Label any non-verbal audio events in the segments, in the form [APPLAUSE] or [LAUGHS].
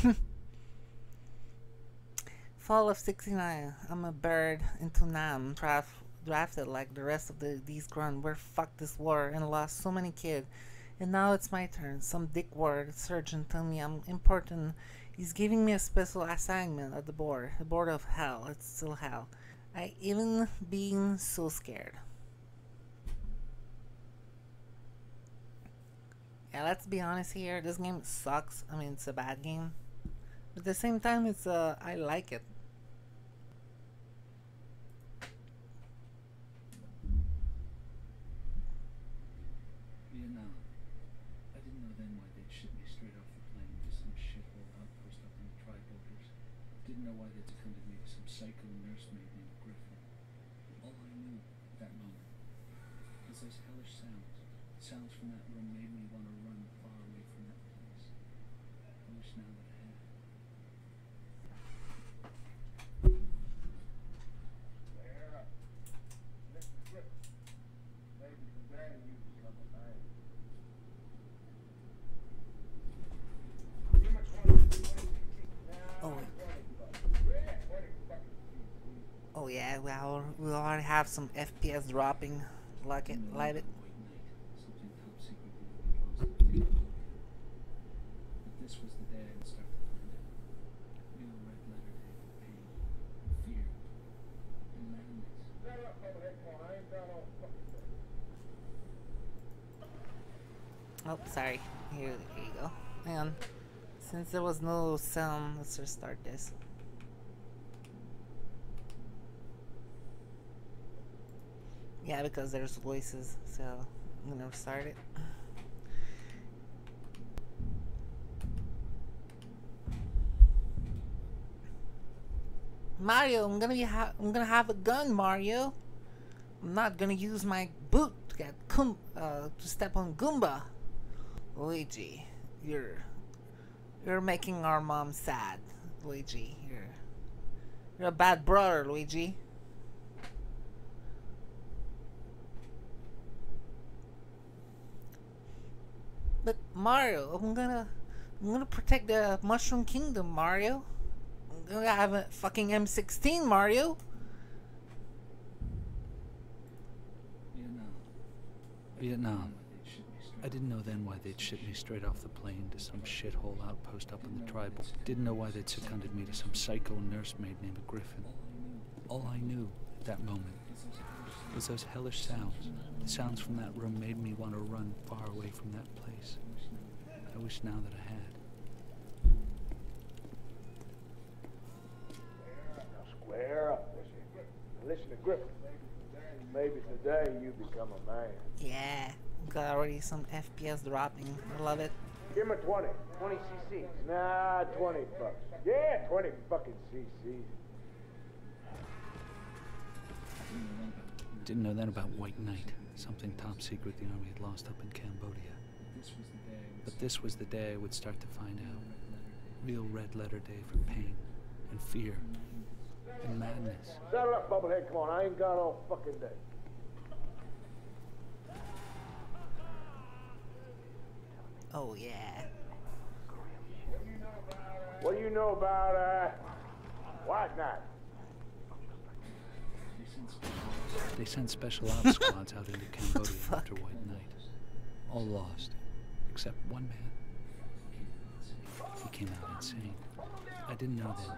[LAUGHS] Fall of 69. I'm a bird into Nam. Draft, drafted like the rest of the these grunt. We're fucked this war and lost so many kids. And now it's my turn. Some dick word surgeon tell me I'm important. He's giving me a special assignment at the board. The board of hell. It's still hell. I even being so scared. Yeah, let's be honest here. This game sucks. I mean, it's a bad game. But at the same time, it's uh, I like it. Didn't know why they'd ship me straight off the plane to some shithole outpost up in the Triborders. Didn't know why they'd seconded me to some psycho nursemaid named Griffin. All I knew at that moment was those hellish sounds. Sounds from that room made me want to run far away from that place. I wish now that I had. Oh. Oh yeah, we al- we already have some FPS dropping. Like it, light it. White Knight. Something top secret that we lost. But this was the day I would start to find out. Real red letter FPS dropping pain, it and madness. Oh, sorry. Here, here you go. Hang on. Since there was no sound, let's restart this. Yeah, because there's voices, so I'm gonna start it. Mario, I'm gonna be I'm gonna have a gun, Mario. I'm not gonna use my boot to get uh, to step on Goomba. Luigi, you're you're making our mom sad, Luigi. You're you're a bad brother, Luigi. But Mario, I'm gonna I'm gonna protect the Mushroom Kingdom, Mario. I'm gonna have a fucking M16, Mario. Vietnam. Vietnam. I didn't know then why they'd ship me straight off the plane to some shithole outpost up in the tribal. Didn't know why they'd seconded me to some psycho nursemaid named Griffin. All I knew at that moment was those hellish sounds. The sounds from that room made me want to run far away from that place. I wish now that I had. Square up. Listen to Griffin. Maybe today you become a man. Yeah, got already some FPS dropping. I love it. Give him a 20. 20 CCs. Nah, 20 bucks. Yeah, 20 fucking CCs. Didn't know then about White Knight, something top secret the army had lost up in Cambodia. But this was the day I would start to find out. Real red letter day for pain and fear and madness. Settle up, Bubblehead. Come on, I ain't got all fucking day. Oh yeah. What do you know about, uh, White Knight? They sent special ops [LAUGHS] squads out into Cambodia after White Knight. All lost, except one man. He came out insane. I didn't know then,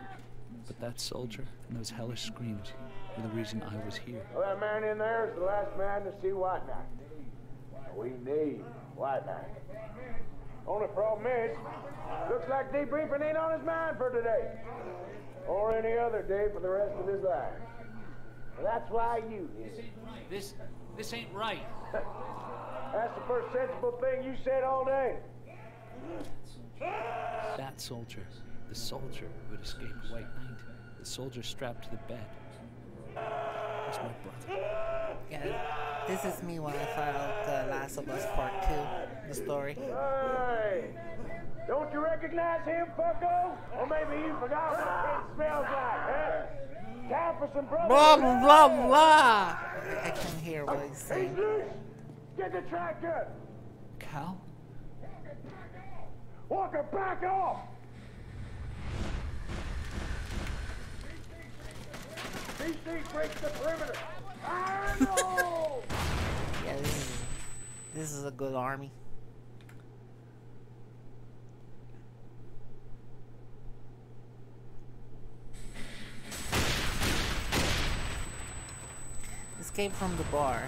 but that soldier and those hellish screams were the reason I was here. Well, that man in there is the last man to see White Knight. We need White Knight. Only problem is, looks like debriefing ain't on his mind for today. Or any other day for the rest of his life. And that's why you here. This, this ain't right. [LAUGHS] That's the first sensible thing you said all day. That soldier, the soldier who had escaped White Knight, the soldier strapped to the bed, was my brother. Yeah, this is me when I filed The Last of Us Part 2, the story. Hey! Don't you recognize him, fucko? Or maybe you forgot what it smells like, huh? Time brothers. Blah, blah, blah. I can't hear what he's saying. Get the tractor. Cow? Walker, back off. VC breaks the perimeter. [LAUGHS] yeah, this is, this is a good army. Escape from the bar.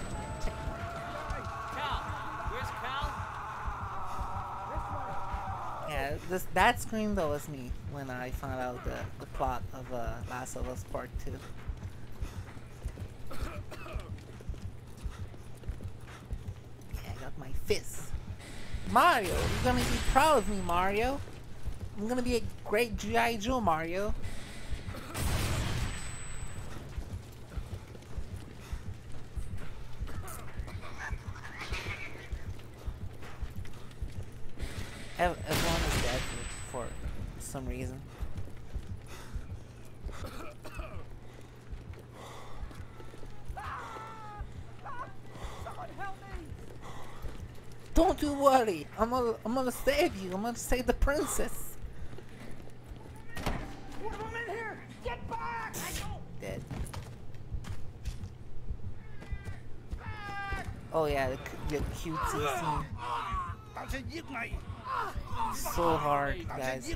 Yeah, this that scream though was me when I found out the, the plot of uh, Last of Us Part 2. Yeah, I got my fist. Mario, you're gonna be proud of me, Mario. I'm gonna be a great G.I. Joe, Mario. Everyone is dead for some reason. Don't you worry. I'm gonna, I'm gonna save you. I'm gonna save the princess. One of in here. Get back. Dead. Oh yeah, the, the cutesy scene. Ah! I said, giết mày. So hard, guys.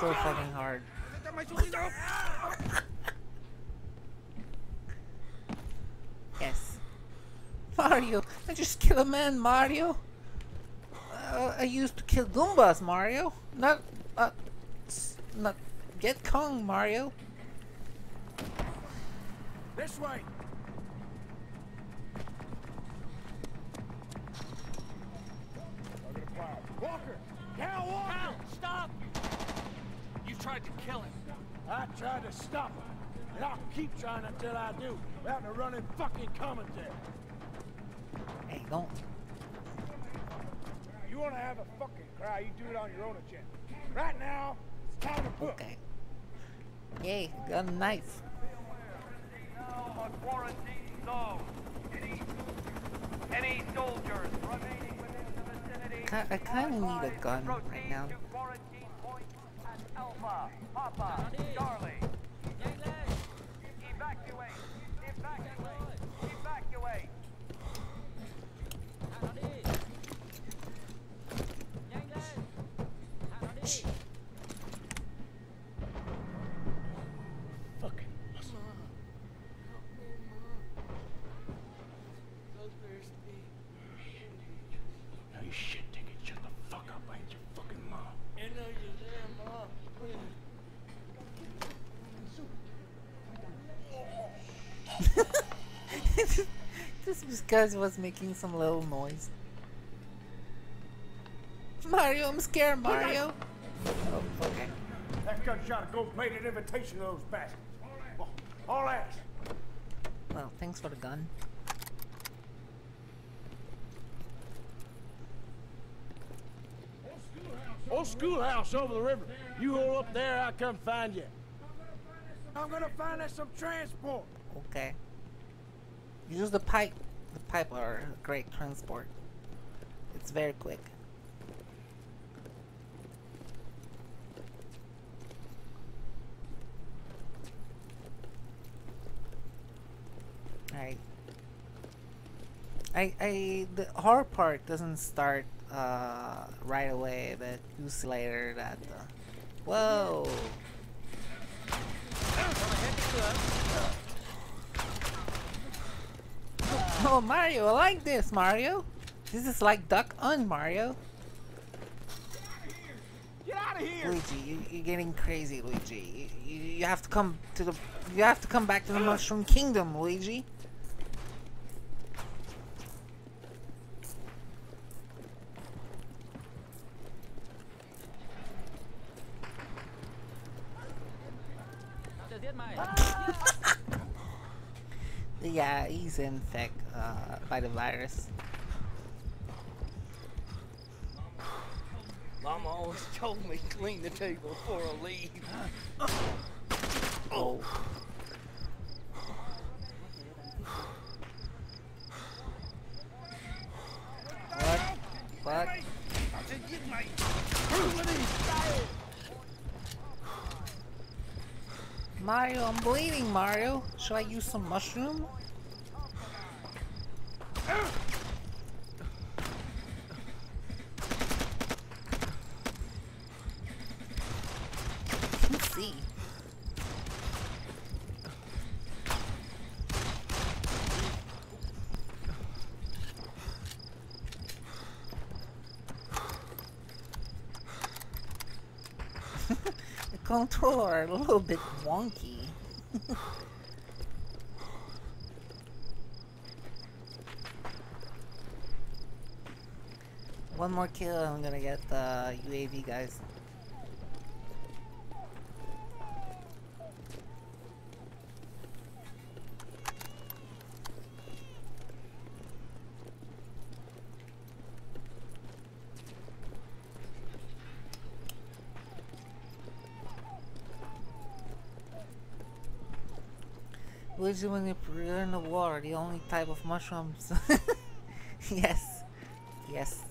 So fucking hard. Cho mày xuống đi? Yes. Mario, I just killed a man, Mario. Uh, I used to kill Goombas, Mario. Not, uh, not get Kong, Mario. This way. Walker! Cal Walker! Cal, stop! You tried to kill him. I tried to stop him, and I'll keep trying until I do, without a running fucking commentary. Hey, don't. You want to have a fucking cry, you do it on your own agenda. Right now, it's time to book. Okay. Yay, got a knife. on quarantine zone. Any, any soldiers remaining within the vicinity Ki- I kinda need a gun right now. to quarantine point at Alpha, Papa, Charlie. Evacuate! Evacuate! Evacuate! Fucking muscle. Now you shit ticket, shut the fuck up, I ain't your fucking mom. This it was making some little noise. Mario, I'm scared, Mario. Oh, okay. That gunshot of ghost made an invitation to those bastards. All ass. Well, thanks for the gun. Old schoolhouse over the river. You hold up there, I'll come find you. I'm gonna find us some transport. Okay. Use the pipe. Pipe are great transport. It's very quick. Alright. I, I, the horror part doesn't start uh, right away, but you see later that, uh, whoa! Oh, [LAUGHS] Oh, Mario, I like this, Mario. This is like Duck on Mario. Get out of here! Luigi, you, you're getting crazy, Luigi. You, you, you have to come to the, you have to come back to the Mushroom Kingdom, Luigi. Infected uh, by the virus. Mama always told me clean the table before I leave. Oh. What? What? I said, get my Mario, I'm bleeding, Mario. Should I use some mushroom? Let's see. Controller a little bit wonky. One more kill, I'm gonna get the UAV guys. Luigi, when you're in the water, the only type of mushrooms. [LAUGHS] yes, yes.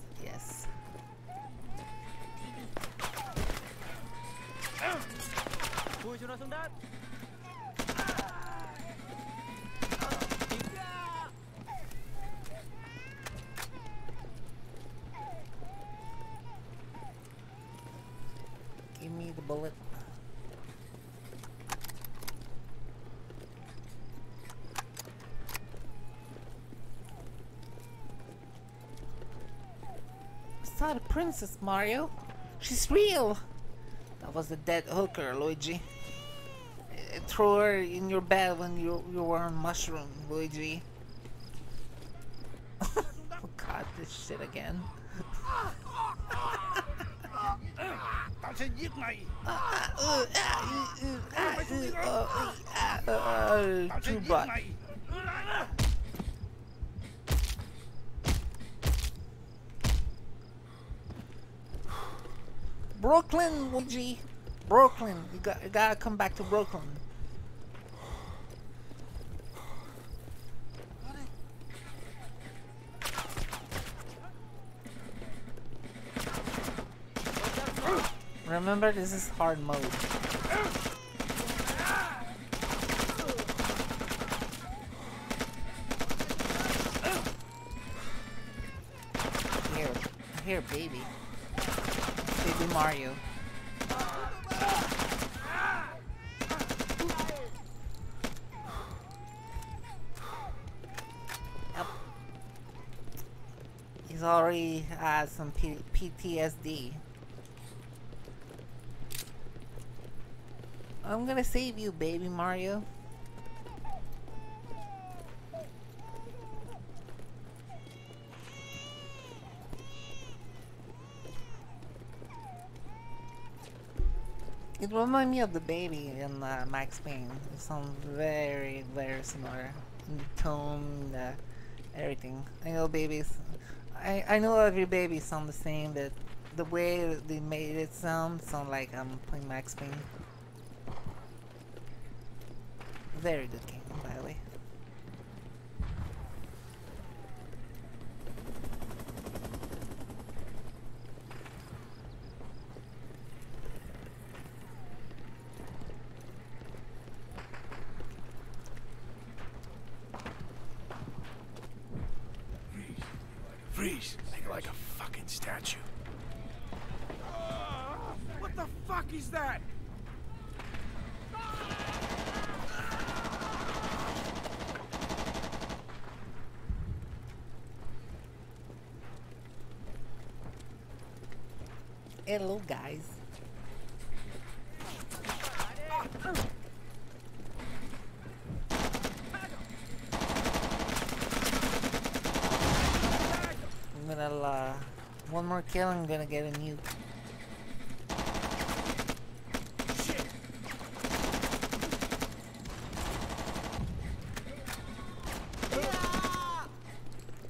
Give me the bullet. It's not a princess, Mario. She's real. That was a dead hooker, Luigi. Uh, Throw her in your bed when you you were on mushroom, Luigi. oh God, this shit again. Tao sẽ giết mày Ah, uh, ah, uh, uh, ah, uh, uh, ah, uh, uh, Tao sẽ too giết mày Brooklyn, Brooklyn. You got you gotta come back to Brooklyn. Remember, this is hard mode. Here, here, baby. Baby Mario. Has some P PTSD. I'm gonna save you, baby Mario. It reminds me of the baby in uh, Max Payne. It sounds very, very similar. The tone, everything. I know babies. I I know every baby sound the same, but the way they made it sound sound like I'm playing Max Payne. Very good game, by the way. Freeze. Think like a fucking statue. What the fuck is that? Hello, guys. I'm gonna, uh, one more kill, I'm gonna get a nuke.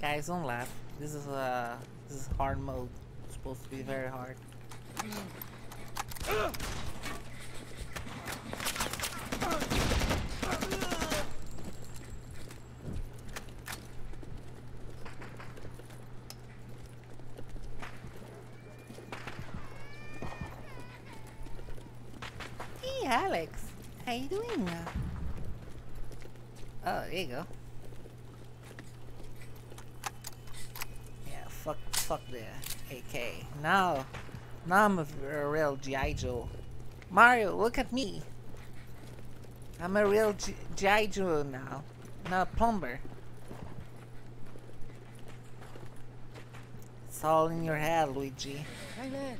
Guys, don't laugh. This is, uh, this is hard mode. It's supposed to be very hard. Hey, Alex. How you doing? Oh, there you go. Yeah, fuck, fuck the AK. Now, now I'm a, a real GI Joe. Mario, look at me. I'm a real GI Joe now, not a plumber. It's all in your head, Luigi. Hey, man.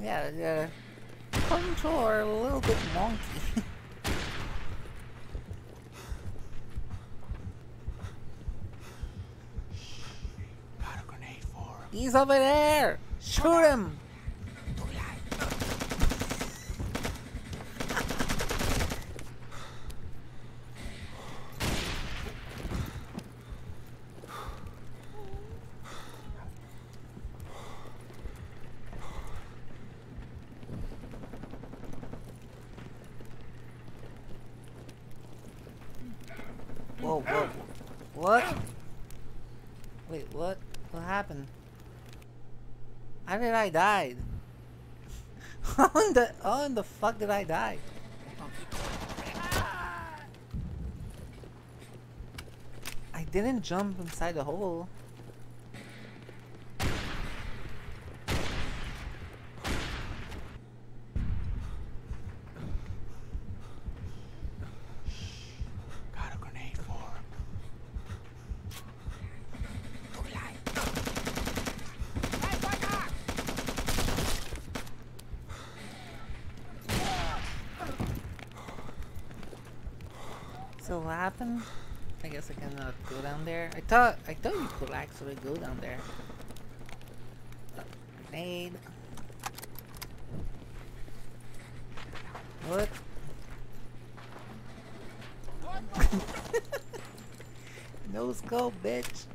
Yeah, the control are a him. He's over there! Shoot him! Whoa, whoa. What? Wait, what? What happened? How did I die? [LAUGHS] How in the how in the fuck did I die? I didn't jump inside the hole. Got a grenade for him. So what I guess I cannot go down there. I thought I thought you could actually go down there. Grenade. What? no scope, bitch.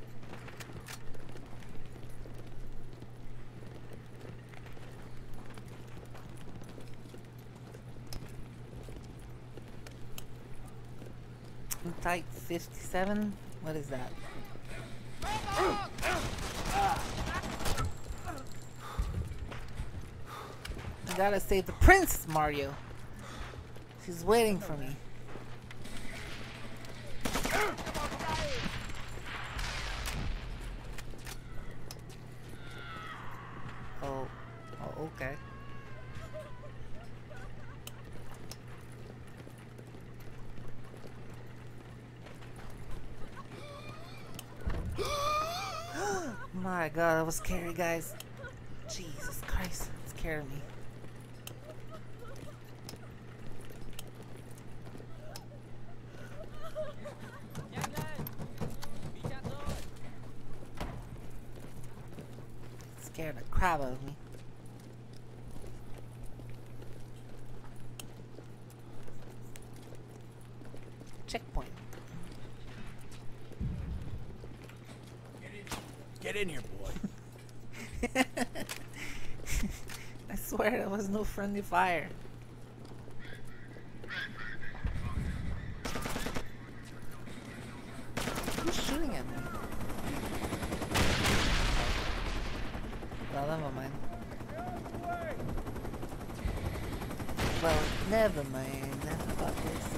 Type 57? What is that? I gotta save the princess, Mario. She's waiting for me. Oh, oh, okay. My god, that was scary, guys. Jesus Christ, it scared me. Scared the crap out of me. Checkpoint. Get in here, boy. I [LAUGHS] swear there was no friendly fire. Who's shooting at me? Well, never mind. Well, never mind about this.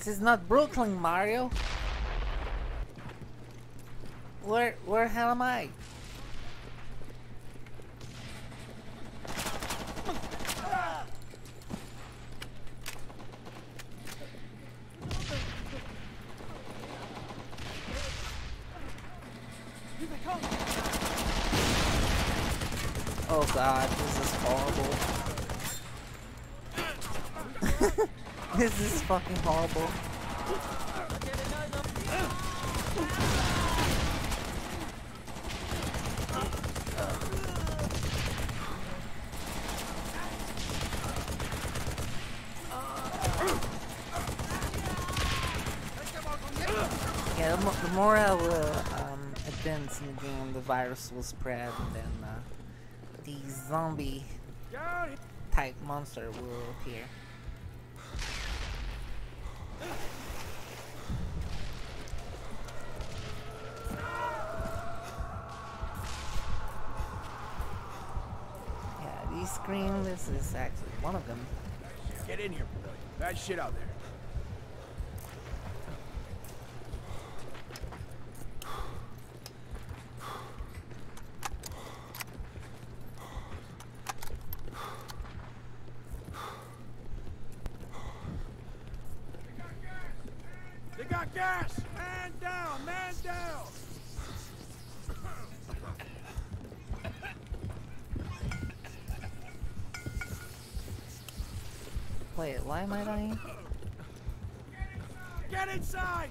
This is not Brooklyn, Mario. Where, where hell am I? Oh god, this is horrible. this is fucking horrible. Yeah, the, the more I will um, events in the game, the virus will spread, and then uh, the zombie type monster will appear. Is actually one of them. Get in here. Bad shit out there. They got gas! Man down! Man down! Wait, why am I dying? Get inside!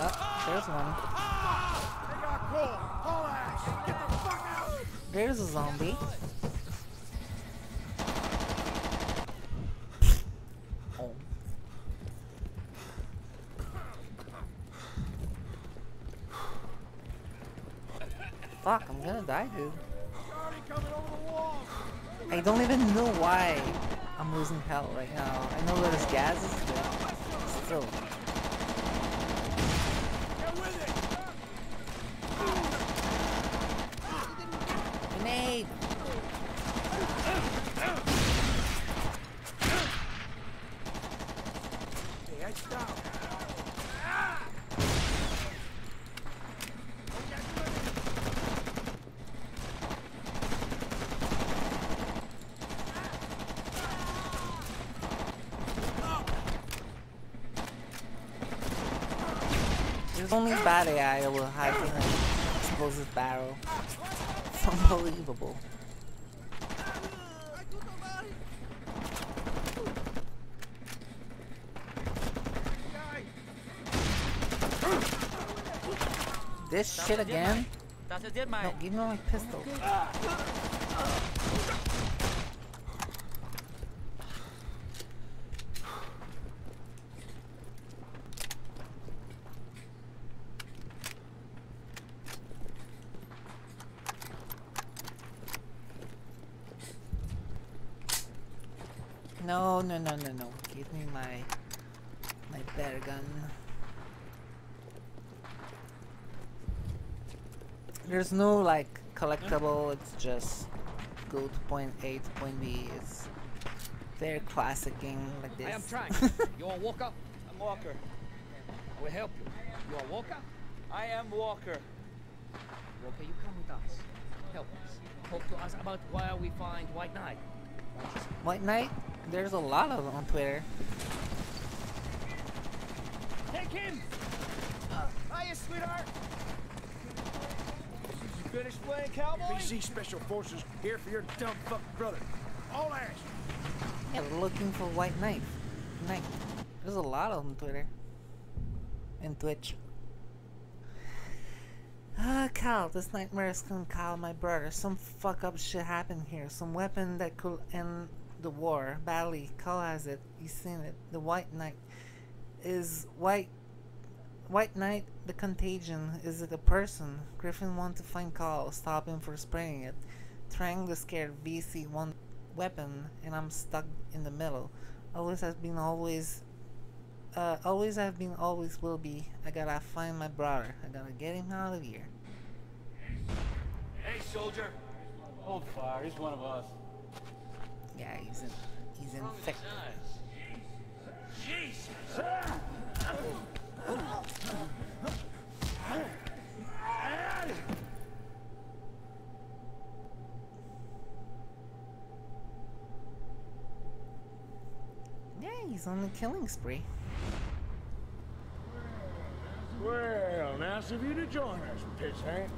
Oh, there's one. They got Cole! Haul ass! Get the fuck out! There's a zombie. Oh. Fuck, I'm gonna die, dude. Don't even know why I'm losing health right now. I know that there's gases, but still. Get with it! Grenade! Hey, heads down! There's only AI that will have an explosive barrel. It's unbelievable. This shit again? That's a dead No, give me my pistol. No, no, no, no, no. Give me my my bear gun. There's no like collectible. It's just go to point A to point B. It's very classic game like this. I am trying. [LAUGHS] you are Walker? I'm Walker. I will help you. You are Walker? I am Walker. Walker, you come with us. Help us. Talk to us about where we find White Knight. White Knight. There's a lot of them on Twitter. Take him! hiya, sweetheart! You finished playing cowboy? BC Special Forces here for your dumb fuck brother. All ass! Yeah, we're looking for White Knight. Knight. There's a lot of them on Twitter. And Twitch. [SIGHS] Ah, Cal, this nightmare is gonna call my brother. Some fuck up shit happened here. Some weapon that could end the war. Badly. Cal has it. He's seen it. The White Knight. Is White White Knight the contagion? Is it a person? Griffin want to find Cal, stop him for spraying it. Triangle scared VC one weapon and I'm stuck in the middle. Always has been always uh always have been always will be. I gotta find my brother. I gotta get him out of here. Hey, soldier. Hold fire, he's one of us. Yeah, he's in he's infected. Jesus. On the killing spree. Well, nice of you to join us, pissant.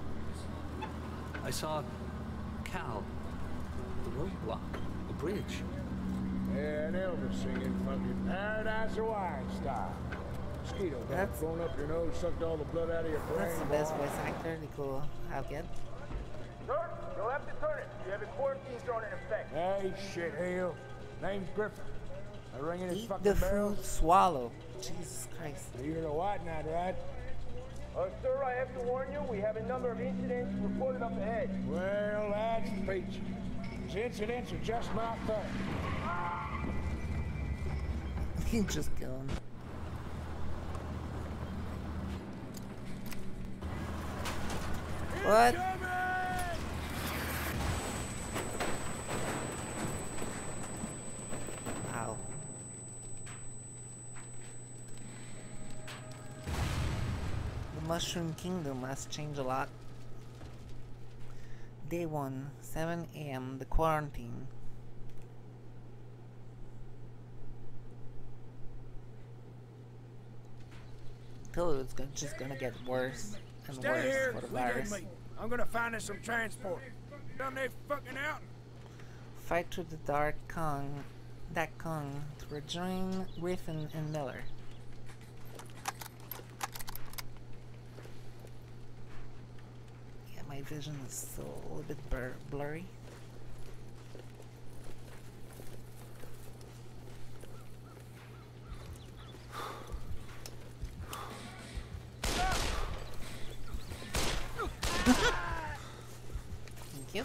I saw Cal, the roadblock, a bridge. Yeah, and Elvis singing fucking Paradise Hawaiian style. Mosquito got That's- thrown up your nose, sucked all the blood out of your brain. That's the best voice actor. They cool. I'll get. Sir, you'll have to turn it. You have a quarantine zone in effect. Hey, shit, hell. Name's Griffin. I ring in his Eat fucking the barrel. food, swallow. Jesus Christ. You're the white knight, right? Uh, sir, I have to warn you, we have a number of incidents reported up ahead. Well, that's peachy. These incidents are just my thing. [LAUGHS] You just kill him. What? Wow. The Mushroom Kingdom has changed a lot. Day 1, 7 a.m., the quarantine. Feel it's gonna, just gonna get worse and Stay worse here. for the virus. me. I'm gonna find us some transport. Fucking out? Fight through the dark Kong, that Kong, to rejoin Griffin and Miller. Yeah, my vision is still a little bit blurry. Thank you.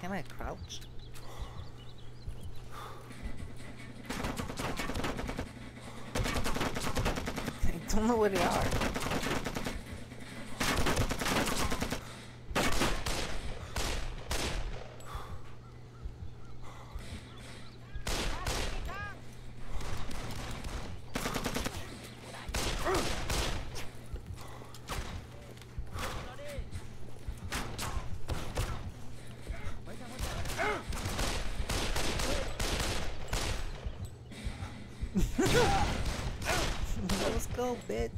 Can I crouch? I don't know where they are. Let's go, bitch.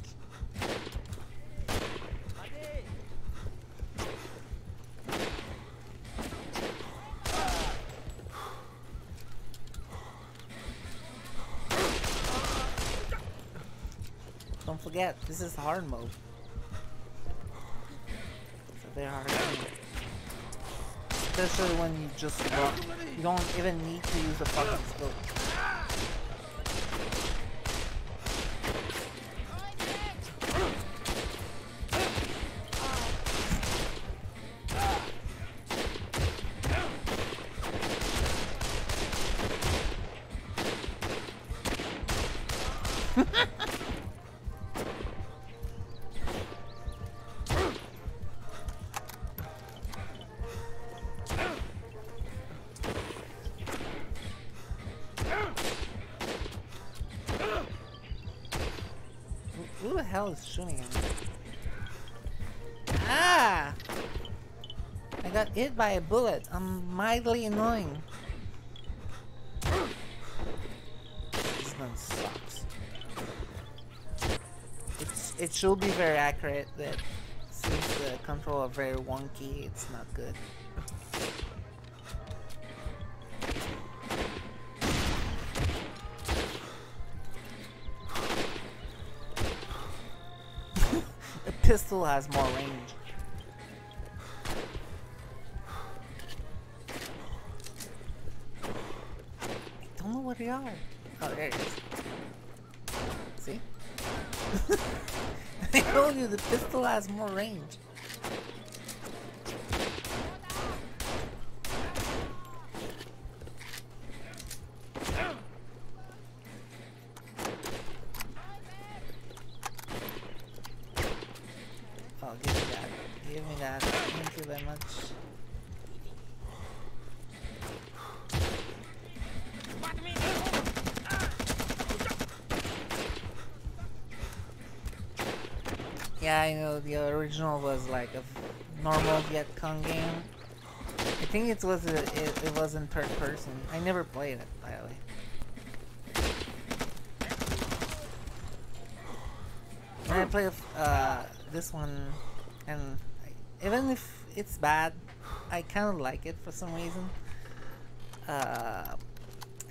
Don't forget, this is hard mode. Hard game. Especially when you just run. You don't even need to use a fucking scope. Ah! I got hit by a bullet. I'm mildly annoying. This gun sucks. It's, it should be very accurate, but since the control are very wonky, it's not good. Has more range. I don't know where they are. Oh, there it is. See? [LAUGHS] I told you the pistol has more range. Oh, give me that. Give me that. Thank you very much. Yeah, I know the original was like a normal Viet Cong game. I think it was a, it, it was in third person. I never played it, by the way. And I play uh, this one, and I, even if it's bad, I kind of like it for some reason. Uh,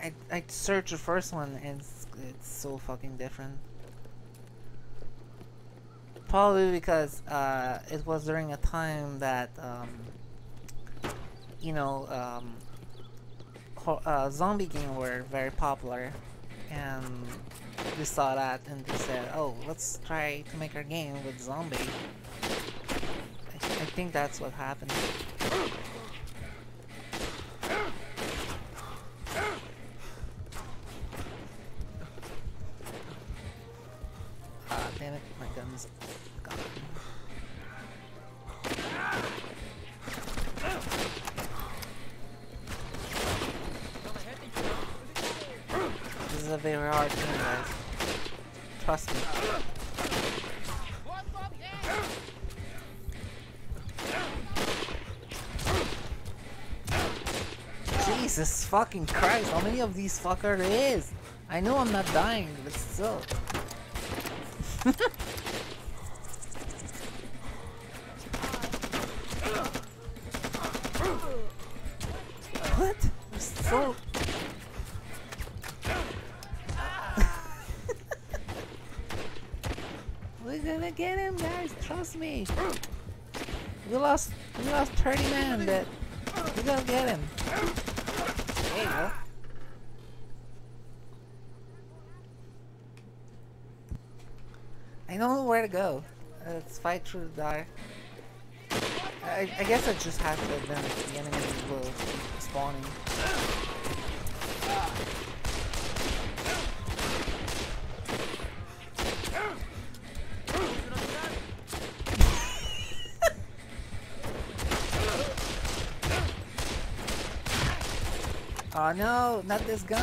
I I searched the first one, and it's, it's so fucking different. Probably because uh, it was during a time that um, you know um, uh, zombie game were very popular, and they saw that and they said, "Oh, let's try to make our game with zombie." I, I think that's what happened. Fucking Christ, how many of these fucker there is? I know I'm not dying, but still. [LAUGHS] what? So... [LAUGHS] We're gonna get him, guys. Trust me. We lost. We lost 30 men, but we're gonna get him. There you go. I don't know where to go. Uh, The dark. I, I guess I just have to then the enemies will spawning. [LAUGHS] Oh no, not this gun.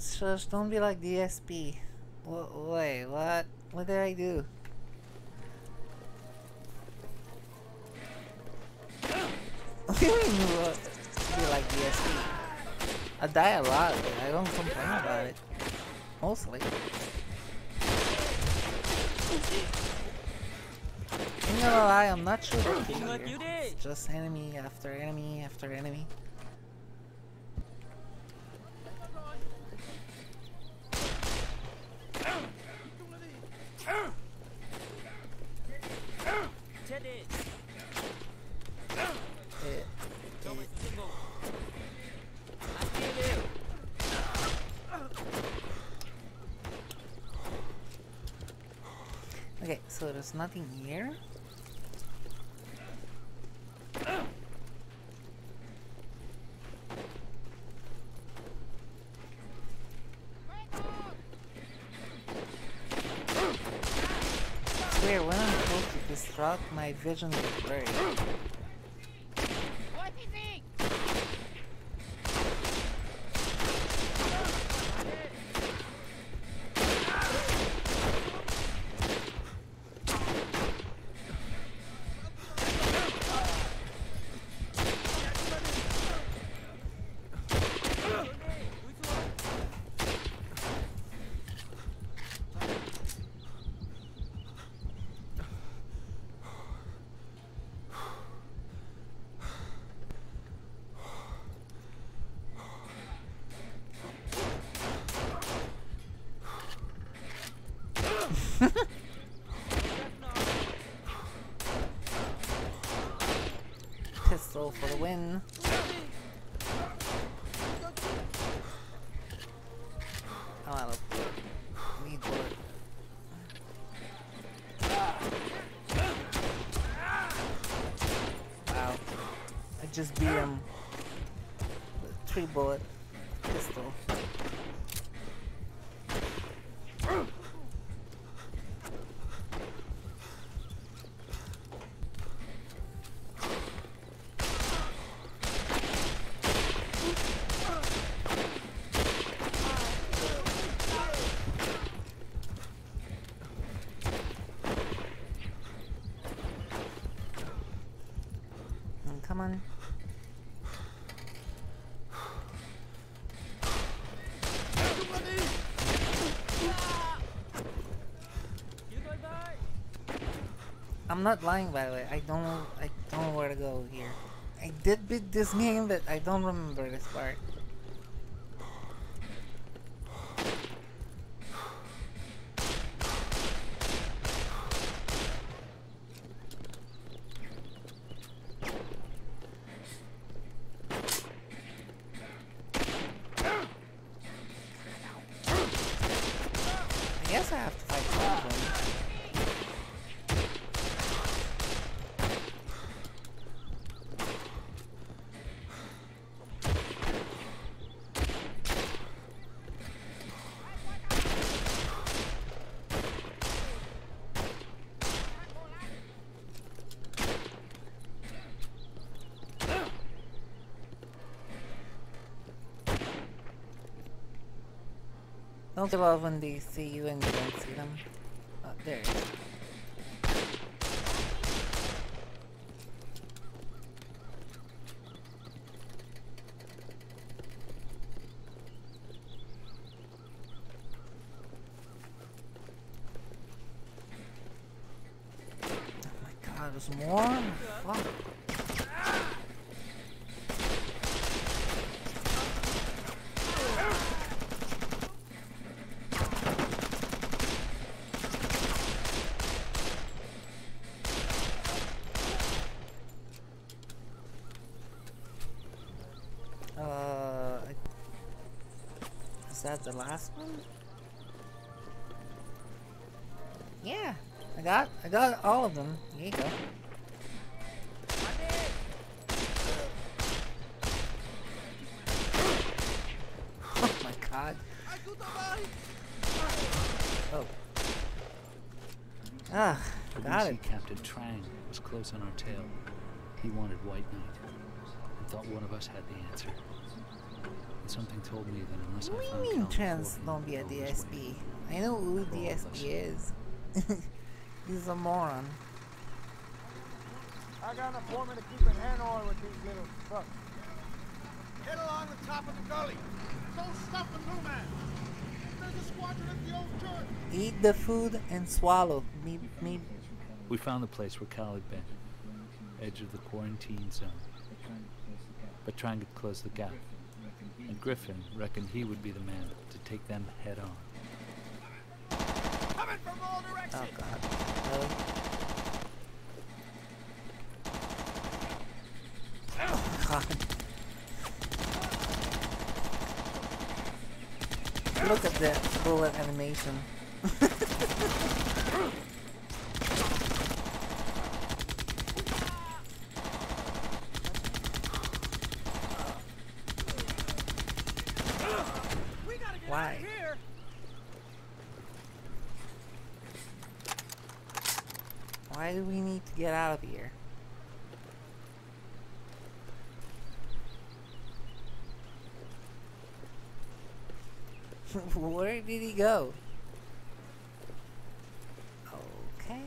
Shush, don't be like DSP. Wait, what? What did I do? [LAUGHS] You? Like DSP? I die a lot, but I don't complain about it. Mostly. I'm not I'm not sure what to do here. It's just enemy after enemy after enemy. So there's nothing here. Swear, when I'm close to this truck, my vision is blurry. Just beat him. Three bullet pistol. Mm, Come on. I'm not lying by the way. I don't I don't know where to go here. I did beat this game but I don't remember this part. course I have to fight two of them. Don't give up when they see you and you don't see them. Uh, oh, there it is. My god, there's more? Fuck. Uh, I- is that the last one? Yeah, I got, I got all of them. You go. [LAUGHS] Oh my god. Oh. Ah, got it. Captain Trang was close on our tail. He wanted White Knight and thought one of us had the answer. And something told me that unless What I do you found mean trans don't be a I'd go his way. DSP? I know who For all of us. DSP is. [LAUGHS] He's a moron. I got an appointment to keep an hand on with these little fucks. Head along the top of the gully. Don't stop the new man. There's a squadron at the old church. Eat the food and swallow. Me, me. We found the place where Cal had been, edge of the quarantine zone. But trying to close the gap, and Griffin reckoned he would be the man to take them head on. Coming from all Oh god. Really? Oh god. Look at that bullet animation. We gotta get Why? out of here. Why do we need to get out of here? Where did he go? Okay.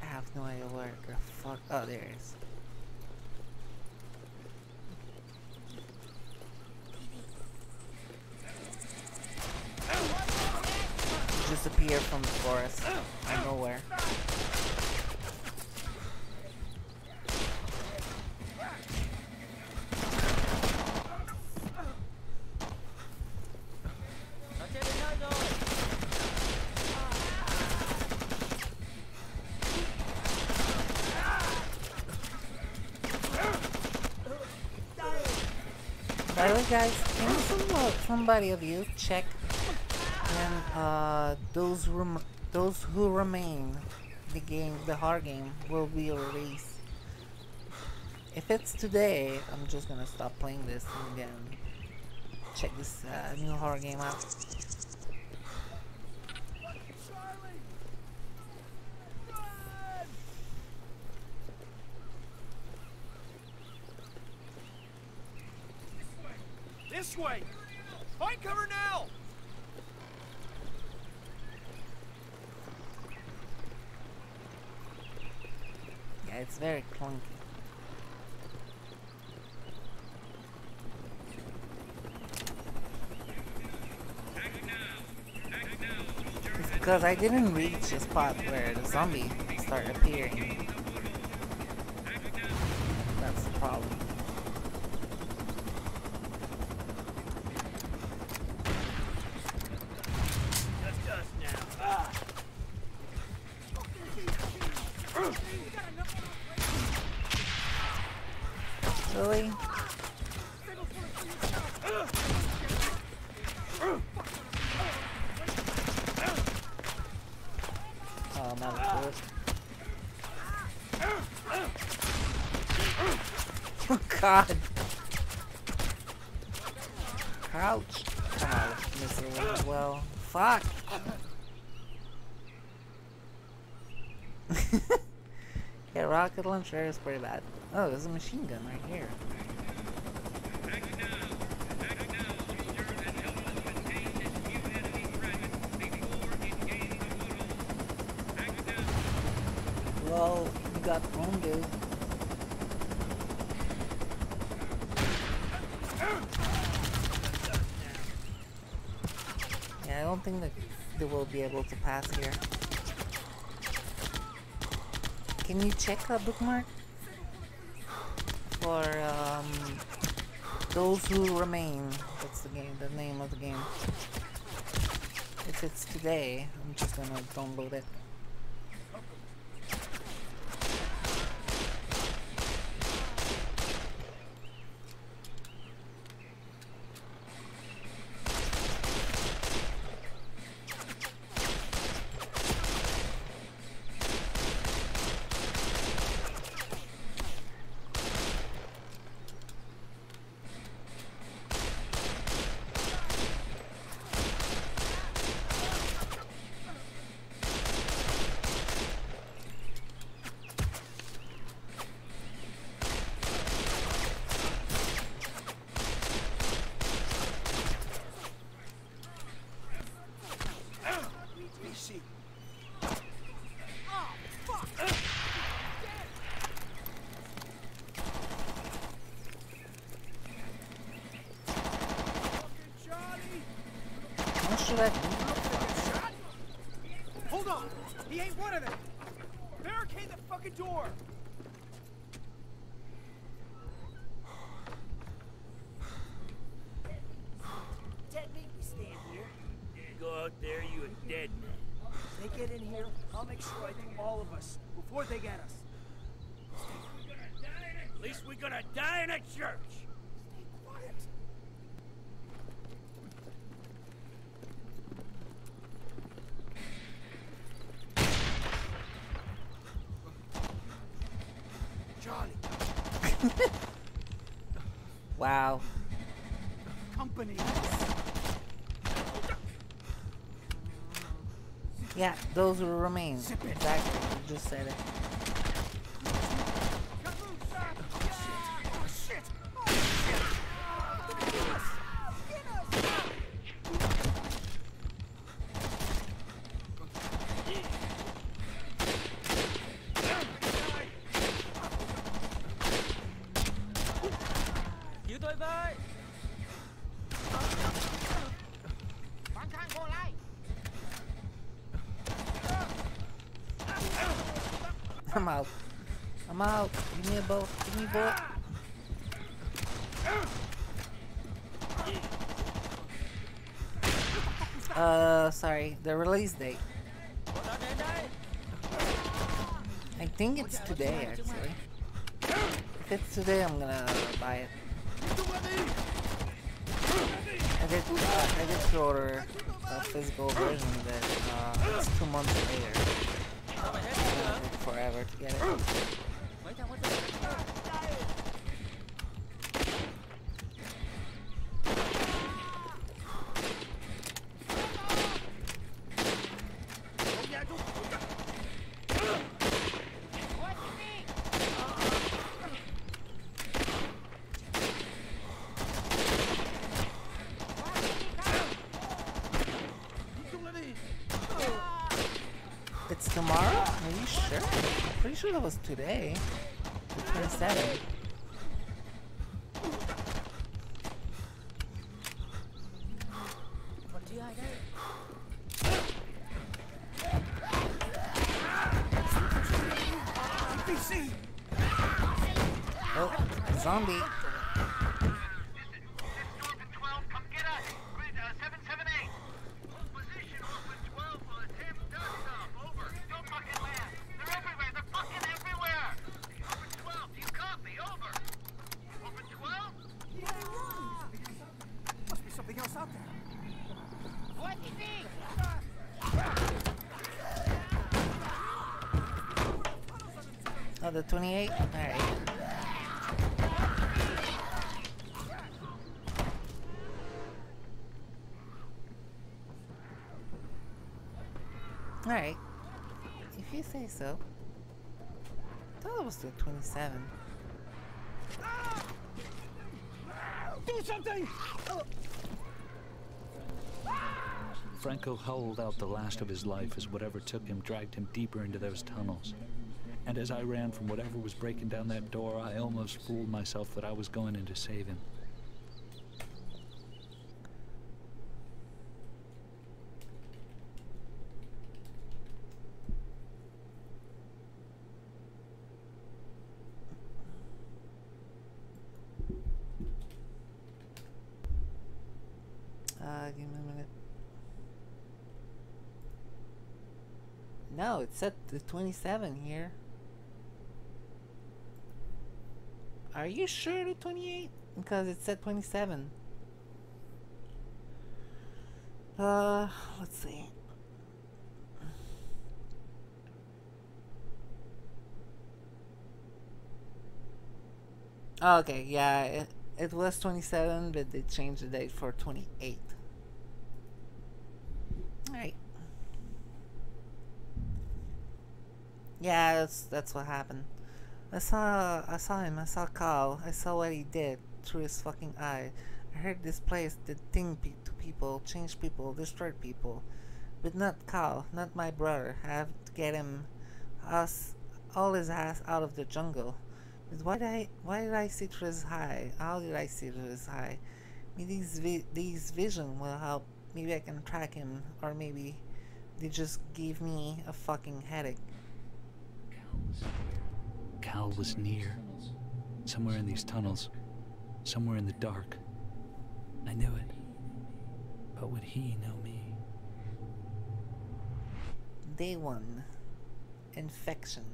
I have no idea where the fuck. Oh, there it is. Disappear from the forest. Out of nowhere. Guys, can some, somebody of you check when uh, those rem- those who remain the game, the hard game, will be released? If it's today, I'm just gonna stop playing this and then check this uh, new horror game out. This way. Find cover now. Yeah, it's very clunky. It's because I didn't reach the spot where the zombie started appearing. That's the problem. Just us now. Really? Oh god. Crouch. Come on, missile as well. Fuck. [LAUGHS] yeah, rocket launcher is pretty bad. Oh, there's a machine gun right here. Well, you got home, dude. Yeah, I don't think that they will be able to pass here. Can you check a bookmark? For um, those who remain. That's the game. The name of the game. If it's today, I'm just gonna download it. VC. How should I do Shot? Hold on. He ain't one of them. Barricade the fucking door. Ted, make me stand here. Go out there, you a dead man. They get in here, I'll make sure I think all of us before they get us. At least we're gonna die in a church. Stay quiet. Charlie, Wow. company. Yeah, those will remain. Exactly. Just said it. Today, I'm gonna buy it. I did. Uh, I did pre-order a physical version, but uh, it's two months later. It'll take forever to get it. It's tomorrow? Are you sure? That was today. The 27th. VC! Oh, zombie. Must be something else out there. Oh, the 28? Alright. Alright. If you say so. I thought it was the 27. Do something! Franco howled out the last of his life as whatever took him dragged him deeper into those tunnels. And as I ran from whatever was breaking down that door, I almost fooled myself that I was going in to save him. Uh, give me a minute. No, it's at the 27 here. Are you sure the 28? Because it said 27. Uh, let's see. Oh, okay, yeah, it, it was 27, but they changed the date for 28. Alright. Yeah, that's that's what happened. I saw I saw him, I saw Cal, I saw what he did through his fucking eye. I heard this place did thing pe to people, change people, destroy people. But not Cal, not my brother. I have to get him us all his ass out of the jungle. But why did I why did I see through his eye? How did I see through his eye? Maybe these vi these vision will help. Maybe I can track him, or maybe they just gave me a fucking headache. Cal was near. Somewhere in these tunnels. Somewhere in the dark. I knew it. But would he know me? Day one. Infection.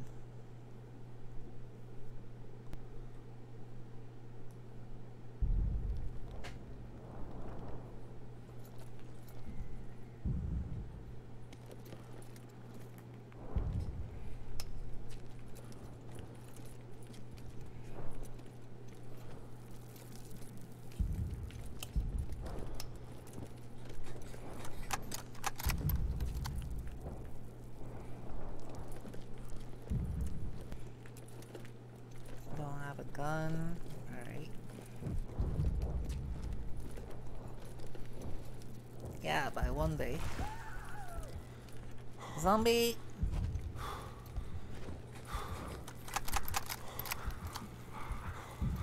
Don't have a gun. Alright. Yeah, by one day. Zombie!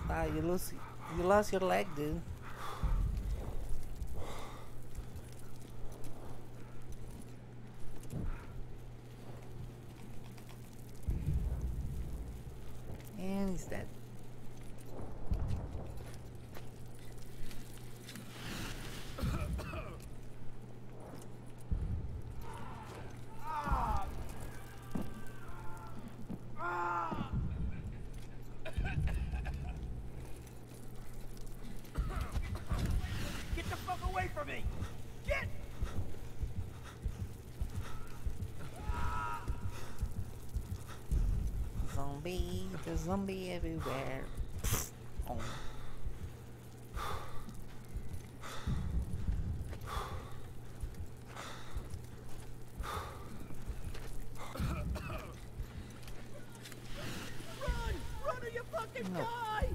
Wow, you lose you lost your leg, dude. And he's dead. Get the fuck away from me! Get! Zombie, there's zombie everywhere. Oh. Run! Run or you fucking No. die!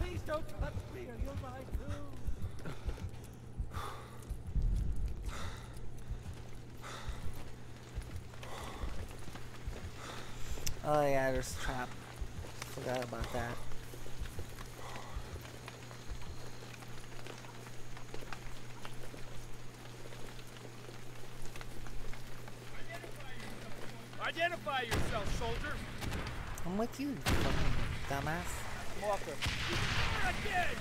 Please don't touch me or you'll die too. Oh yeah, there's a trap. Forgot about that. Identify yourself, soldier! I'm with you, fucking dumbass. Walker. Again!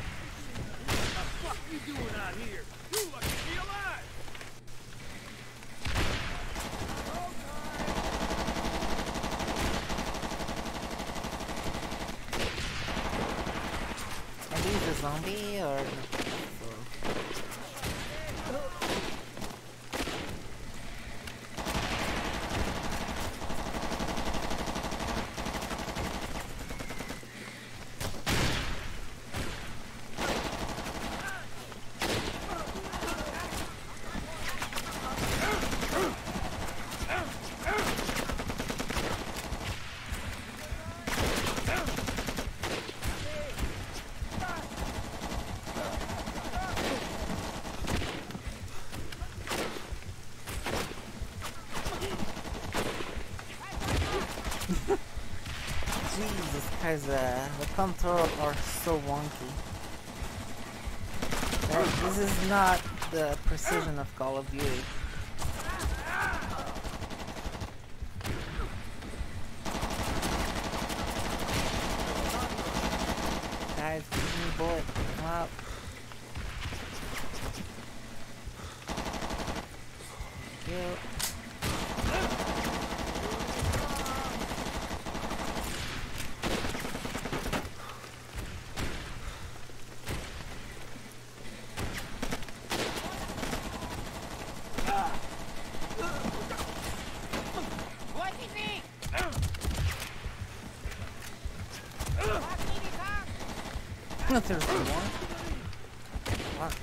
What the fuck you doing out here? You lucky to be alive! zombie or? Christ, uh, the controls are so wonky. Like, this is not the precision of Call of Duty. Guys, give me a bullet. Come out. Thank you. What is it? If there's more. Fuck.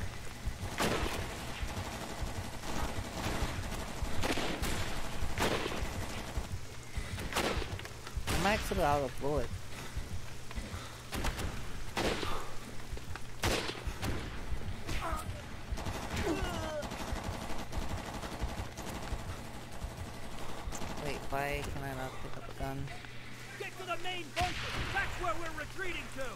I'm actually out of bullet. Wait, why can I not pick up a gun? Get to the main bunker. That's where we're retreating to.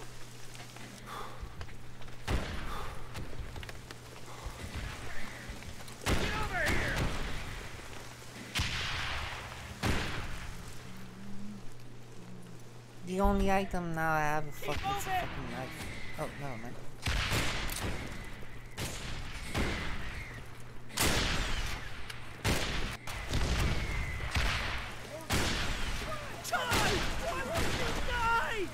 Get over here. The only item now I have a fucking knife. Oh, no, man. Die! Why won't you die?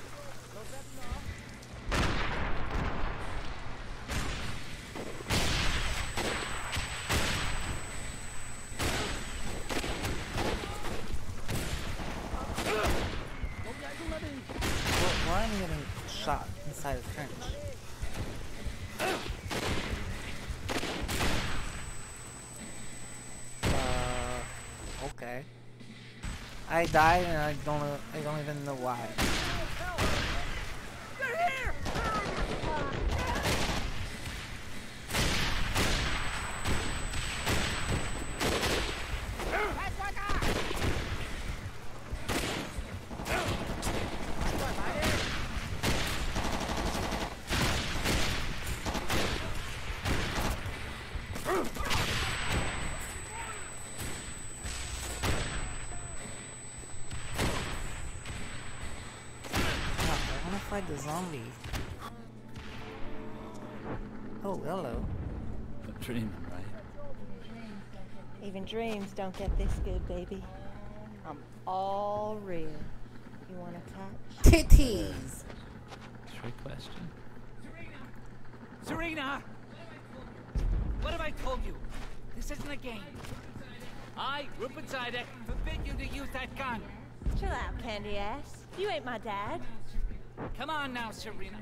Well, why am I getting shot inside a trench? Uh, okay. I died and I don't, I don't even know why. They're here! No, I wanna fight the zombie. Oh, hello. I'm dreaming, right? Even dreams don't get this good, baby. I'm all real. You wanna touch? Titties! Trick question? Serena! What have I told you? This isn't a game. I, Rupert Zidek, forbid you to use that gun. Chill out, candy ass. You ain't my dad. Come on now, Serena.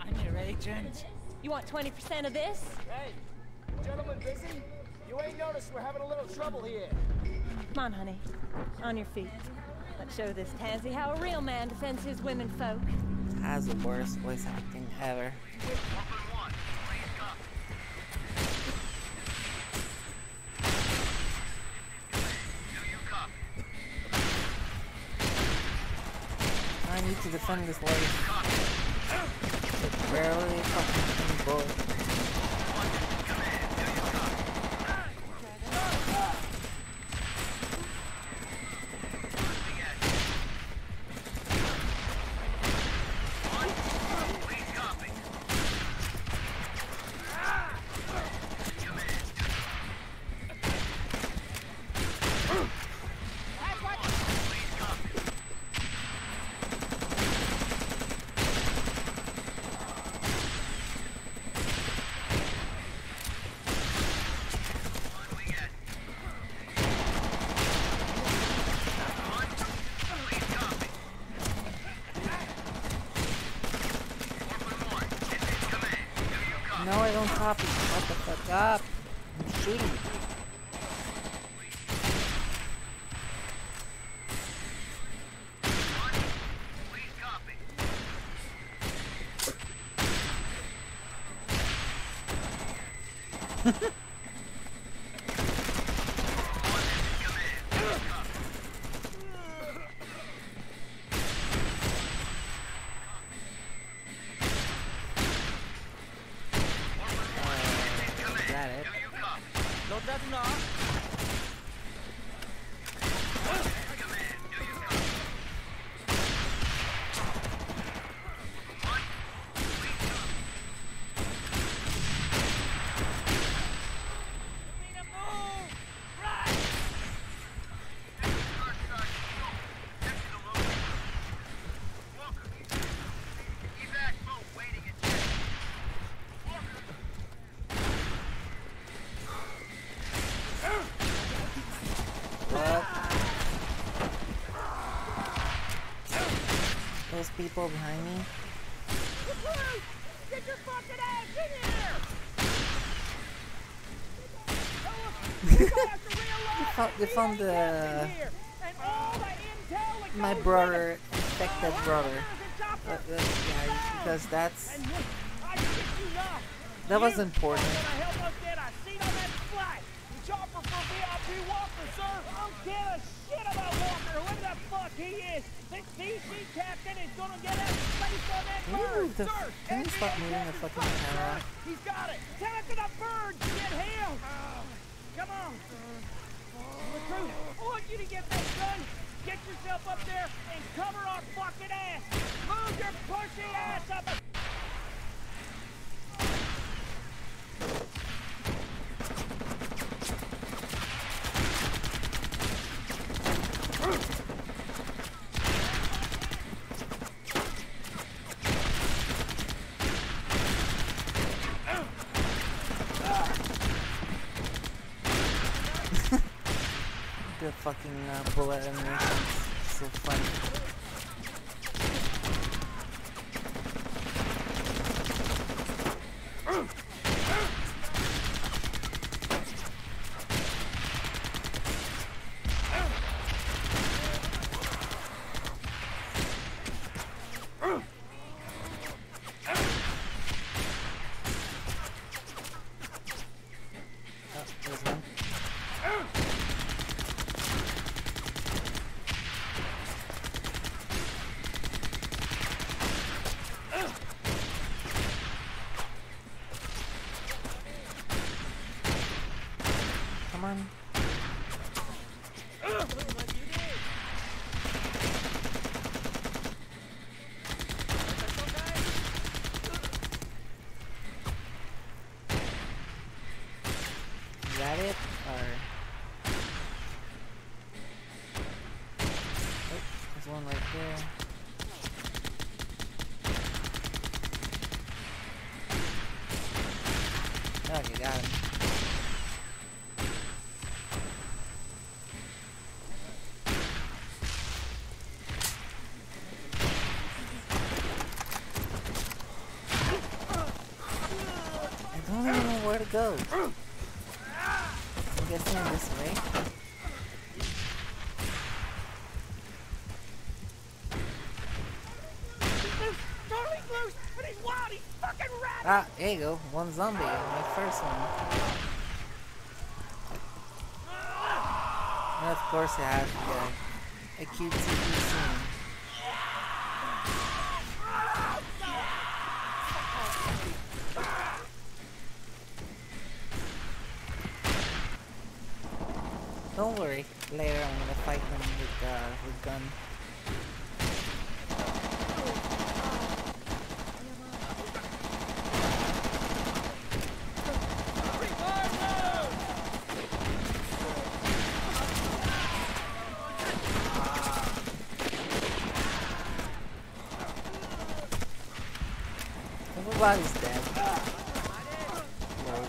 I'm your agent. You want 20% of this? Hey, gentlemen busy? You ain't noticed we're having a little trouble here. Come on, honey. On your feet. Let's show this tansy how a real man defends his women folk. Has the worst voice acting ever. I need to defend this lady. Up. I'm shooting. Is that it? Load that enough. What? Those people behind me? Get your fucking ass in here! They found, they found the my brother, infected brother. Uh, uh, yeah, because that's that was important. help us get a seat on that flight. The chopper for VIP Walker, sir. I don't give a shit about Walker. Whoever the fuck he is. VC captain is gonna get us space on that Can you bird, move the? sir. Can you stop moving the fucking camera? He's got it. Tell it to the bird. Get him. Come on. Recruit, I want you to get that gun. Get yourself up there and cover our fucking ass. Move your pussy ass up. The fucking uh, bullet animation is so funny. Oh, there's one. Come on. Is that it? Or oh, there's one right there. Oh, you got him. I don't even know where to go. I'm guessing this way. Ah, there you go. One zombie. My first one. And of course I have a cute TV scene. With. Everybody's dead. Lord.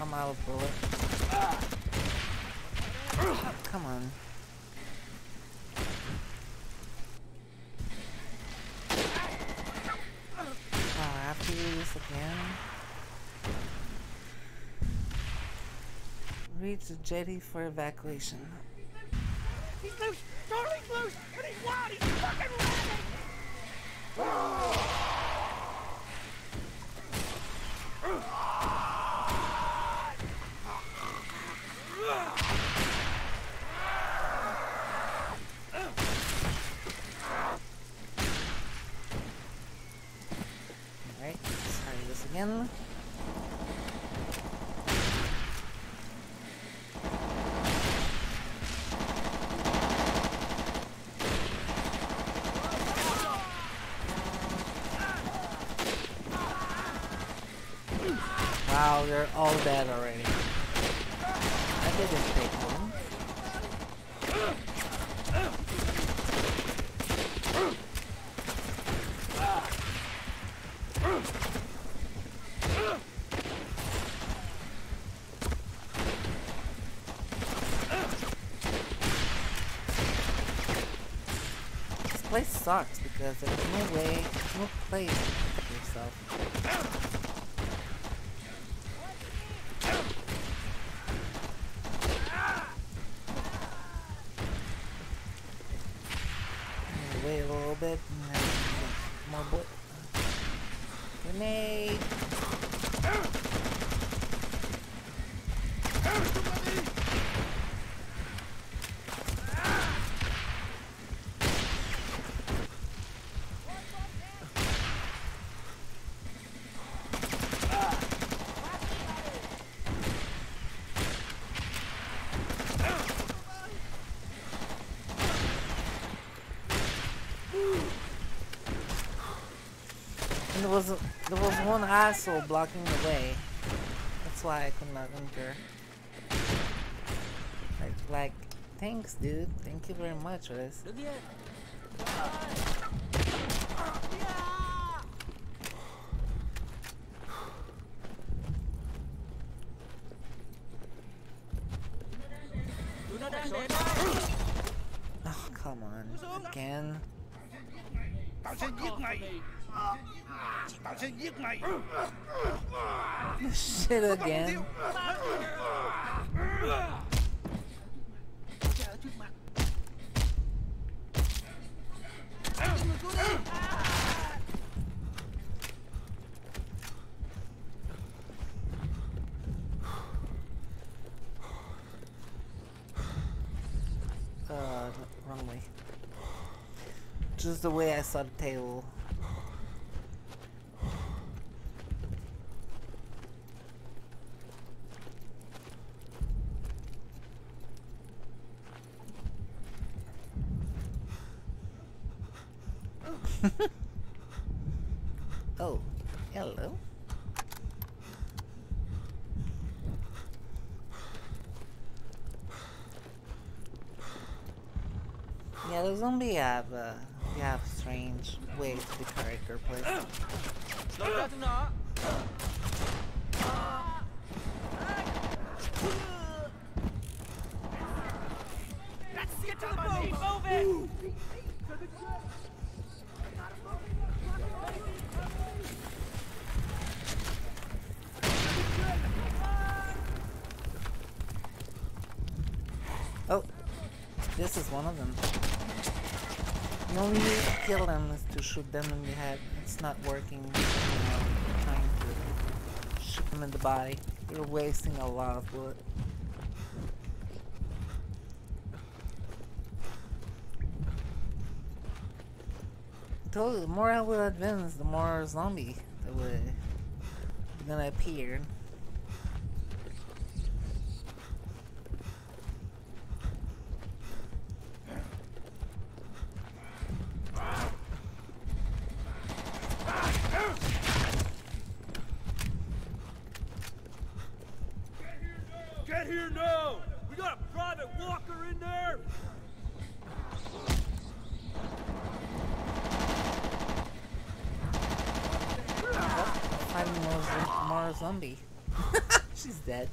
I'm out of bullet. Come on. Oh, I have to do this again. Reach the jetty for evacuation. He's loose! Charlie's loose! And he's wild! He's fucking Alright, let's try this again. They're all dead already. Didn't take. This place sucks because there's no way, no place to protect yourself. Wait a little bit and then more bullet. Grenade! And there was there was one asshole blocking the way. That's why I could not enter. Like, like, thanks, dude. Thank you very much for this. Shit again. Uh, wrong way. Just the way I saw the table. oh, hello. Yeah, the zombie have uh, they have strange ways to be character play. Get to the boat! Move it! Oh, this is one of them. The only way to kill them is to shoot them in the head. It's not working. You know, trying to shoot them in the body. You're wasting a lot of. Told you, the more I will advance, the more zombie that would gonna appear. Get here now! We got a private walker in there! Fighting more, zo- more zombie. She's dead.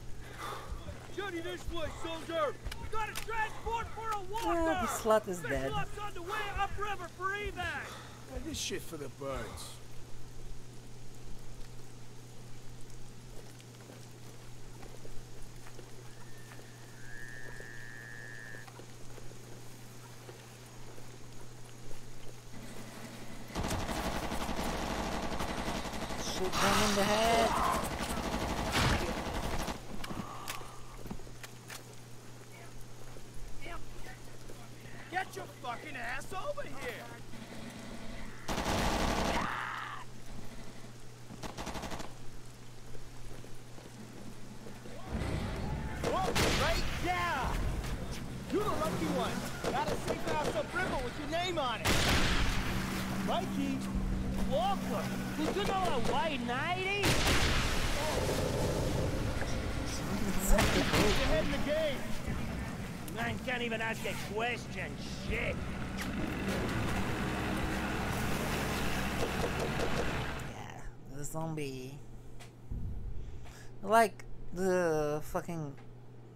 Johnny, this way, soldier! We got a transport for a walker! Ah, the slut is Special dead. ops on the way upriver for evac! Man, this shit for the birds. Shoot them in the head. Get your fucking ass over here! Whoa, right there! You're the lucky one. Got a safe house upriver with your name on it. Mikey! Walker! Did you know a white nighty? You're ahead in the game. Man can't even ask a question. Shit. Yeah, the zombie. Like the fucking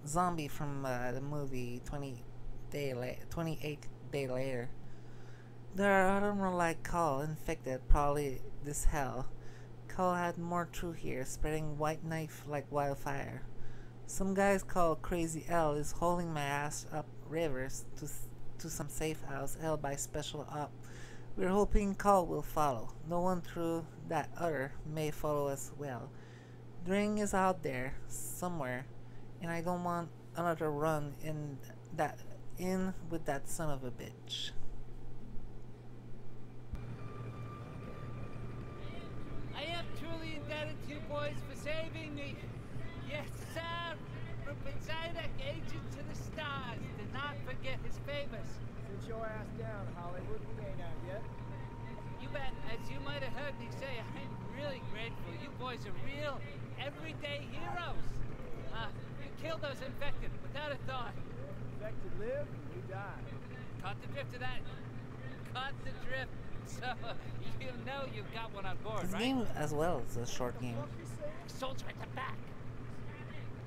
zombie from uh, the movie 20 day la- 28 day later. There are other like Cal infected, probably this hell. Cal had more true here, spreading White Knight like wildfire. Some guys call Crazy L is holding my ass up rivers to to some safe house held by special op. We're hoping Cal will follow. No one through that other may follow as well. Dring is out there somewhere, and I don't want another run in that in with that son of a bitch. I am truly indebted to you boys for saving me. Yes, sir. From Poseidon, agent to forget his favors. Sit your ass down, Hollywood. We ain't out yet. You bet, as you might have heard me say, I'm really grateful. You boys are real, everyday heroes. Uh, you killed those infected without a thought. Infected live, we die. Caught the drift of that. Caught the drift. So, you know you've got one on board, This right? game as well is a short game. Soldier at the back.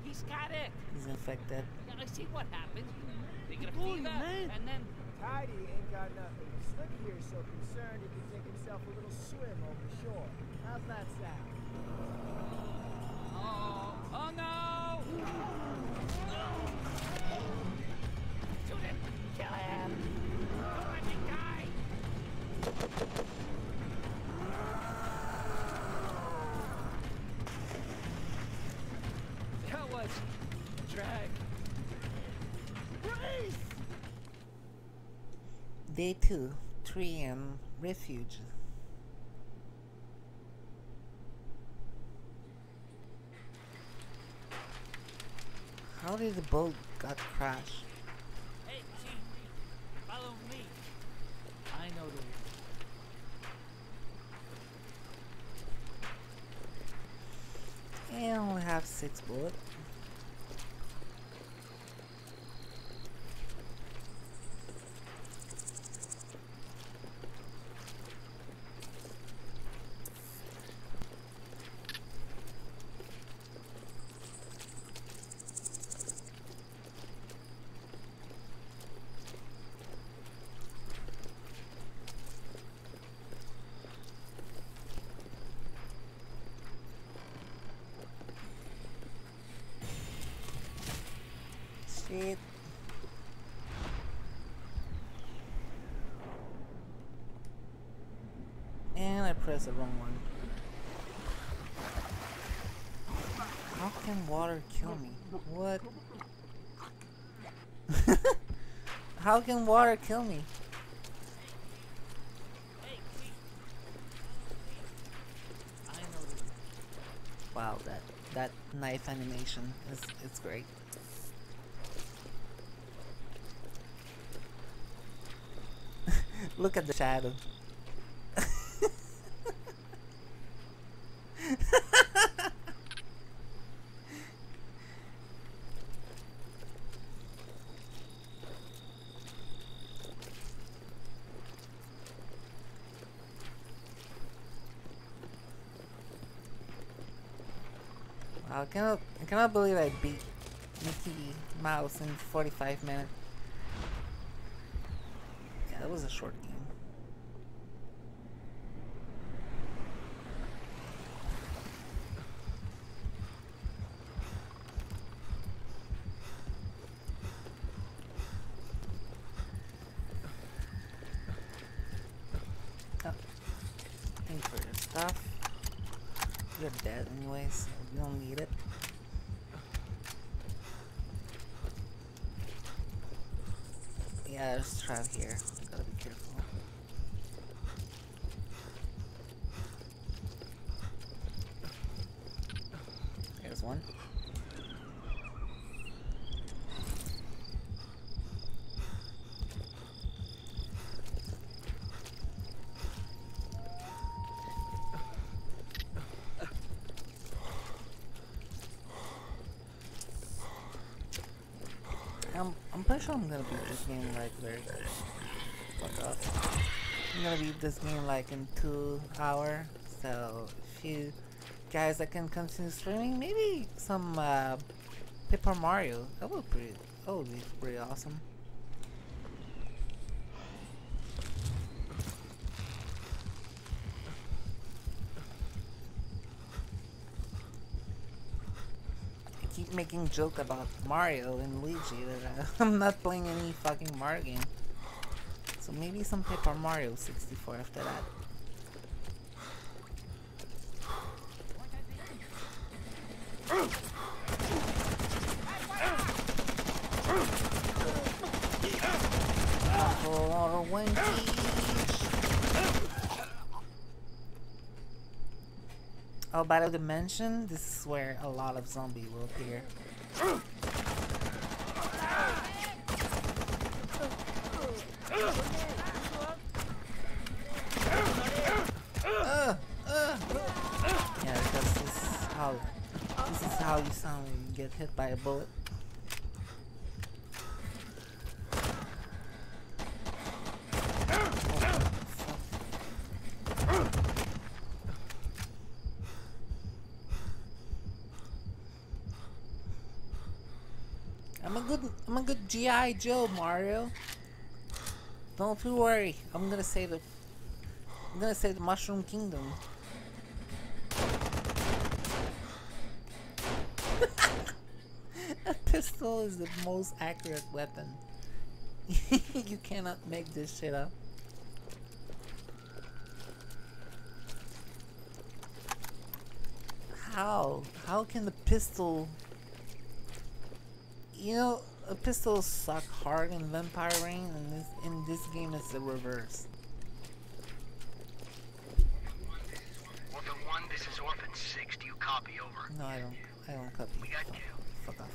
He's got it. He's infected. Now, I see what happens. They get a Holy man. and then Tidy ain't got nothing. Slick here's so concerned he can take himself a little swim over shore. How's that sound? Oh, oh no! Day two, tree and refuge. How did the boat got crashed? Hey, Chief, follow me. I know the way. I only have six bullets. Shit. And I pressed the wrong one. How can water kill me? What? [LAUGHS] How can water kill me? Wow, that that knife animation is it's great. Look at the shadow. [LAUGHS] I cannot, I cannot believe I beat Mickey Mouse in 45 minutes. Yeah, that was a short here. Gotta be careful. There's one. I'm, I'm pretty sure I'm gonna beat this game like very fuck off. I'm gonna beat this game like in two hour. So if you guys that can continue streaming, maybe some uh, Paper Mario. That would pretty. That would be pretty awesome. I keep making joke about Mario and Luigi that uh, [LAUGHS] I'm not playing any fucking Mario game. So maybe some Paper Mario 64 after that. For Wendy's. Oh, Battle Dimension? This is where a lot of zombies will appear. Uh, uh. Yeah, because this is how this is how you sound when you get hit by a bullet. I'm a good I'm a good GI Joe Mario. Don't you worry. I'm gonna save it. I'm gonna save the Mushroom Kingdom. [LAUGHS] A pistol is the most accurate weapon. [LAUGHS] you cannot make this shit up. How? How can the pistol you know, a pistol suck hard in Vampire Rain, and this in this game it's the reverse. Orphan 1, this is Orphan 6. Do you copy? Over. No, I don't. I don't copy. We got two. Fuck off.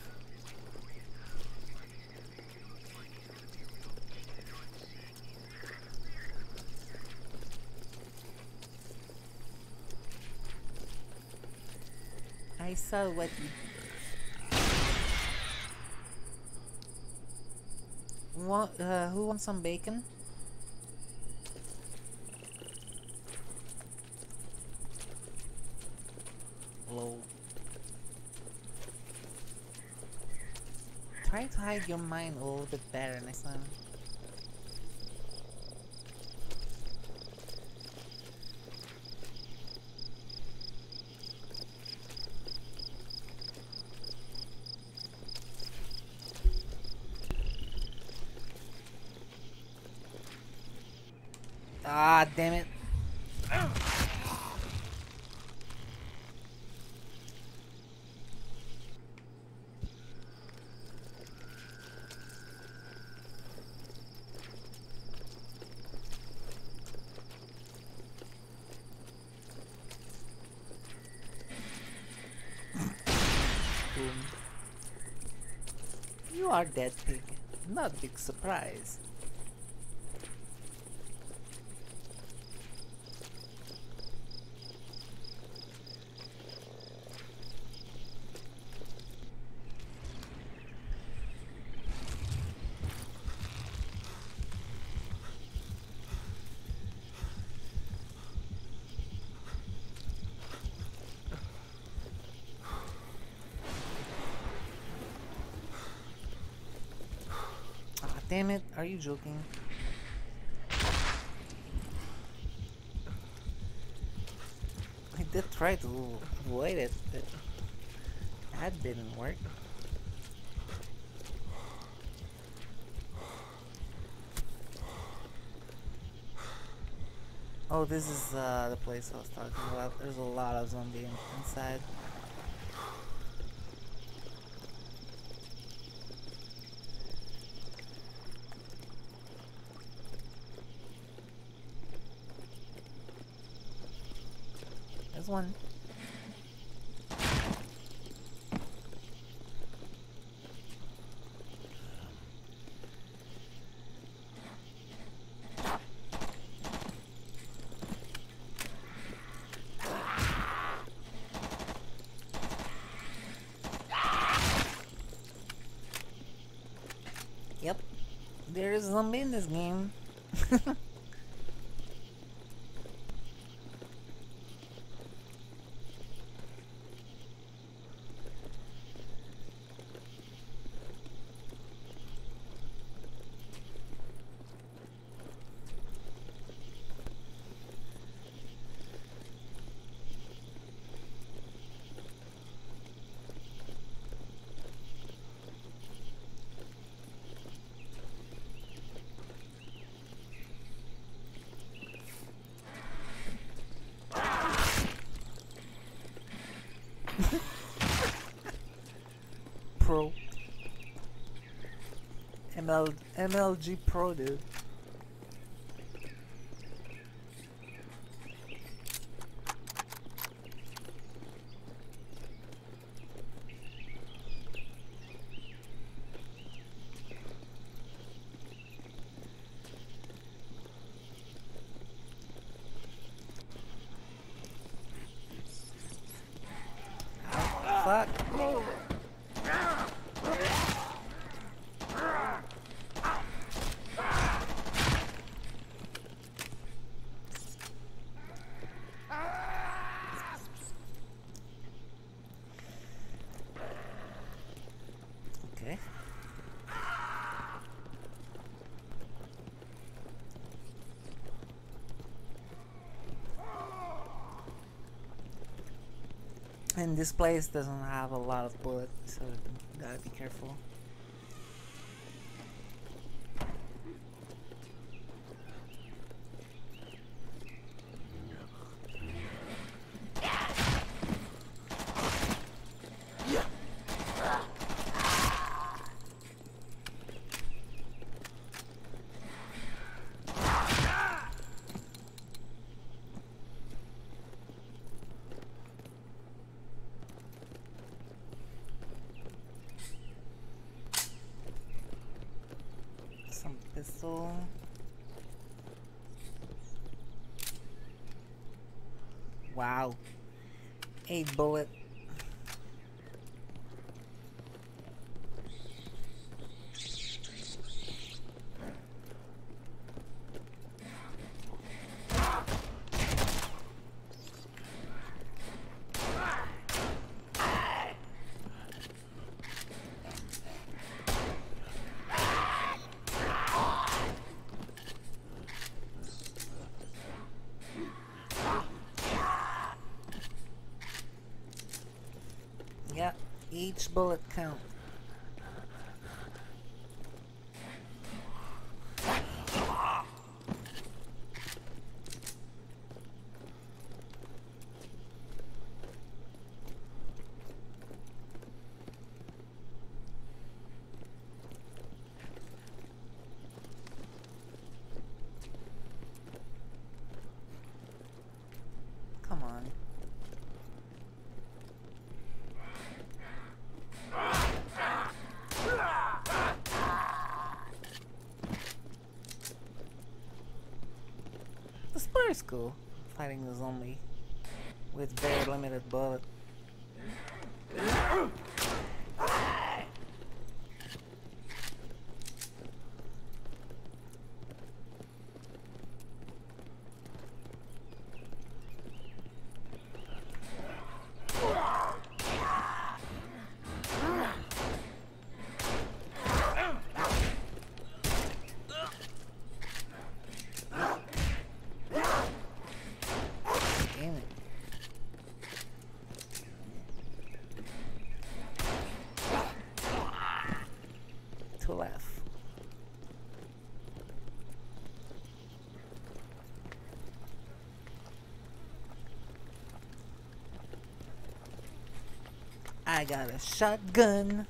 I saw what you Want, uh, who wants some bacon? Hello. Try to hide your mind a little bit better next time. Ah, damn it. Boom. You are dead, pig. Not big surprise. Joking? I did try to avoid it, but that didn't work. Oh, this is uh, the place I was talking about. There's a lot of zombies inside. One. Yep, there is zombie in this game. [LAUGHS] Pro. ML MLG Pro, dude. And this place doesn't have a lot of bullets, so gotta be careful. Some pistol. Wow. Eight bullet. Each bullet count. Come on. Fighting the zombie with very limited bullet. I got a shotgun.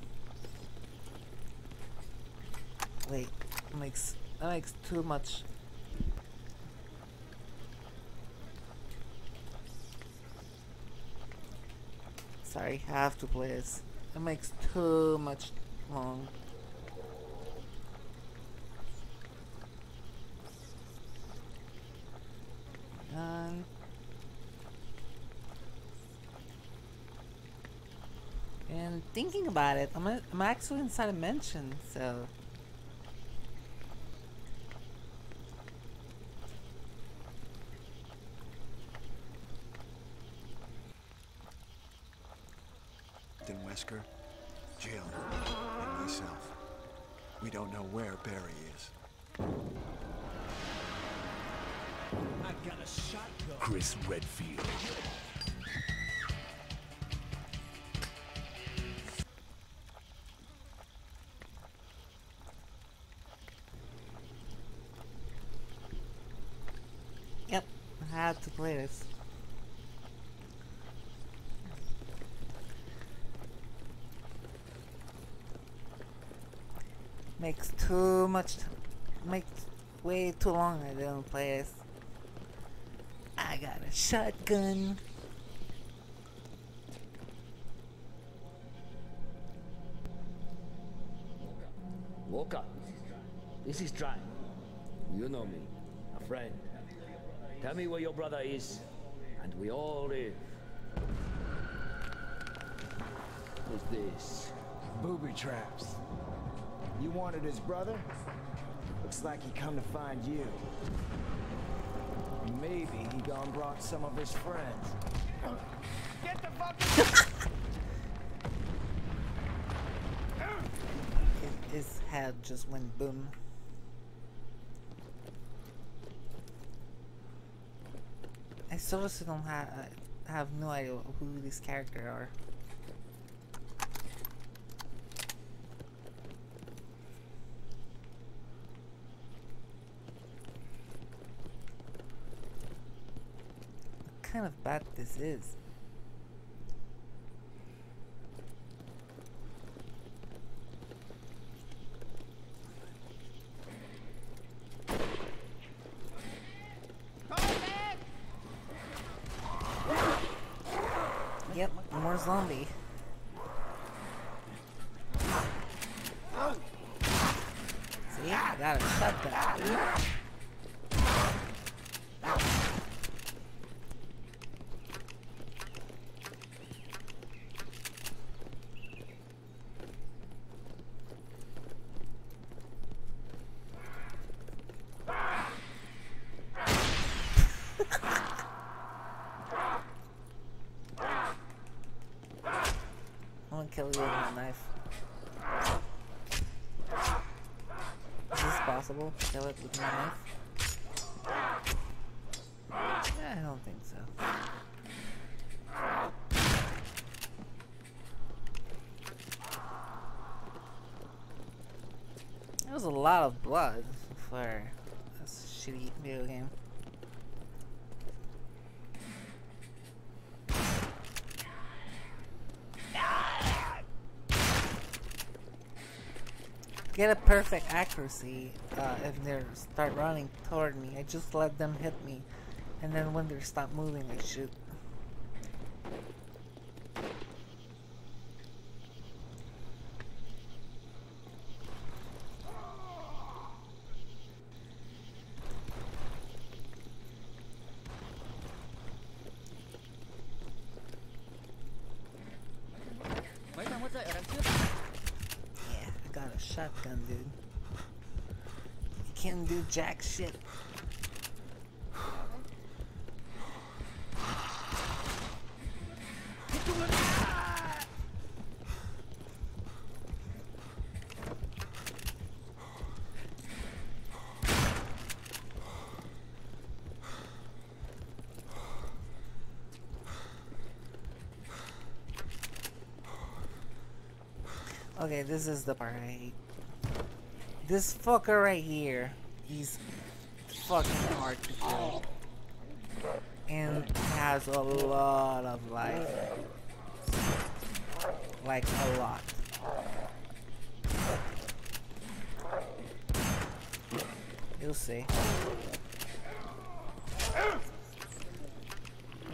Wait, that makes that makes too much. Sorry, I have to play this. It makes too much long. Um, and thinking about it, I'm, a, I'm actually inside a mansion, so... This. Makes too much, makes way too long I didn't play this. I got a shotgun. Walker, this is Try. Me where your brother is, and we all live. What's this? Booby traps. You wanted his brother? Looks like he come to find you. Maybe he gone brought some of his friends. Get the fuck [LAUGHS] His head just went boom. I seriously don't have I uh, have no idea who these characters are. What kind of bat this is? Yep, more zombie. See, I got a shotgun. I'm gonna kill you with a knife. Is possible? Kill it with a knife? I don't think so. That was a lot of blood for a shitty video game. Get a perfect accuracy uh, if they start running toward me. I just let them hit me, and then when they stop moving, I shoot. Mấy thằng mất dậy ở đằng trước. Yeah, I got a shotgun, dude. You can't shit. Okay, this is the part I hate. This fucker right here, he's fucking hard to kill. And has a lot of life. Like a lot. You'll see.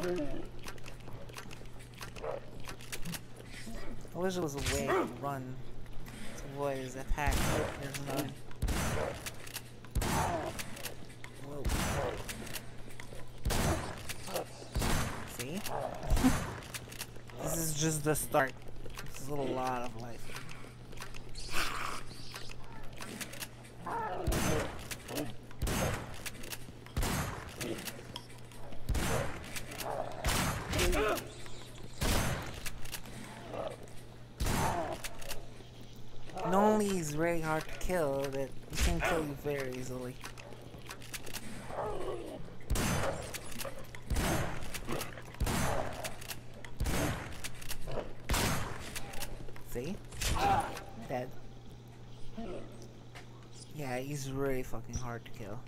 I wish there was a way to run to avoid his attack. There's none. Whoa. See? this is just the start. This is a lot of life. And only he's very hard to kill that he can kill you very easily. See? Dead. Yeah, he's really fucking hard to kill.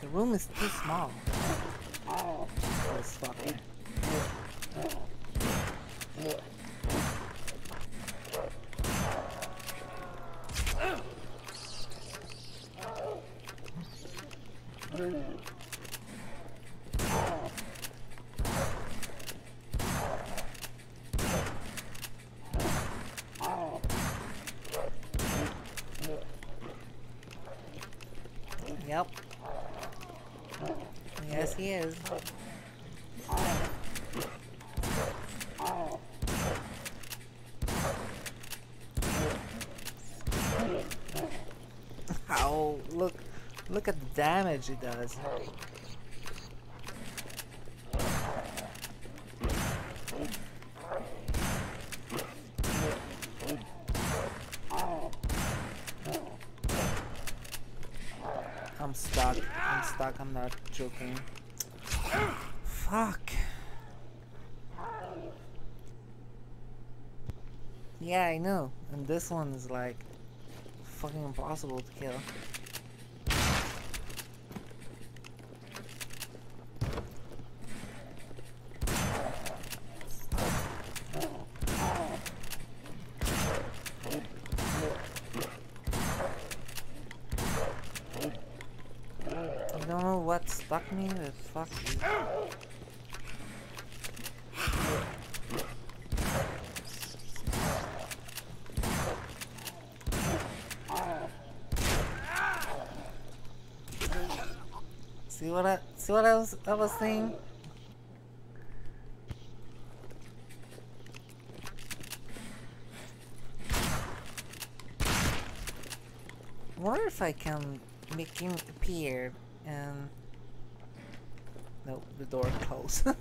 The room is too small. This fucker. Yep. Yes, he is. Ow, look, look at the damage it does. I'm stuck. I'm stuck. I'm not joking. Fuck. Yeah, I know. And this one is like fucking impossible to kill. I don't know what stuck fuck you. See what I see what I was I was saying? wonder if I can make him appear and no the door closed. [LAUGHS]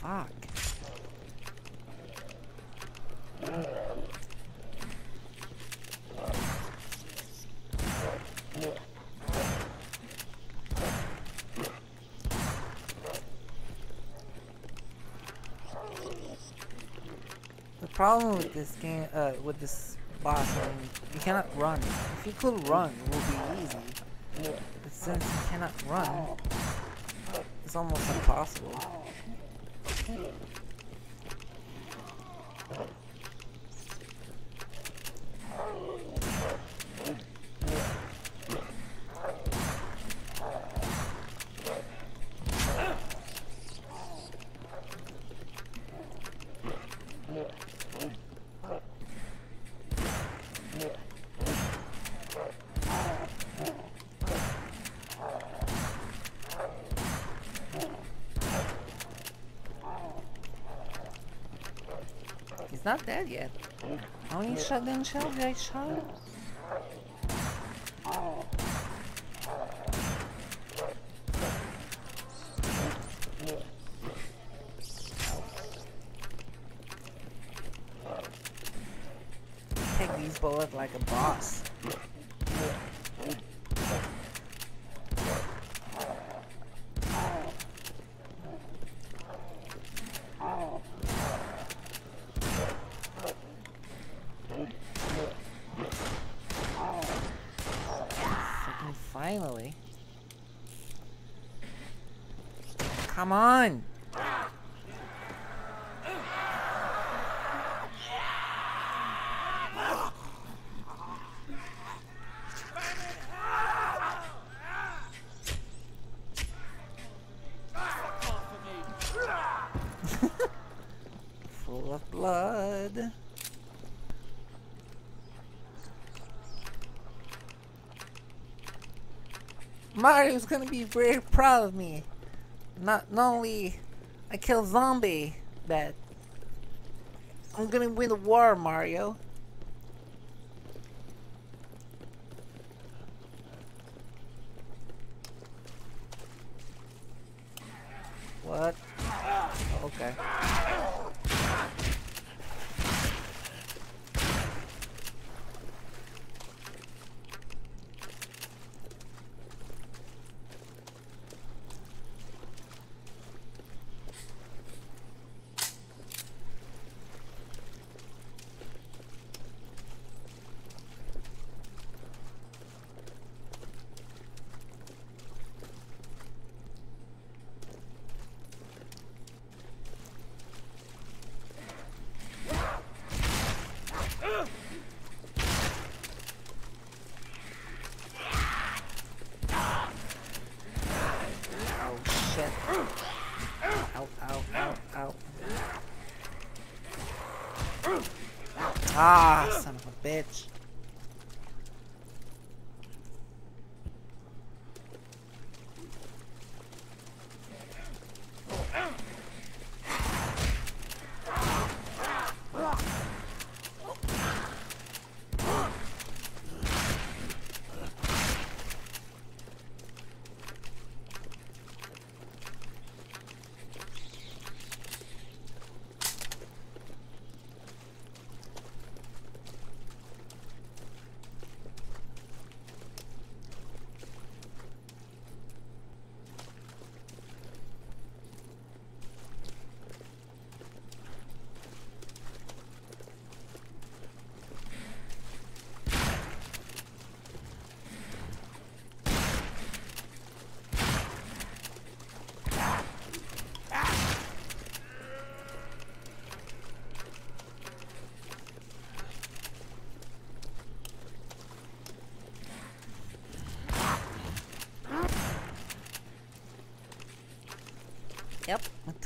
Fuck. The problem with this game, uh, with this boss, I mean, you cannot run. If you could run, it would be easy. But since you cannot run, it's almost impossible. He's not dead yet. How many shotgun shells did I shot? bullet like a boss. Fucking finally. Come on! [LAUGHS] Full of blood. Mario's gonna be very proud of me. Not, not only I kill zombie, but I'm gonna win the war, Mario.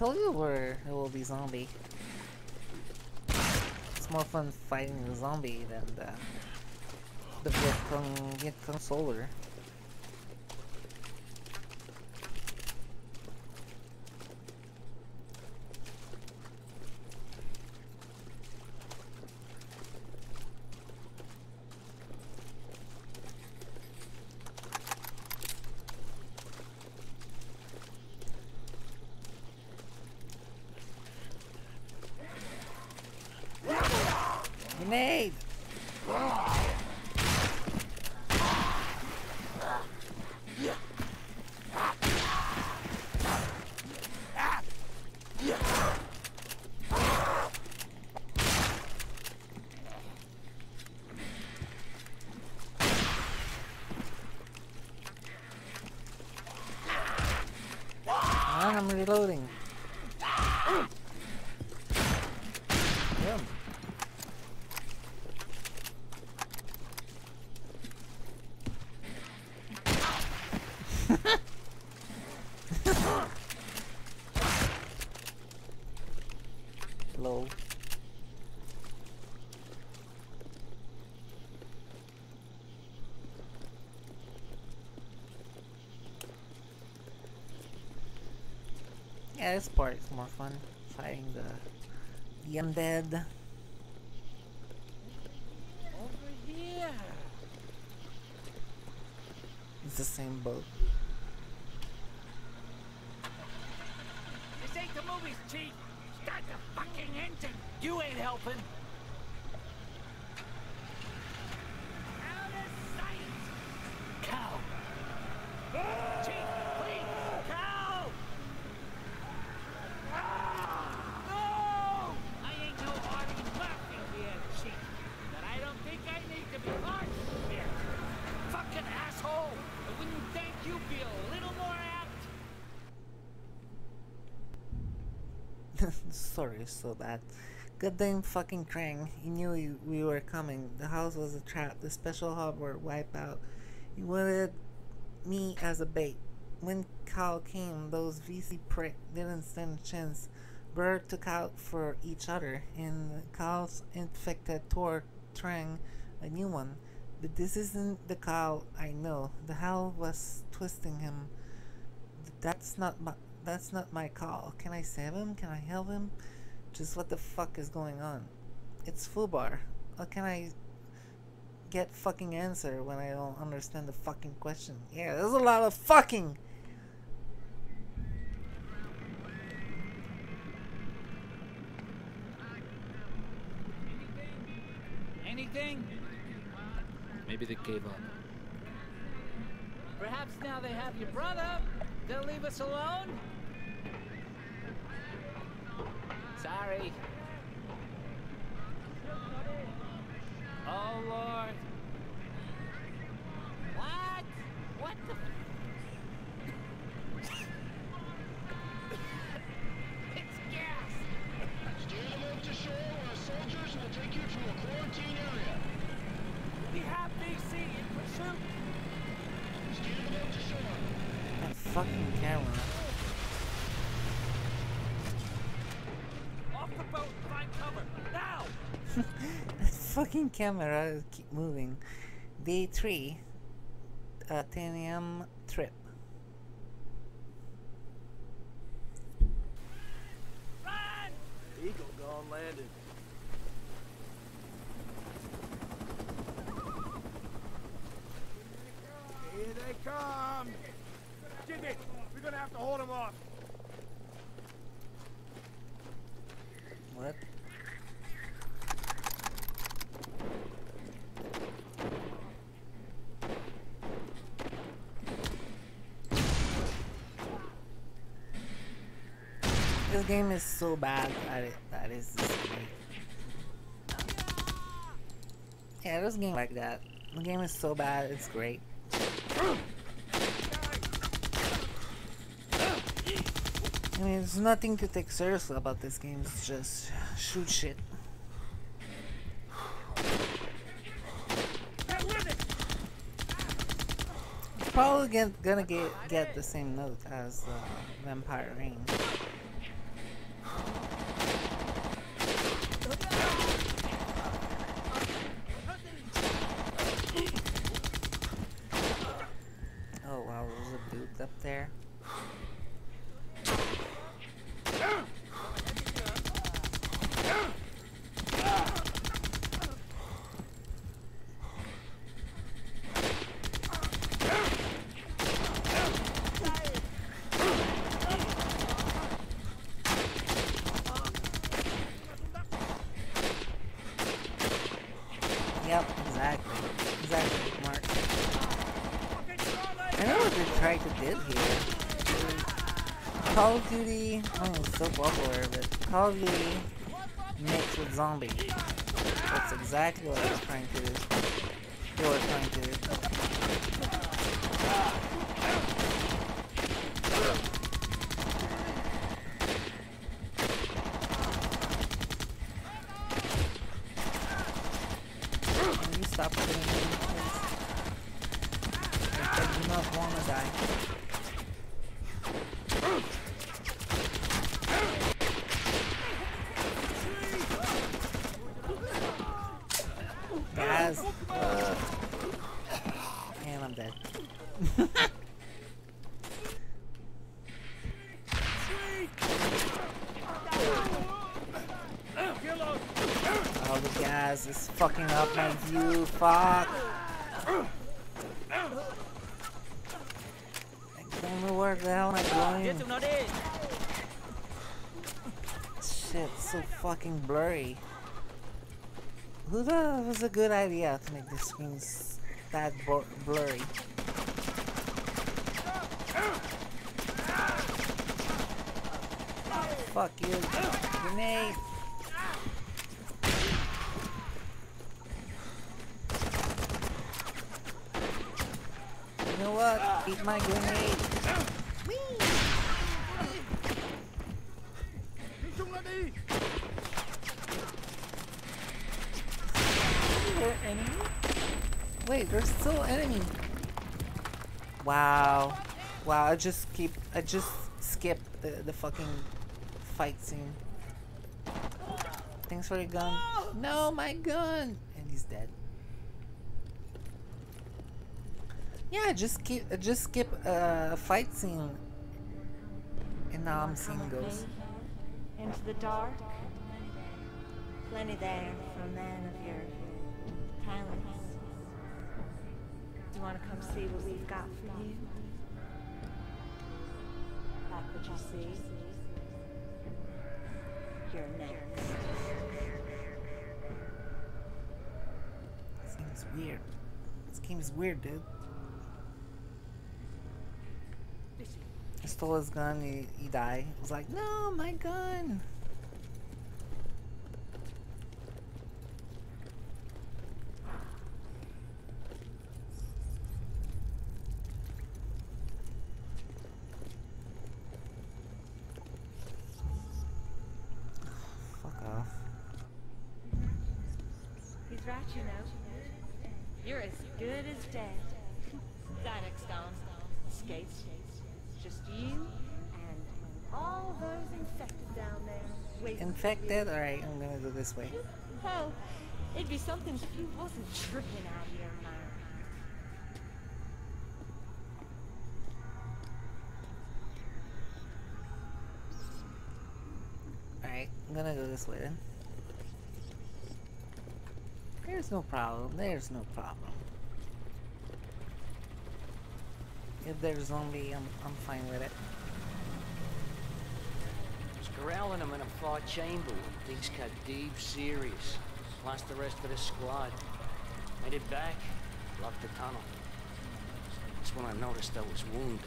Told you where it will be zombie. It's more fun fighting the zombie than the the Viet Cong soldier. I'm reloading. This part is more fun. Fighting the the undead. Over here. It's the same boat. This ain't the movies, Chief. Start the fucking engine. You ain't helping. asshole! And wouldn't you think you'd be a little more apt? Sorry, so bad. Goddamn fucking Krang. He knew we, we were coming. The house was a trap. The special hub were wiped out. He wanted me as a bait. When Cal came, those VC prick didn't stand a chance. Bird took out for each other, and Cal's infected toward Trang a new one. But this isn't the Cal I know. The hell was twisting him. That's not my that's not my call. Can I save him? Can I help him? Just what the fuck is going on? It's Fubar. How can I get fucking answer when I don't understand the fucking question? Yeah, there's a lot of fucking. Anything? Maybe they gave up. Perhaps now they have your brother. They'll leave us alone? Sorry. Oh, Lord. What? What the... fucking camera. Off the boat find cover. Now! that [LAUGHS] fucking camera keep moving. Day 3. Uh, 10 a.m. trip. Eagle gone landed. [LAUGHS] Here they come! We're gonna have to hold him off. What? This game is so bad that it that is great. Yeah, this game like that. The game is so bad, it's great. I mean, there's nothing to take seriously about this game. It's just shoot shit. Probably get, gonna get get the same note as uh, Vampire Rain. Oh wow, there's a dude up there. Yep, exactly. Exactly, Mark. I know what they're trying to do here. Call of Duty, so popular, but Call of Duty mixed with zombie. That's exactly what I was trying to do. They trying to do. Can you stop hitting me, please? I do not want to die. Guys, uh, and I'm dead. Oh, the gas is Fuck. I don't know where the hell am I. Shit, so fucking blurry. Who the was a good idea to make the screens that blurry? Fuck you. Grenade. You know what? Eat my grenade. There enemy? Wait, there's still enemy. Wow. Wow, I just keep I just skipped the, the fucking fight scene. Thanks for the gun. No, my gun! And he's dead. Yeah, just keep just skip uh, a fight scene. And now I'm seeing ghosts. Into the dark. Plenty there for a man of your talents. Do you want to come see what we've got for you? Like what you see? You're next. This game's weird. This game is weird, dude. I stole his gun, he, he died. He was like, no, my gun! Fuck off. He's right, you know. You're as good as dead. Infected? Alright, I'm gonna go this way. Hell, it'd be something if you wasn't tripping out of your mind. Alright, I'm gonna go this way then. There's no problem. There's no problem. If there's a zombie, I'm, I'm fine with it. Corralling them in a far chamber when things got deep serious. Lost the rest of the squad. Made it back, blocked the tunnel. That's when I noticed I was wounded.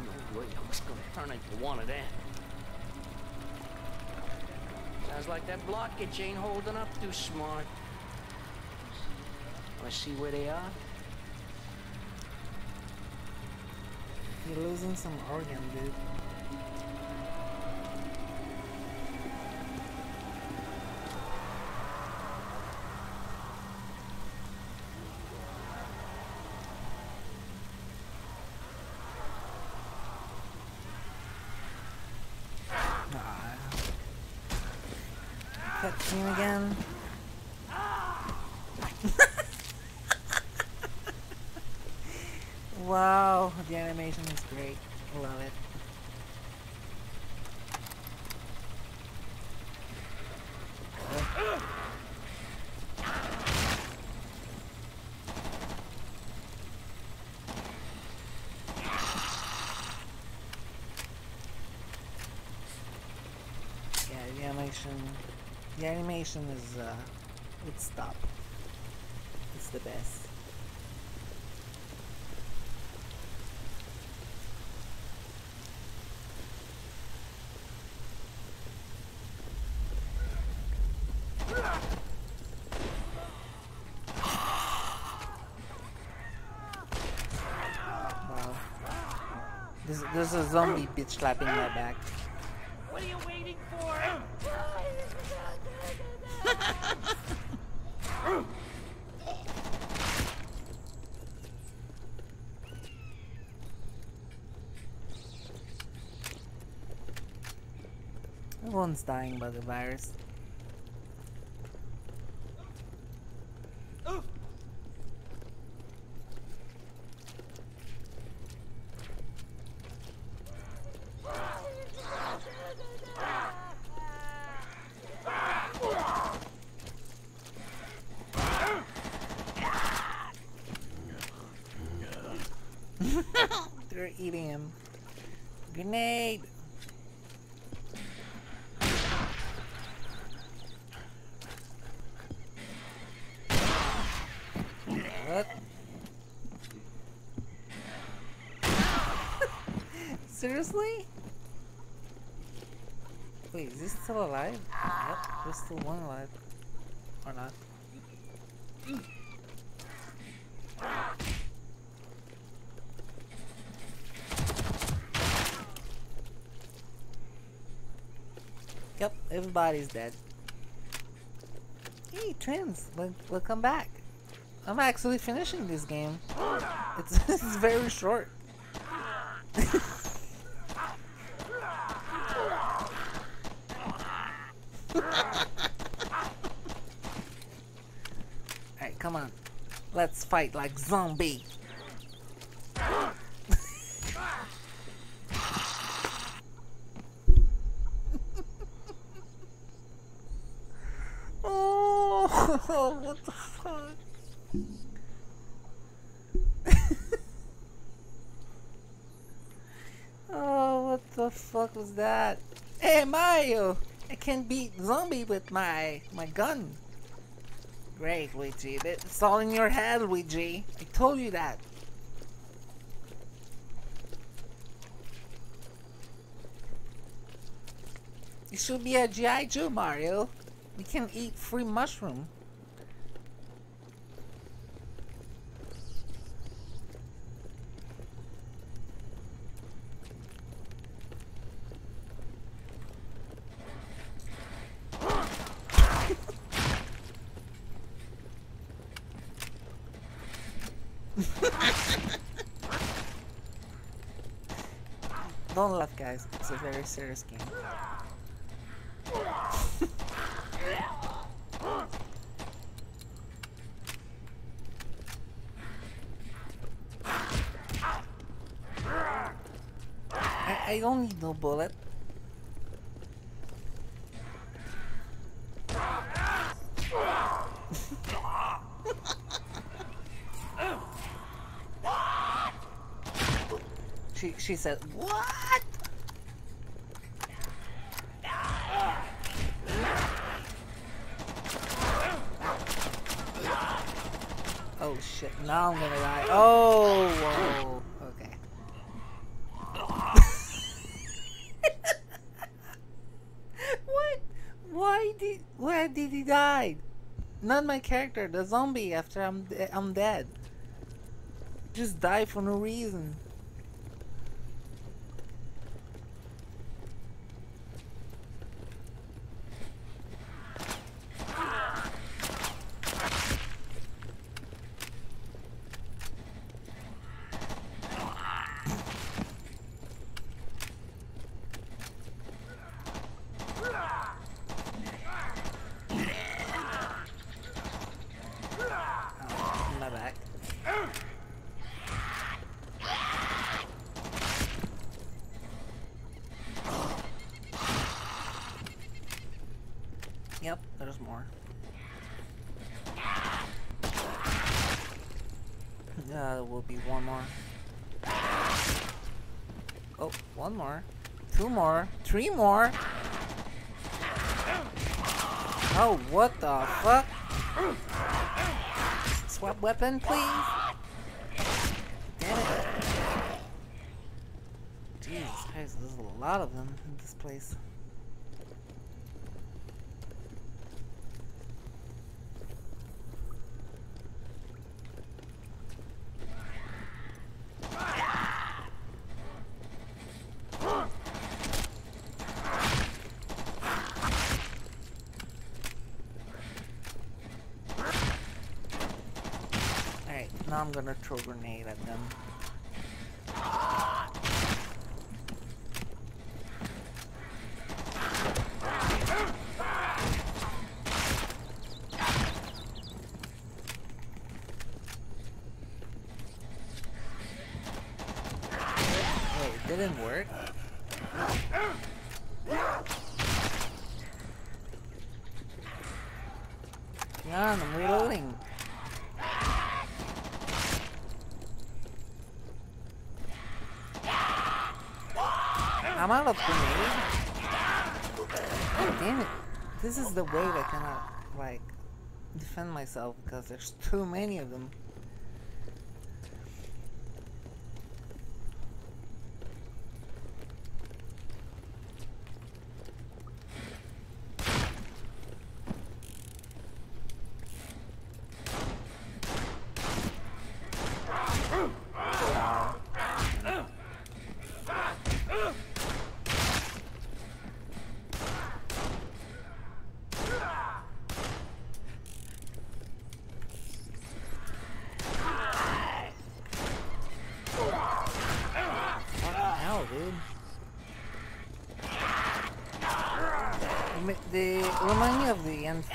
No way I was gonna turn into one of them. Sounds like that blockage ain't holding up too smart. Wanna see where they are? You're losing some organ, dude. Cutscene again. [LAUGHS] wow, the animation is great. I Love it. Yeah, the animation, the animation is uh, it's top. It's the best. [GASPS] Wow. There's, there's a zombie bitch slapping my back. What are you waiting for? Everyone's dying by the virus. still alive? Yep, there's still one alive. Or not. Yep, everybody's dead. Hey, twins, welcome back. I'm actually finishing this game. It's, [LAUGHS] it's very short. Fight like zombie. [LAUGHS] oh, what the fuck? [LAUGHS] oh, what the fuck was that? Hey, Mario! I can beat zombie with my my gun. Great, Luigi. It's all in your head, Luigi. I told you that. You should be a G.I. Joe, Mario. We can eat free mushroom. Don't laugh, guys. It's a very serious game. I, I don't need no bullet. [LAUGHS] she she said, "What?" Oh shit! Now I'm gonna die. Oh, whoa. Okay. [LAUGHS] what? Why did? Where did he die? Not my character, the zombie. After I'm de I'm dead. Just die for no reason. my back. Yep, there's more. Uh, there will be one more. Oh, one more. Two more. Three more. Oh, what the fuck? Swap weapon, please. Damn it. There's a lot of them in this place. Alright, now I'm gonna throw grenade at them. Wait, it didn't work? Yeah, I'm reloading. Grenade. God damn it. This is the way I cannot, like, defend myself because there's too many of them.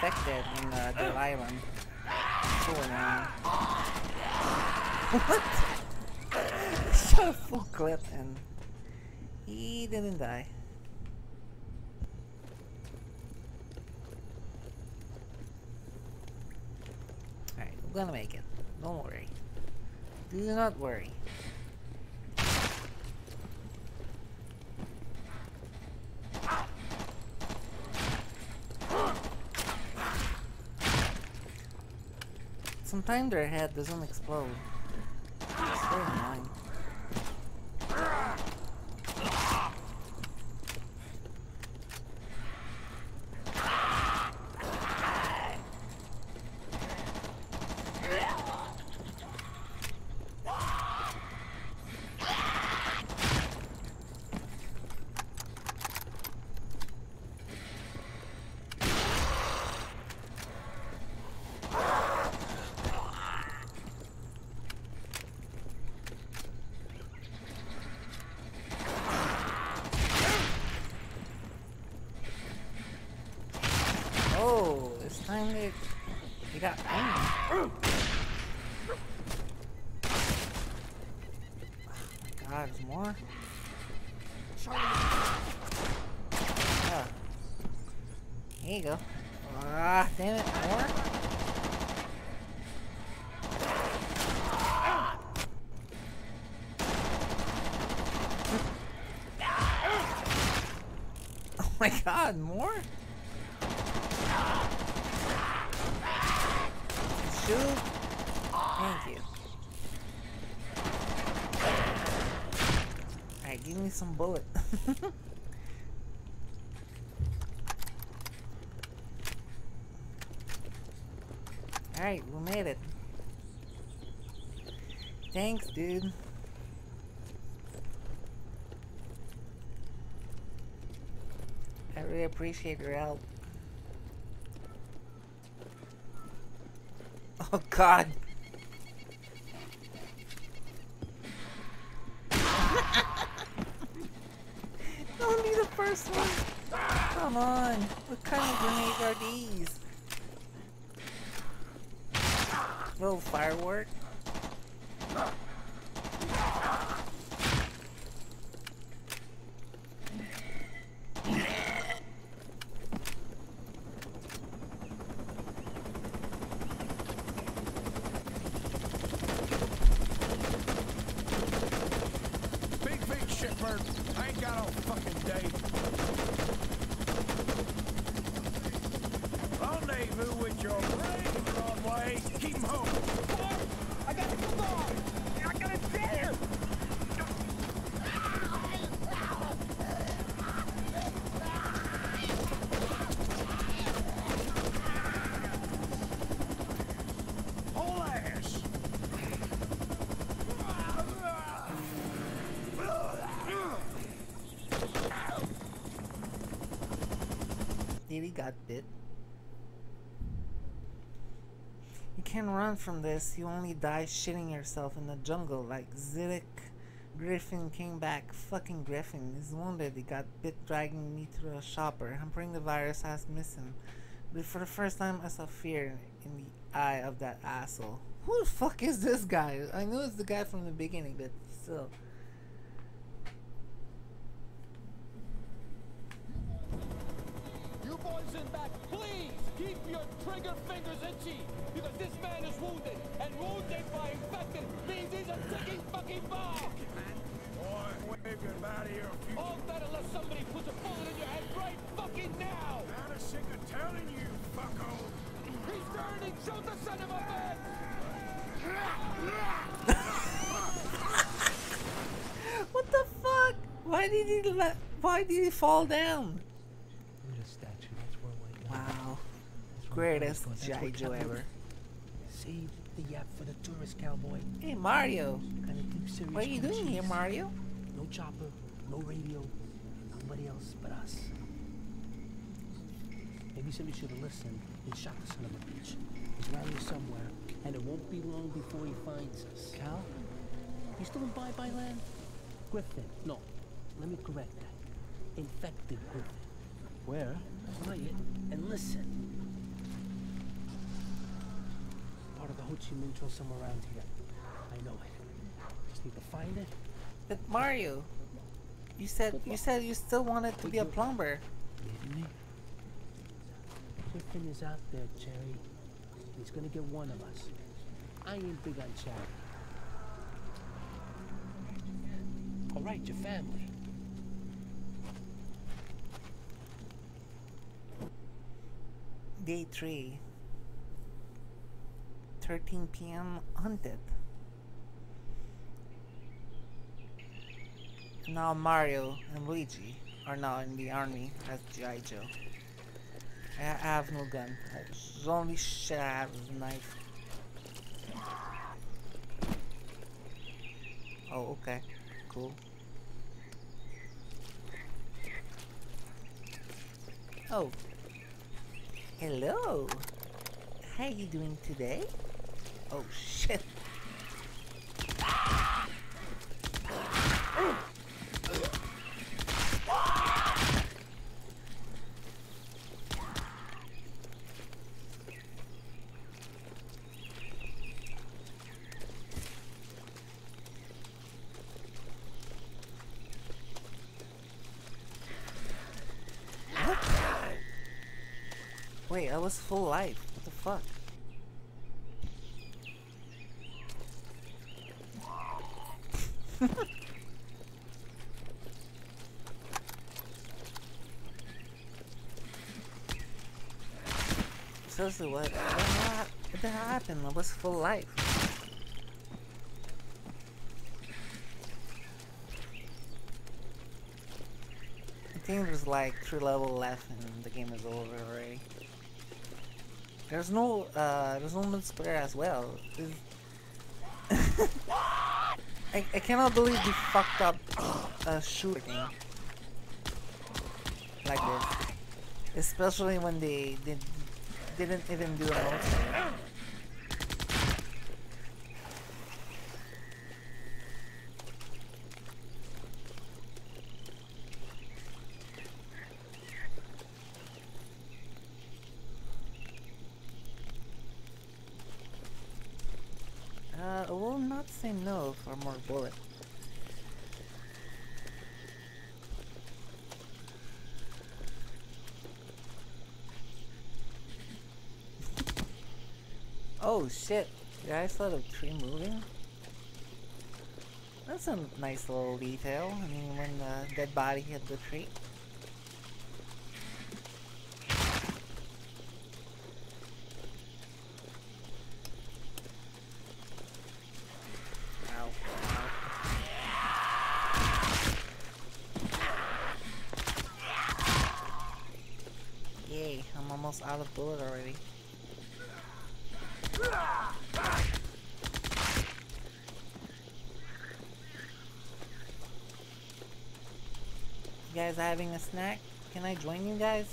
Infected in uh, [GASPS] Dead Island. [LAUGHS] So annoying. what? A full clip and he didn't die. Alright, we're gonna make it. Don't worry. Do not worry. Sometimes their head doesn't explode. It's very annoying. Oh, it's time to. You got aim. God, there's more. Ah. Here you go. Ah, damn it, more. [LAUGHS] Oh my god, more? Shoot. Thank you. Alright, give me some bullet. [LAUGHS] Alright, we made it. Thanks, dude. I really appreciate your help. [LAUGHS] Oh god. Only the first one. Come on. What kind of grenades are these? Little firework. Big, big shitbird. I ain't got all fucking day. Rendezvous with your brain, Broadway. Keep 'em home. I got to come on! I got to dare! Whole ass. Diddy got bit. You from this. You only die shitting yourself in the jungle like Zidek. Griffin came back. Fucking Griffin. He's wounded. He got bit dragging me to a shopper. I'm the virus has him. But for the first time, I saw fear in the eye of that asshole. Who the fuck is this guy? I know it's the guy from the beginning, but still. You boys in back, please keep your trigger fingers itchy because this man is wounded, and wounded by infected means he's a ticking fucking bomb. Boy, we've got out of here a few. All that unless somebody puts a bullet in your head right fucking now. I'm sick of telling you, fucko. He's turning. Shoot the son of a bitch. What the fuck? Why did he let? Why did he fall down? Buddha statue, that's where we're. Wow. That's Greatest going. That's G.I. what Joe happened. ever. Save the yap for the tourist cowboy. Hey Mario, Gotta do serious what are you doing here. Mario? No chopper, no radio, nobody else but us. Maybe somebody should have listened and shot the son of a bitch. He's around here somewhere, and it won't be long before he finds us. Cal? You still in Bye Bye Land? Griffin? No. let me correct that. Infected Griffin. Where? Quiet and listen. Part of the Ho Chi Minh Trail somewhere around here. I know it. Just need to find it. But Mario, you said you said you still wanted to be a plumber. Didn't he? Griffin is out there, Jerry. He's gonna get one of us. I ain't big on charity. All right, your family. Day 3. 13 p.m. Hunted. Now Mario and Luigi are now in the army as G.I. Joe. I have no gun. The only shit I have is a knife. Oh, okay. Cool. Oh. Hello. How are you doing today? Oh shit. What? Wait, I was full life. What the fuck? [LAUGHS] Seriously, what? What, what, the happened? I was full life. I think there's like three levels left and the game is over already. There's no, uh, there's no multiplayer as well. [LAUGHS] I, I cannot believe they fucked up a shooter game like this. Especially when they did, didn't even do a multiplayer. Uh, I will not say for more bullet. oh shit! Did I saw the tree moving? That's a nice little detail. I mean, when the dead body hit the tree. Ow, ow. Yay, I'm almost out of bullet already. You guys having a snack? Can I join you guys?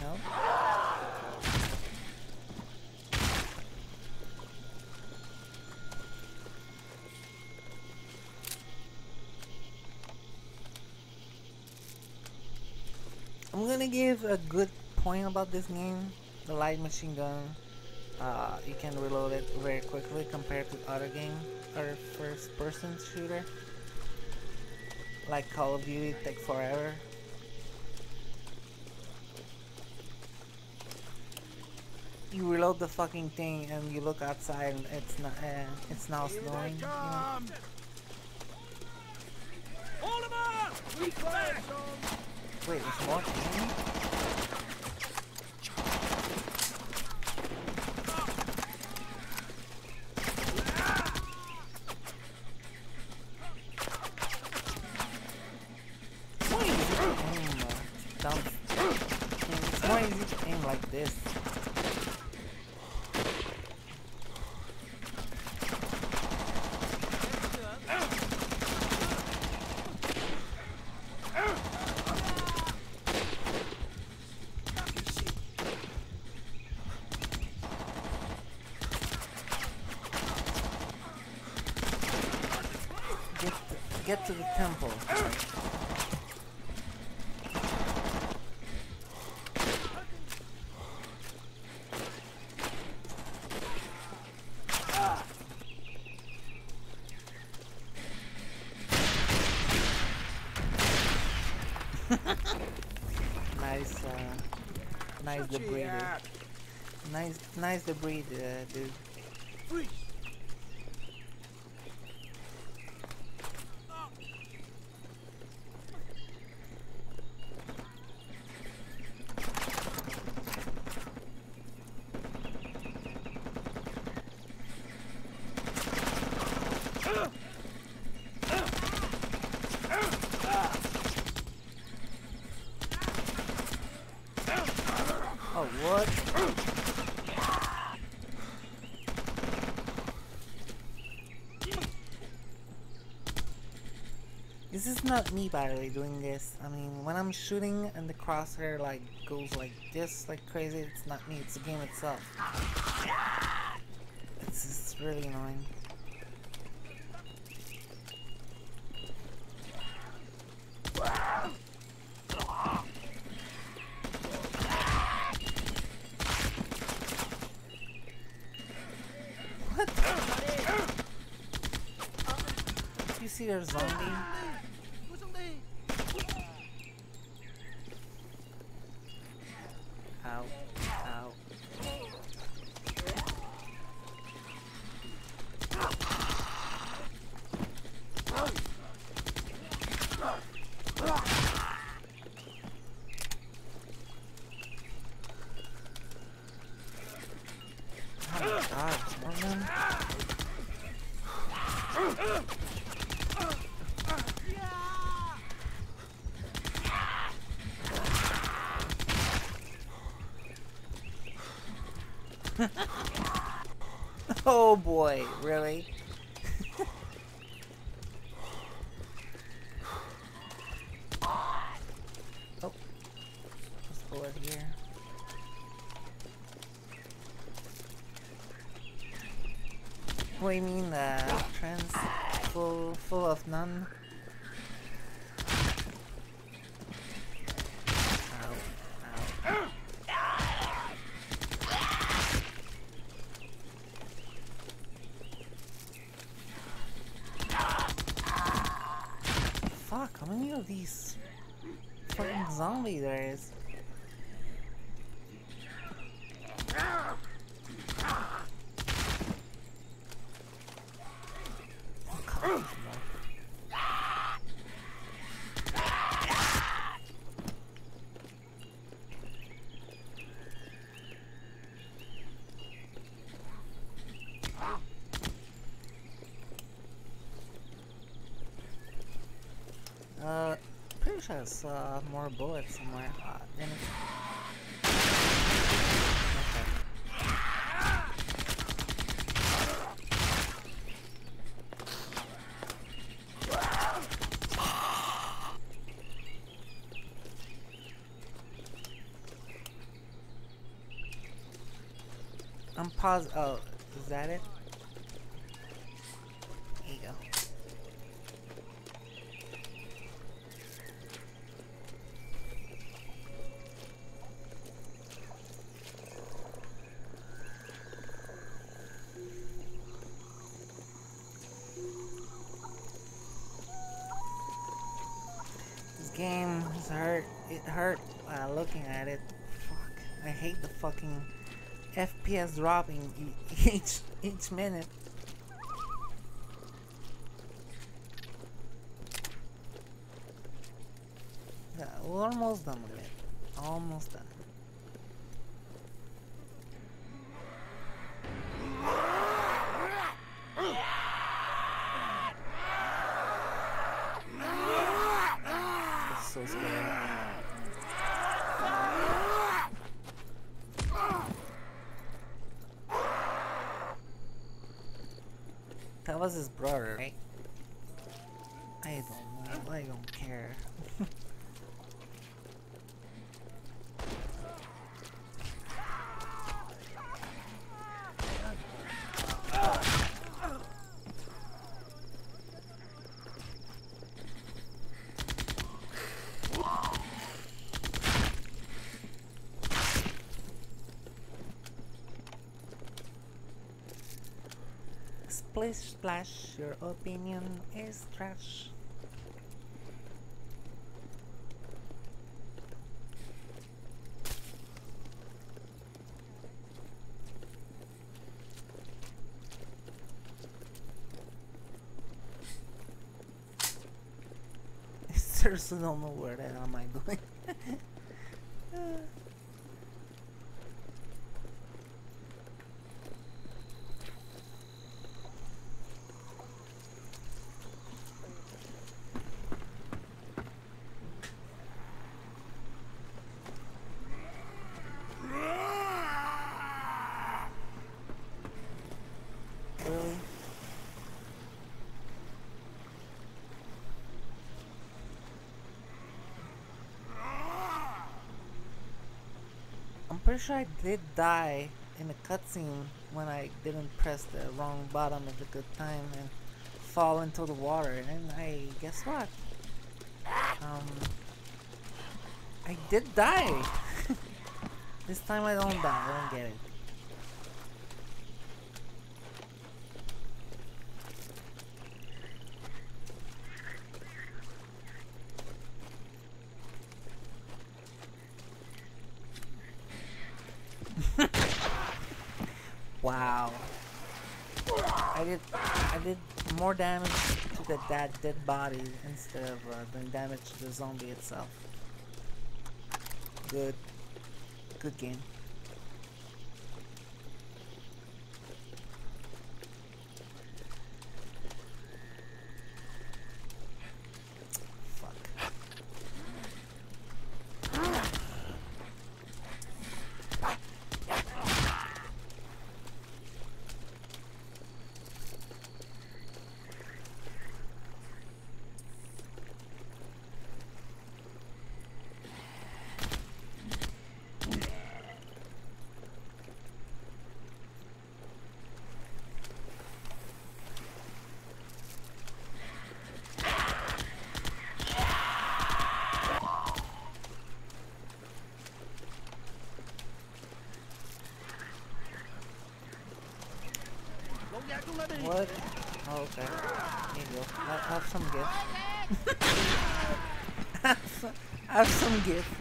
No? I'm gonna give a good point about this game. The light machine gun, uh, you can reload it very quickly compared to other game or first person shooter. Like Call of Duty take forever. You reload the fucking thing and you look outside and it's not uh, it's now snowing. You know? Hold him up! We! Wait, there's more thing? It's more easy to aim uh, down. It's more easy to aim like this. get to the temple. [LAUGHS] nice, uh, nice Shut your debris, Nice, nice debris, uh, dude. Freeze! Oh, what? This is not me, by the way, doing this. I mean, when I'm shooting and the crosshair, like, goes like this, like crazy, it's not me, it's the game itself. It's just really annoying. What? You see there's zombie? Ow. Ow. Oh my god, more of them? Oh boy, really? oh, let's go over here. What do you mean, uh, trans full, full of none? Ow, ow. Fuck, how many of these fucking zombie there is? Uh, pretty sure I saw more bullets somewhere. Uh. I'm pause. Oh, is that it? There you go. This game is hurt. It hurt uh, looking at it. Fuck. I hate the fucking FPS dropping [LAUGHS] each each minute. Yeah, we're almost done with it. Almost done. It's so scary. That was his brother, right? I don't know. I don't care. Splish splash, your opinion is trash. [LAUGHS] I seriously don't know where the hell am I going. really? I'm pretty sure I did die in a cutscene when I didn't press the wrong button at the good time and fall into the water. And I guess what? Um, I did die. [LAUGHS] this time I don't die. I don't get it. Wow. I did I did more damage to the that dead body instead of uh, doing damage to the zombie itself. Good. Good game. What? Oh, okay. Here you go. Have, have some gift. [LAUGHS] have, some, have some gift.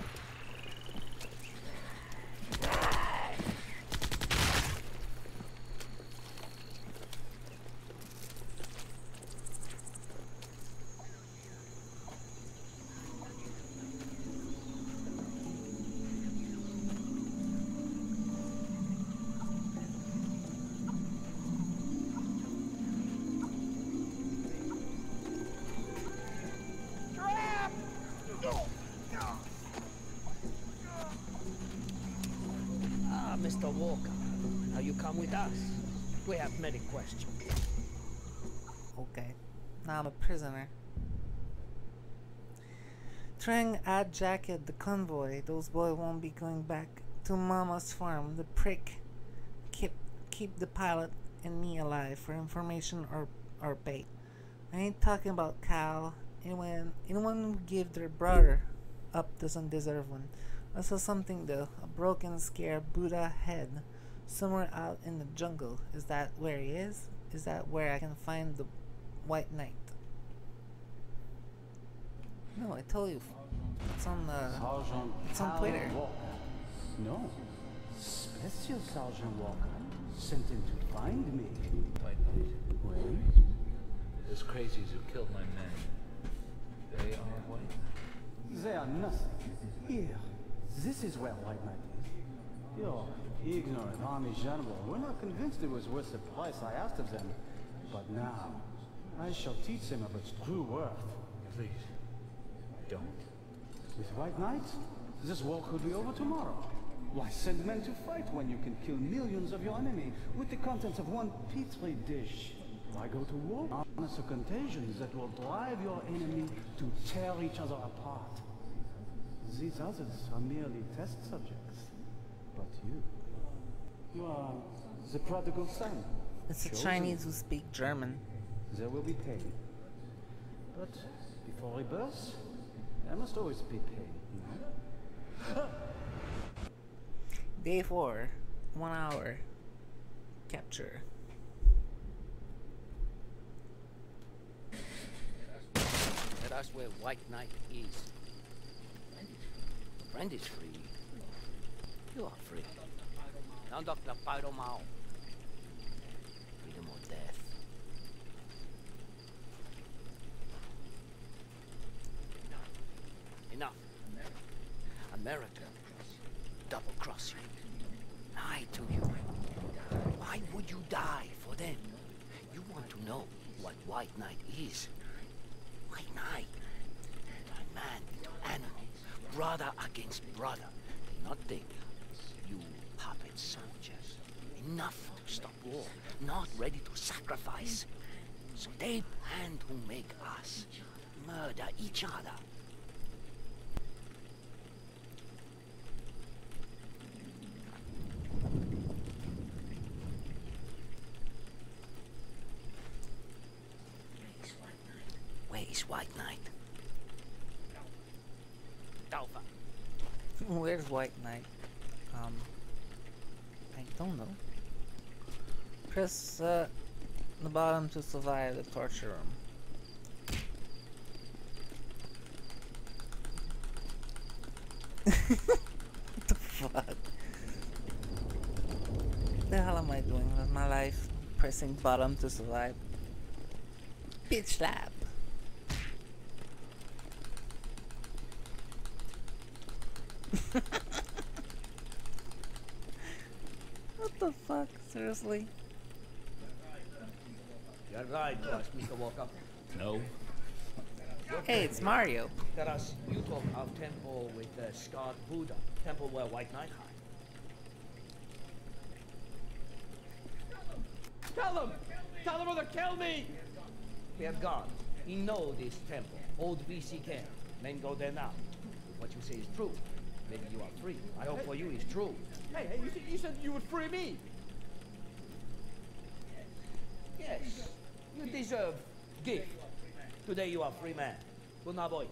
Come with us. We have many questions. Okay. Now I'm a prisoner. Trang add jacket the convoy. Those boys won't be going back to Mama's farm. The prick. Keep keep the pilot and me alive for information or or bait. I ain't talking about Cal. Anyone anyone who give their brother up doesn't deserve one. I saw something though. A broken scared Buddha head. Somewhere out in the jungle. Is that where he is? Is that where I can find the White Knight? No, I told you. It's on the. Sergeant It's on Twitter. Walker. No. Special Sergeant Walker sent him to find me. White Knight. Well, Those crazies who killed my men. They are white. they are nothing. Here, this is where White Knight is. Your ignorant army general were not convinced it was worth the price I asked of them. But now, I shall teach them of its true worth. Please, don't. With White Knight, this war could be over tomorrow. Why send men to fight when you can kill millions of your enemy with the contents of one petri dish? Why go to war? Honest contagions that will drive your enemy to tear each other apart. These others are merely test subjects. But you, you are the prodigal son. It's a Chinese who speak German. There will be pain. But before rebirth, there must always be pain. Day [LAUGHS] 4. 1 hour. Capture. That's where White Knight is. Friend is free. You are free. Now, Dr. Pyro Mao. Freedom or death. Enough. America. America. Double cross you. Lie to you. Why would you die for them? You want to know what White Knight is. White Knight. Turn man into animal. Brother against brother. They not think. Soldiers. Enough to stop war. Not ready to sacrifice. So they plan to make us murder each other. Where is White Knight? Where's White Knight? Um, I don't know. Press uh, the bottom to survive the torture room. what [LAUGHS] the fuck? The hell am I doing with my life? Pressing bottom to survive. Bitch slap. [LAUGHS] what the fuck? Seriously? You're right, boss, Mr. Walker. No. Hey, it's Mario. Tell us, you talk of temple with the scarred Buddha, temple where White Knight hide. Tell them! Tell them or they'll kill me! He have gone. He know this temple. Old VC camp. Men go there now. What you say is true. Maybe you are free. I hope for you is true. Hey, hey, you, said- you said you would free me. Yes. You deserve gift. Today you are free man. Good night, boy.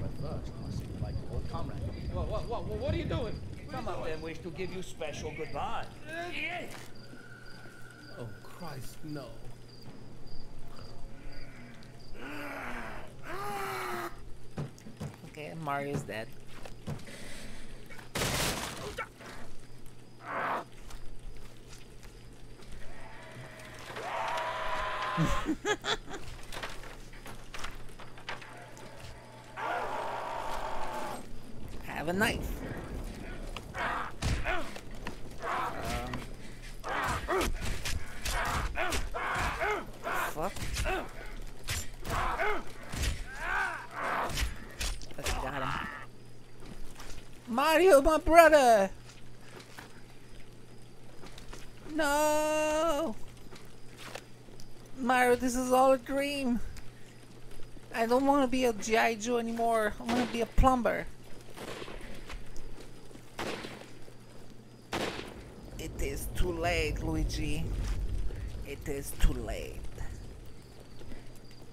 But first, I must say goodbye old comrade. What, what, what, what are you doing? Some of them wish to give you special goodbye. Yes. Oh, Christ, no. Ah. Okay, Mario's dead. [LAUGHS] Have a knife. Fuck. Okay, got him. Mario, my brother! No! Mario, this is all a dream. I don't want to be a G.I. Joe anymore. I want to be a plumber. It is too late, Luigi. It is too late.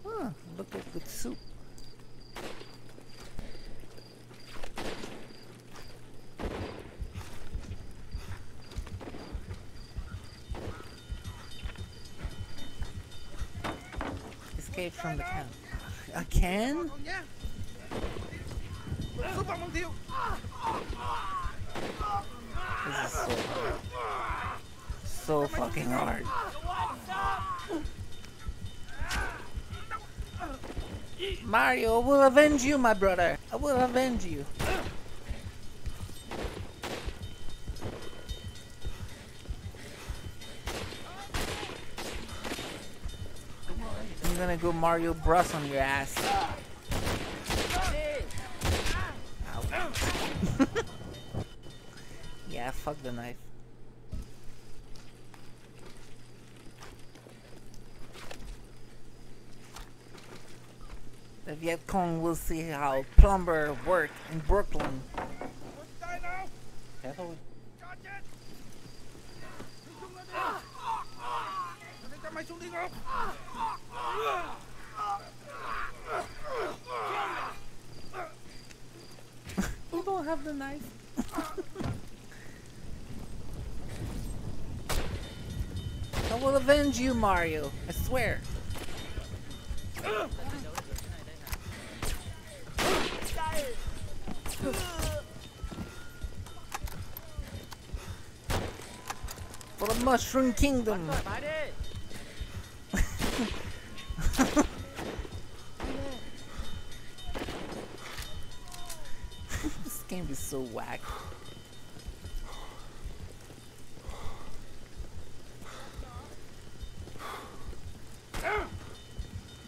Huh, look at good soup. Escape from the camp. I can? This is so hard. So fucking hard. Mario, will avenge you, my brother. I will avenge you. Gonna go Mario Bros on your ass. [LAUGHS] Yeah, fuck the knife. The Viet Cong will see how plumber work in Brooklyn. Careful with You don't have the knife. I will avenge you, Mario. I swear. For the Mushroom Kingdom. This game is so whack.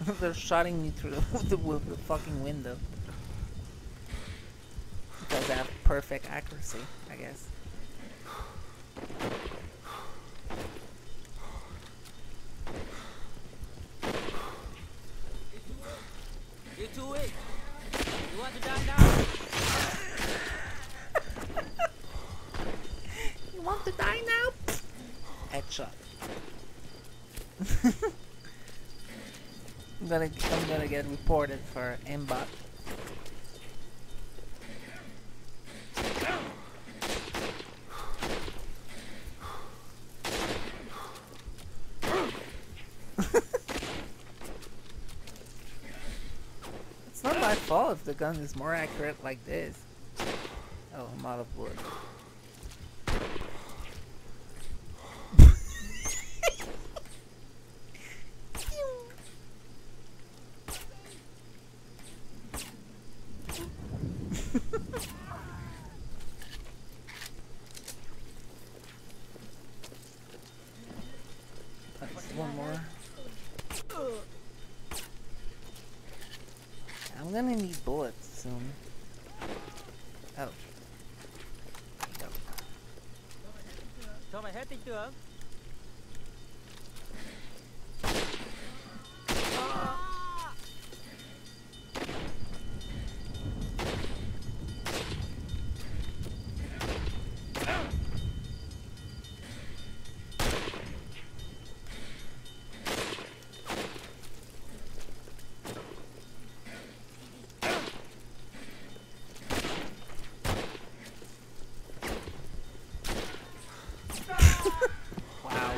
[LAUGHS] They're shotting me through the, [LAUGHS] the, the fucking window. Because I have perfect accuracy, I guess. You too weak. You want to die now? [LAUGHS] You want to die now? Headshot. [LAUGHS] I'm gonna I'm gonna get reported for aimbot. Not if the gun is more accurate like this. Oh, I'm out of wood. That's one more. I'm gonna need bullets soon. Oh. There you go. Cho mày hết tinh tướng. Wow.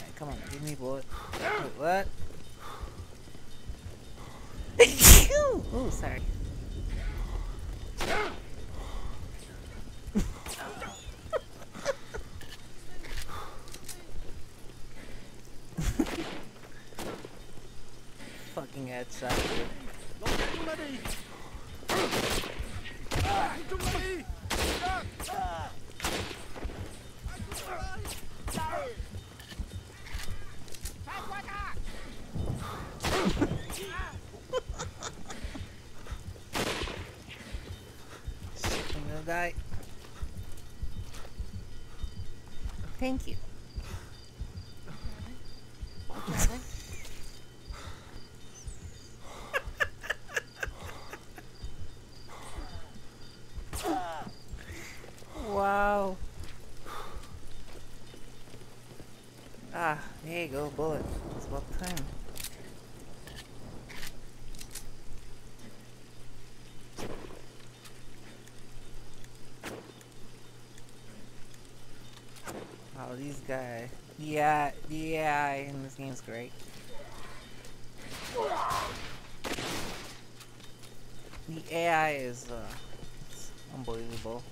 Hey, come on, give me bullet. Wait, what? oh, sorry. [LAUGHS] Fucking headshot. Thank you. [LAUGHS] wow. Ah, there you go, bullet. It's about time. Oh, these guys. Yeah, AI in this game's great. The AI is uh, unbelievable.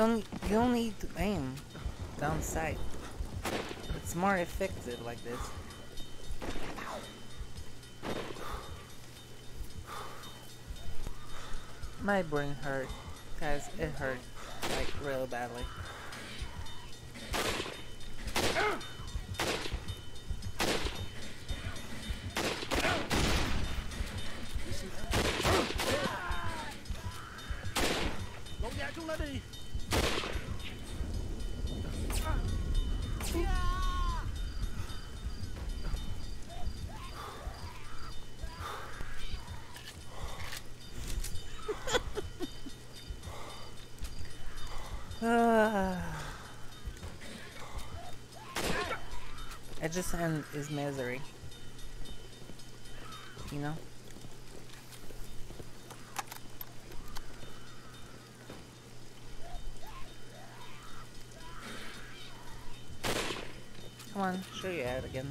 You don't you don't need to aim down sight. It's more effective like this. My brain hurt, guys. It hurt like real badly. Just end is misery. You know? Come on, show your head again.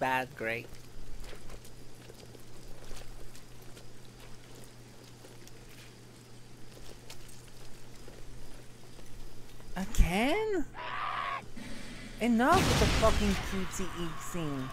bad great. Again? Enough with the fucking QTE scene.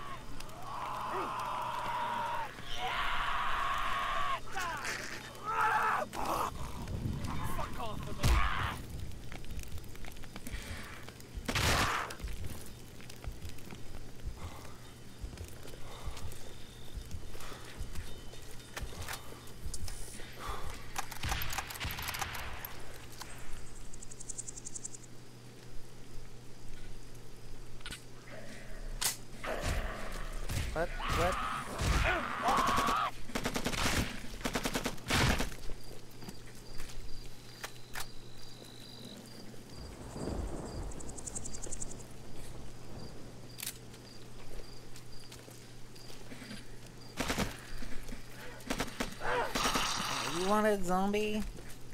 Wanted zombie?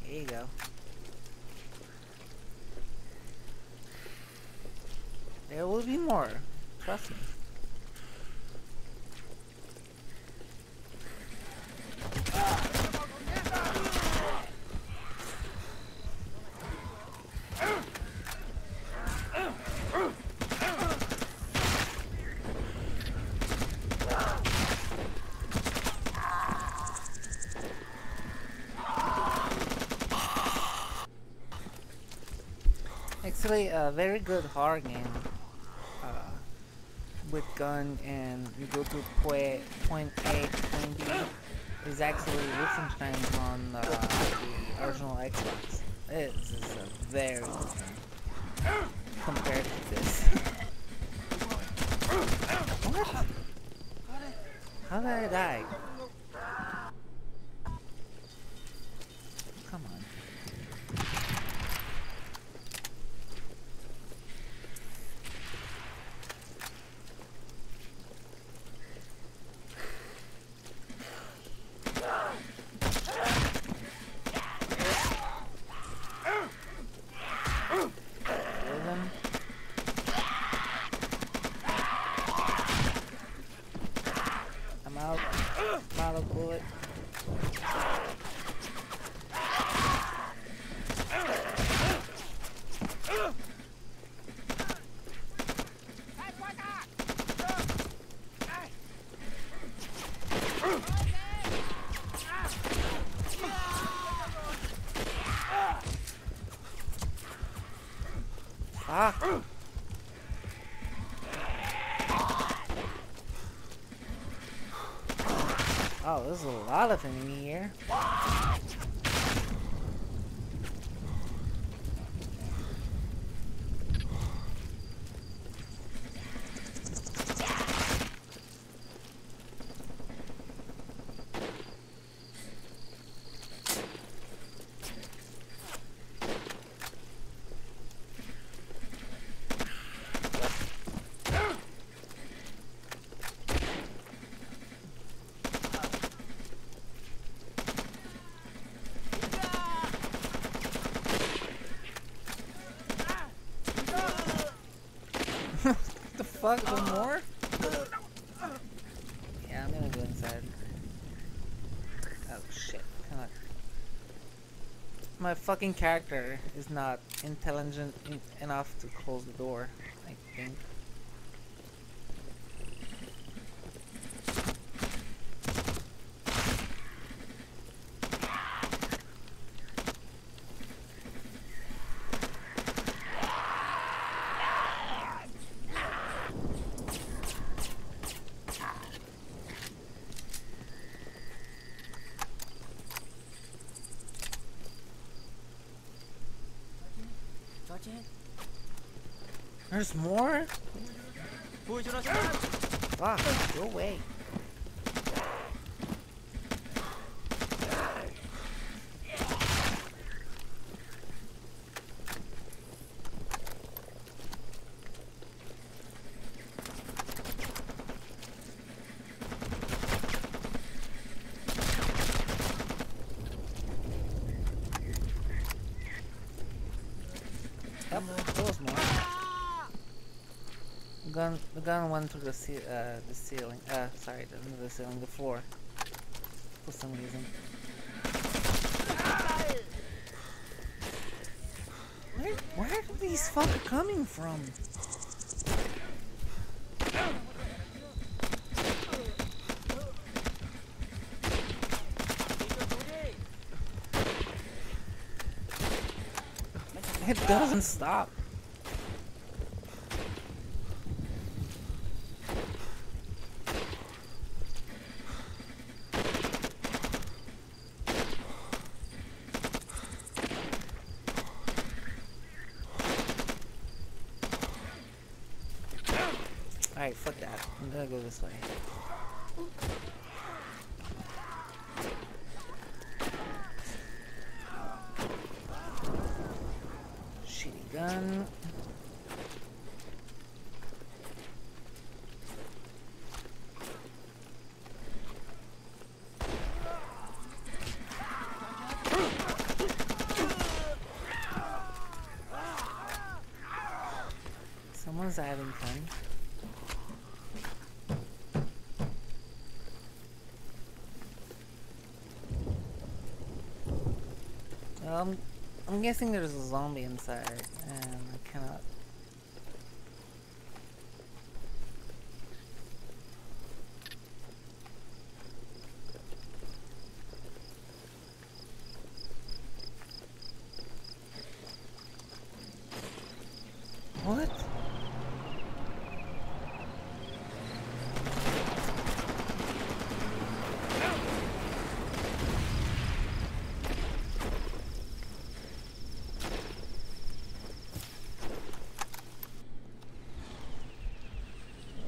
Here you go. There will be more. Trust me. Actually a very good horror game uh, with gun and you go to point, A point B is actually Wolfenstein on uh, the original Xbox. It is a very good game compared to this. what? How did I die? Ah. Oh, there's a lot of enemy fuck? One more? Yeah, I'm gonna go inside. Oh shit. Come on. My fucking character is not intelligent enough to close the door, I think. There's more? Fuck, ah, go away. Yep, there was more. The gun, through the ce- uh, the ceiling. Uh, sorry, the, not the ceiling, the floor. For some reason. Where, where are these fuckers coming from? It doesn't stop. Alright, fuck that. I'm gonna go this way. Shitty gun. Someone's having fun. Well, I'm, I'm guessing there's a zombie inside, and I cannot. What?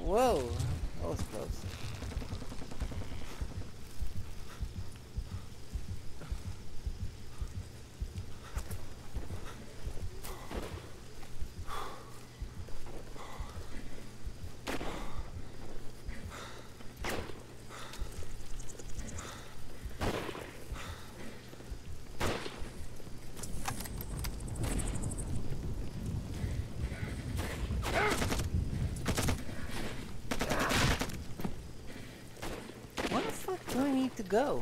Whoa, that was close. Where the fuck do I need to go?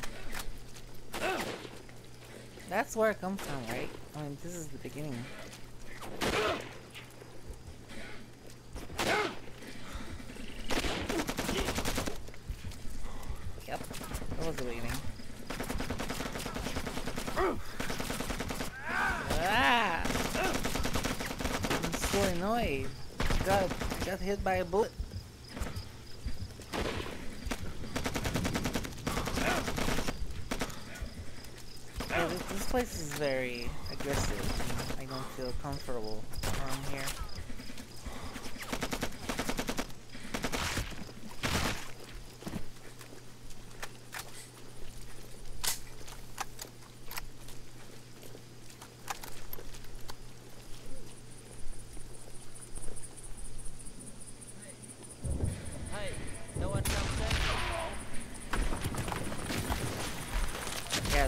That's where I come from, right? I mean, this is the beginning. Yep, that was the beginning. Ah! I'm so annoyed. Got, got hit by a bullet. Yeah, this, this place is very aggressive. I don't feel comfortable around here.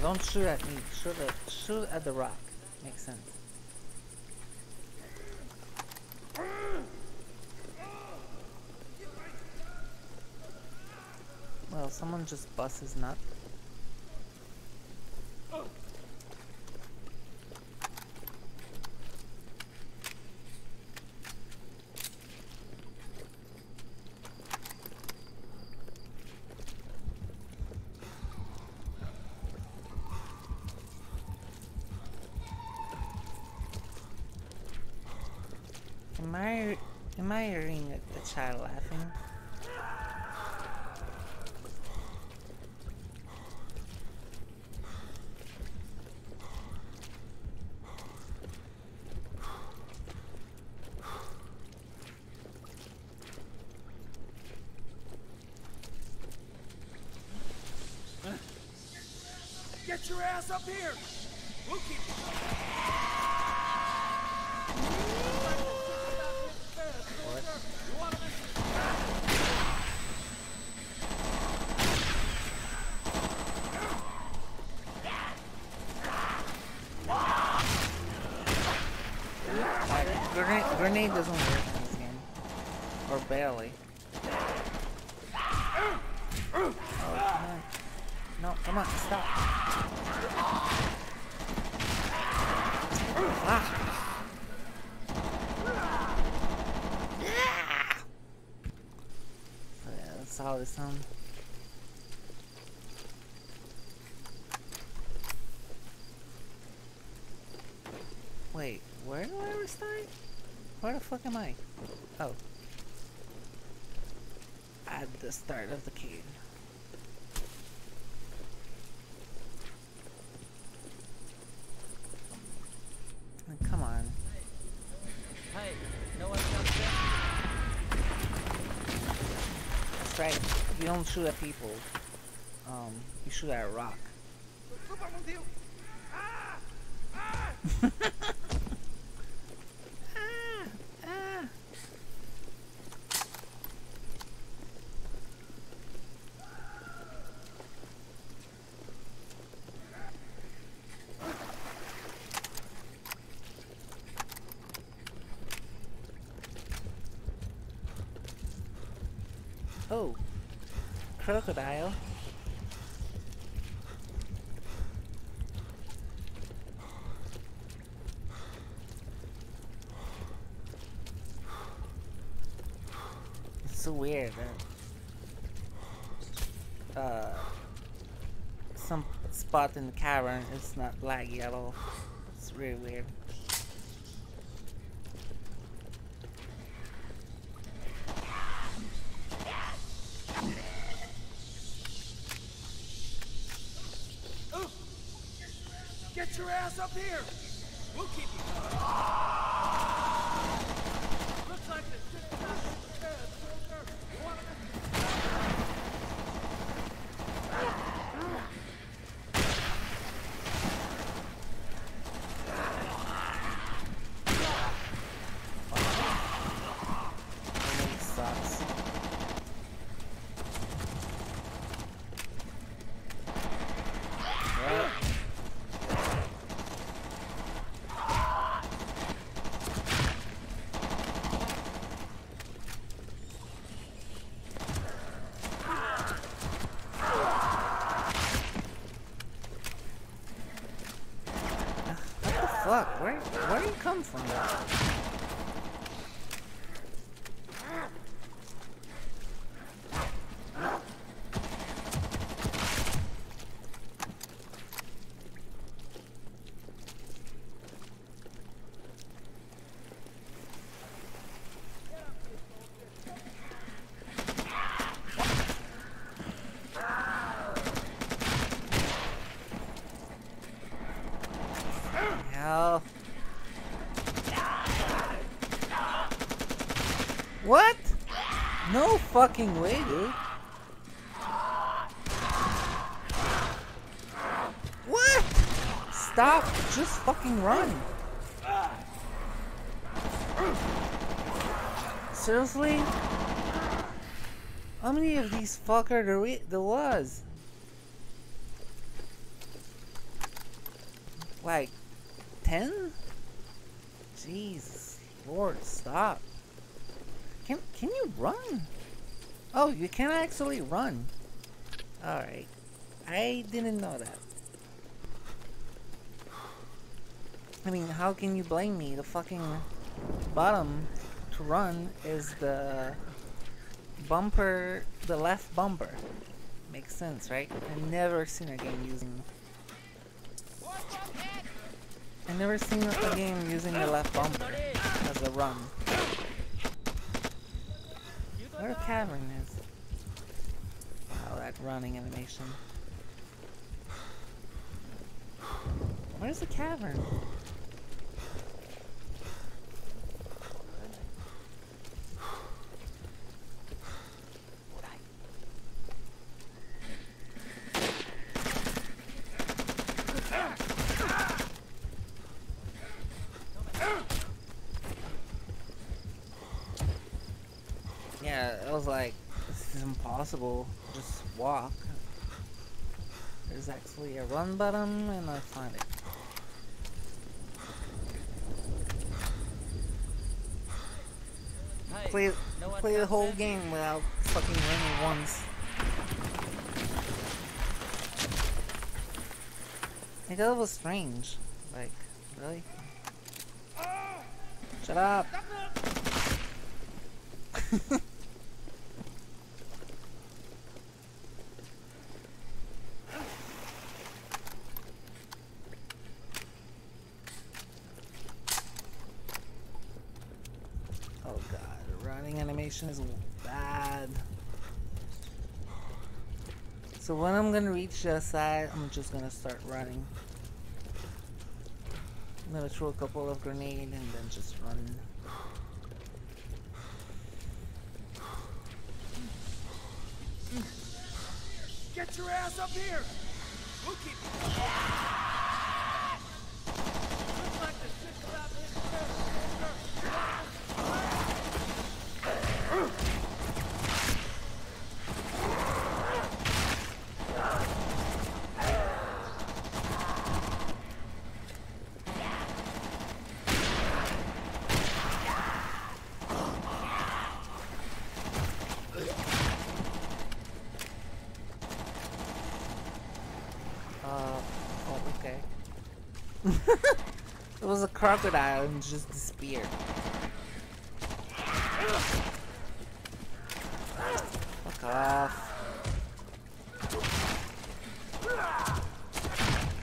Don't shoot at me. Shoot at shoot at the rock. Makes sense. Well, someone just bust his nut. Am I am I hearing a, a child laughing? Get your ass up here! We'll keep grenade, grenade doesn't work in this game. Or barely. Oh, come on. No, come on, stop. Ah. So yeah, that's how it sounds. Wait, where do I restart? Where the fuck am I? Oh. At the start of the cave. Like, Come on. Hey, no one comes That's right. You don't shoot at people. Um, you shoot at a rock. [LAUGHS] Oh, crocodile. It's so weird. that, Uh, some spot in the cavern It's not laggy at all. It's really weird. Get your ass up here! Come from? that? Fucking way, dude. What? Stop. Just fucking run. Seriously? How many of these fucker there, there was? Like, 10? Jesus Lord, stop. Can, can you run? Oh, you can I actually run. Alright. I didn't know that. I mean, how can you blame me? The fucking bottom to run is the bumper, the left bumper. Makes sense, right? I've never seen a game using... I've never seen a game using the left bumper as a run. Where a cavern is. Running animation. Where's the cavern? Yeah, I was like, this is impossible. Walk. There's actually a run button, and I find it. Hey, Play, no play the whole game without fucking running once. I thought it was strange. Like, really? Shut up! [LAUGHS] Oh god, the animation is bad. So when I'm gonna reach the side, I'm just gonna start running. I'm gonna throw a couple of grenades and then just run. Get your ass up here! We'll keep Looks like the shit's about to hit the Uh, oh, okay. it was a crocodile and just disappeared. Fuck off.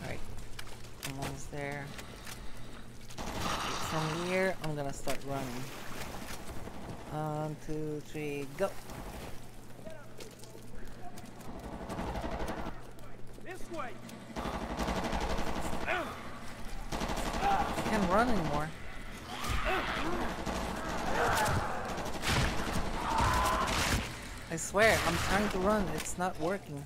Alright. I'm almost there. From here, I'm gonna start running. One, two, three, go! This way! I can't run anymore. I swear, I'm trying to run, it's not working.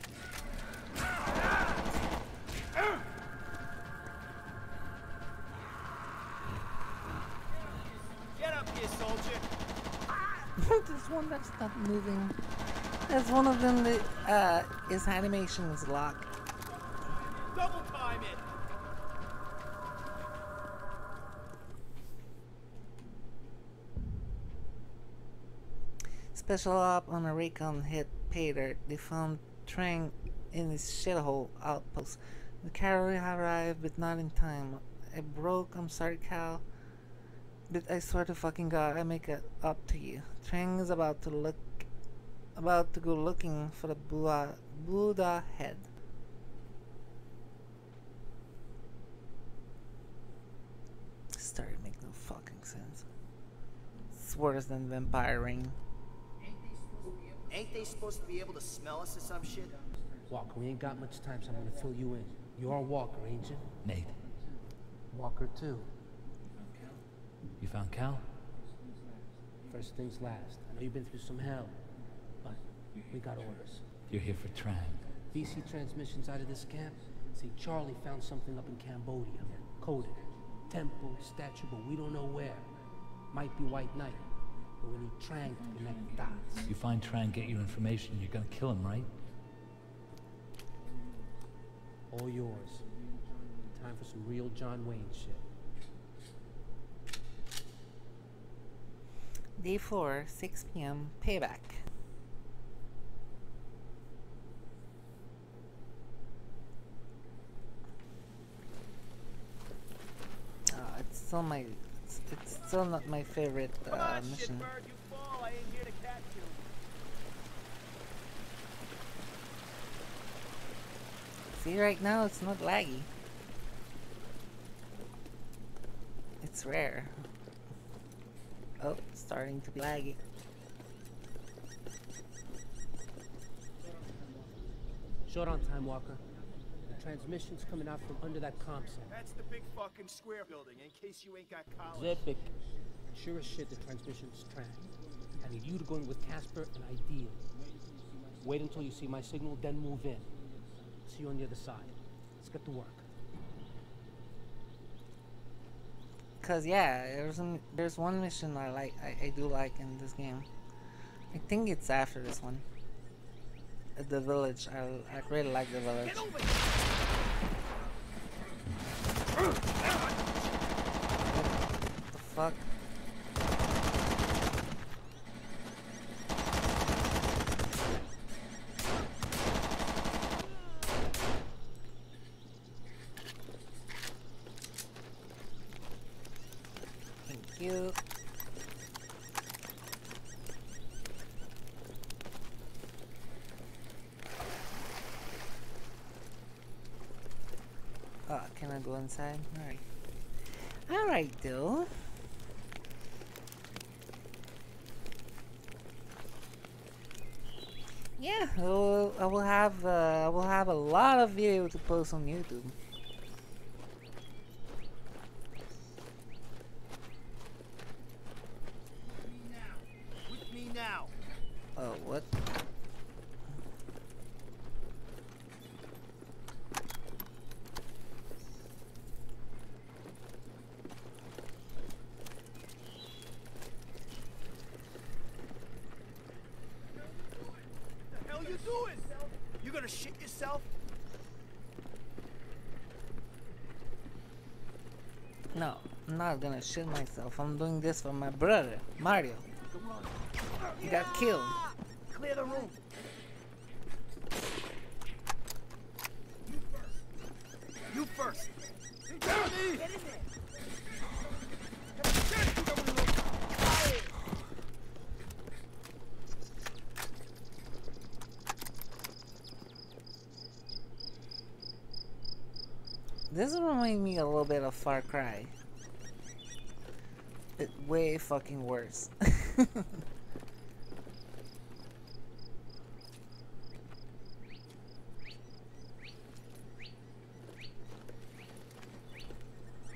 Get up here, soldier! There's one that's not moving. There's one of them that, uh, his animation is locked. Double time it! Special op on a recon hit Pater. They found Trang in his shithole outpost. The cavalry arrived, but not in time. I broke. I'm sorry, Cal. But I swear to fucking God, I make it up to you. Trang is about to look, about to go looking for the Buddha, Buddha head. Started making no fucking sense. It's worse than Vampire Rain. Ain't they supposed to be able to smell us or some shit? Walker, we ain't got much time, so I'm gonna fill you in. You're a Walker, ain't you? Nate, Walker too. You found Cal? First things last. I know you've been through some hell, but we got orders. You're here for Trang. VC transmissions out of this camp. See, Charlie found something up in Cambodia. Coded. Temple, statue, but we don't know where. Might be White Knight. But we need Trang to connect the dots. You find Trang, get your information, you're gonna kill him, right? All yours. Time for some real John Wayne shit. Day 4, 6 p.m. Payback. Uh, it's still my. It's, it's still not my favorite uh, mission. Shitbird, you fall. I ain't here to catch you. See, right now it's not laggy. It's rare. Oh, it's starting to be laggy. Short on time, Walker. The transmission's coming out from under that comp set. That's the big fucking square building, in case you ain't got college. Zipic. Sure as shit the transmission's trapped. I need you to go in with Casper and Ideal. Wait until you see my signal, then move in. See you on the other side. Let's get to work. Cause yeah, there's an, there's one mission I like I, I do like in this game. I think it's after this one. Uh, The village. I I really like the village. What the fuck? Thank you. Oh, can I go inside? Alright. Alright, though. Yeah, I will, have uh, I will have a lot of video to post on YouTube. With me now. Oh, what? The hell you doing? You gonna shit yourself? No, I'm not gonna shit myself. I'm doing this for my brother, Mario. He got killed. Clear the room. You first. Get in there. This reminds me a little bit of Far Cry. Way fucking worse. [LAUGHS]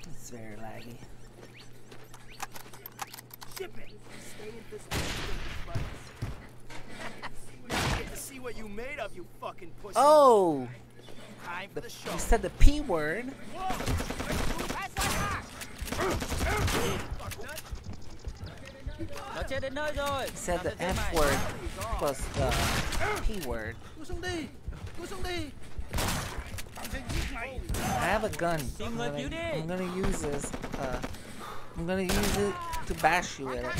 it's very laggy. Ship it. Stay in this business, Now I get to see what you made of, you fucking pussy. Oh! Time for The, the show. you said the P word. Nó chết đến nơi rồi. You said Làm the cho thế F mày. word plus the P word. Cúi xuống đi. Cúi xuống đi. I have a gun. Tìm I'm người gonna, cứu đi. I'm gonna use this. Uh, I'm gonna use it to bash you with it.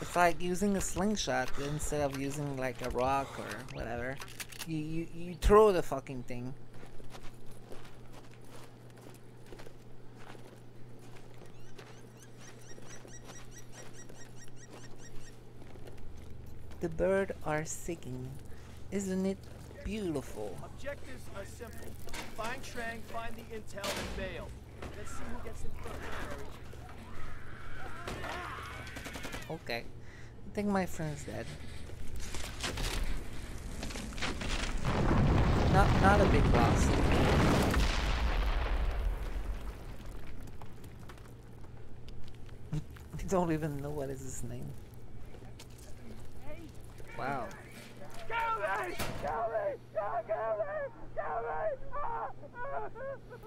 It's like using a slingshot instead of using like a rock or whatever. You you, you throw the fucking thing. The bird are singing. Isn't it beautiful? Objectives are simple. Find Trang, find the intel, and bail. Let's see who gets in first. Okay. I think my friend's dead. Not not a big loss. [LAUGHS] I don't even know what is his name. Wow.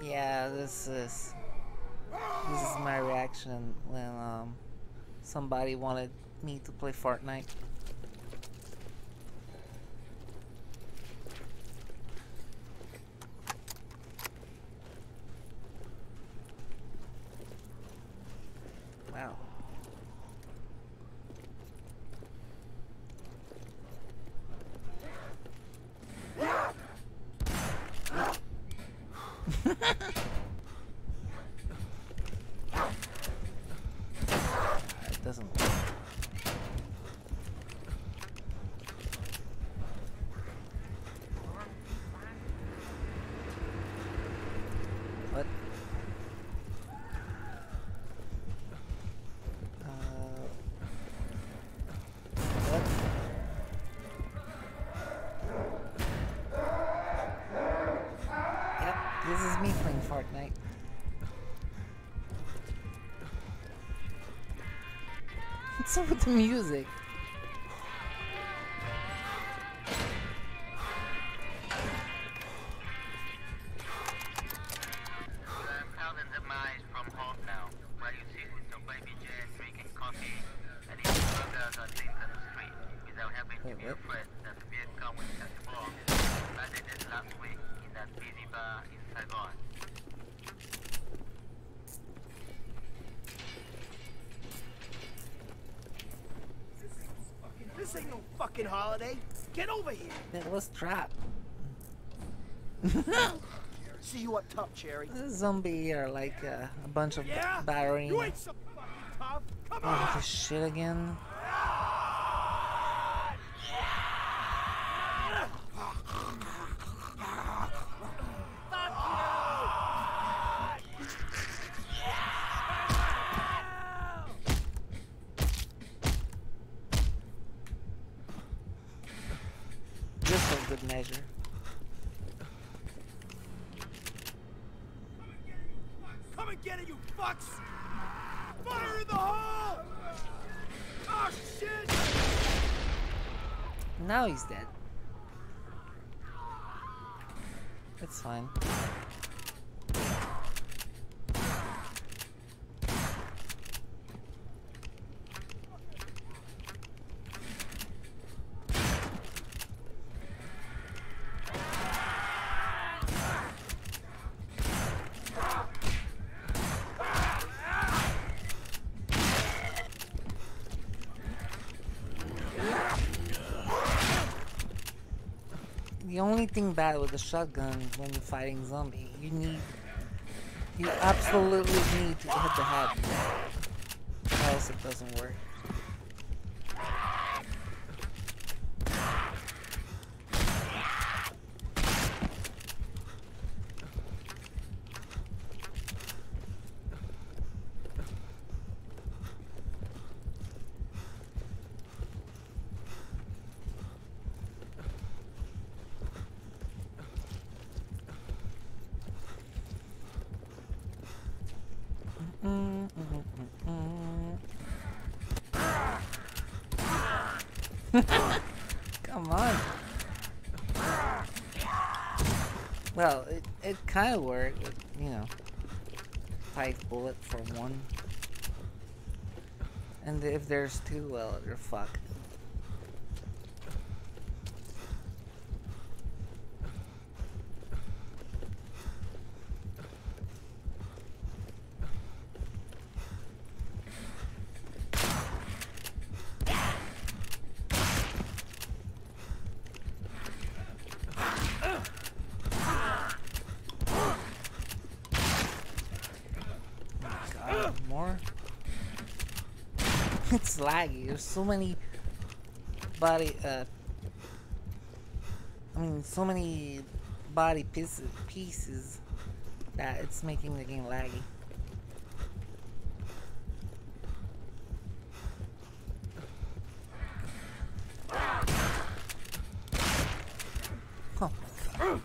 Yeah, this is this is my reaction when um somebody wanted me to play Fortnite. Wow. Up with the music? Fucking holiday. Get over here. It was trap. [LAUGHS] See you up top, Cherry. Zombie are like uh, a bunch of Yeah? battering. You ain't so fucking tough. Come Oh, on. this shit again. Just for good measure. Come and get it, you fucks! Fire in the hole! Oh, shit! Now he's dead. It's fine. The only thing bad with a shotgun when you're fighting zombie, you need, you absolutely need to hit the head, else it doesn't work. [LAUGHS] Come on. Well, it, it kind of worked, you know, five bullet for one. And if there's two, well, you're fucked. God, more? it's laggy. There's so many body, uh, I mean, so many body pieces, pieces that it's making the game laggy. Oh my god.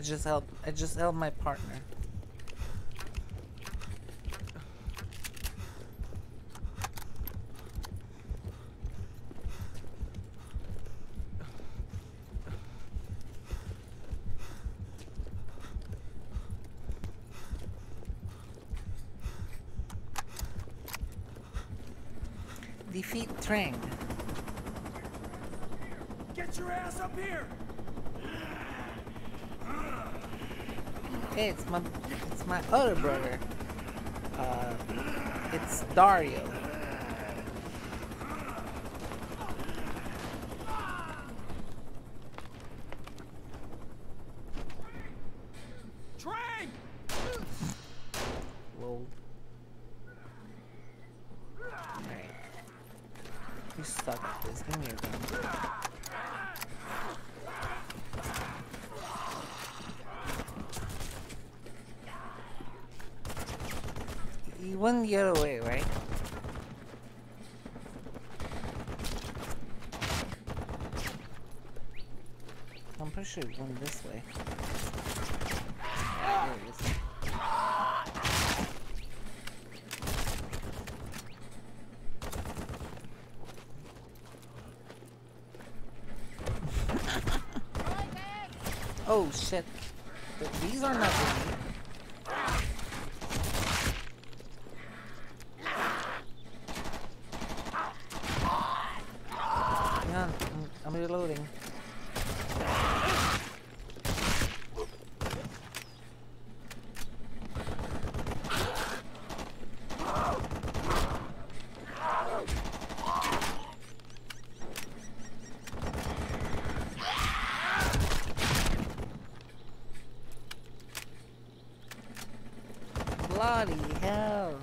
I just helped. I just helped my partner. Defeat Trang. Get your ass up here! Hey, it's my it's my other brother. Uh, it's Dario. Trang! Whoa. Alright. You suck at this. Give me your gun. You wouldn't get away, I'm pretty sure this way. Is. Oh shit. Th- These are not for me. Hang on, I'm, I'm reloading. Bloody hell.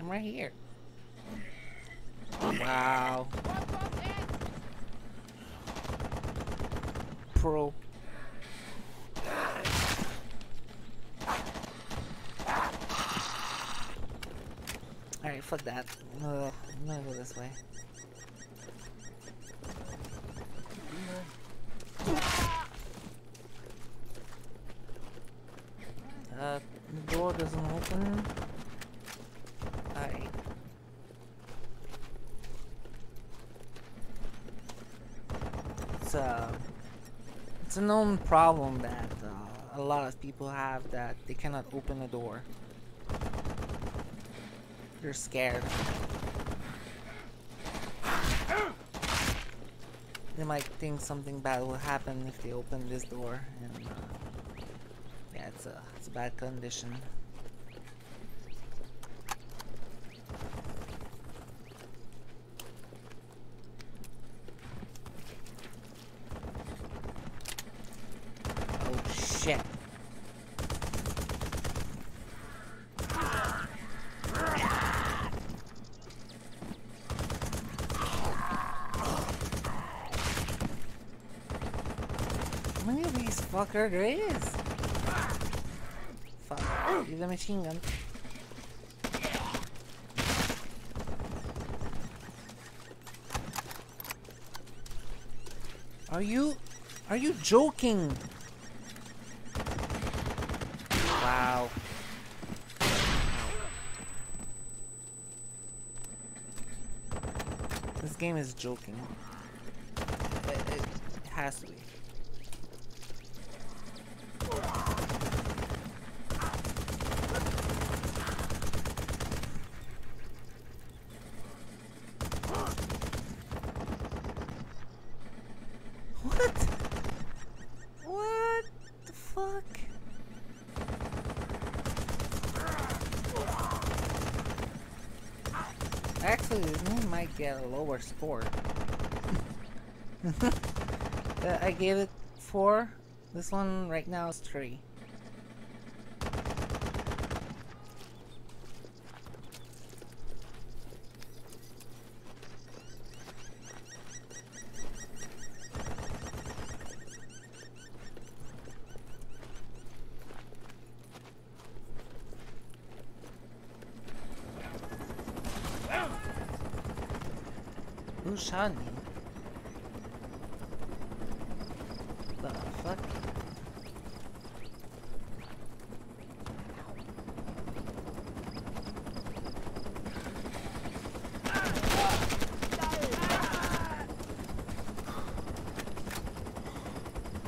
I'm right here. Wow. Pro. Alright, fuck that. Ugh, I'm gonna go this way. Uh, the door doesn't open. Alright. It's a, it's a known problem that uh, a lot of people have that they cannot open a door. They're scared. They might think something bad will happen if they open this door, and uh, yeah, it's a it's a bad condition. Oh shit. How many fucker there is? Fuck, use a machine gun. Are you, are you joking? Wow. This game is joking. It, it has to be. get a lower score. [LAUGHS] Uh, I gave it 4. This one right now is 3. The fuck?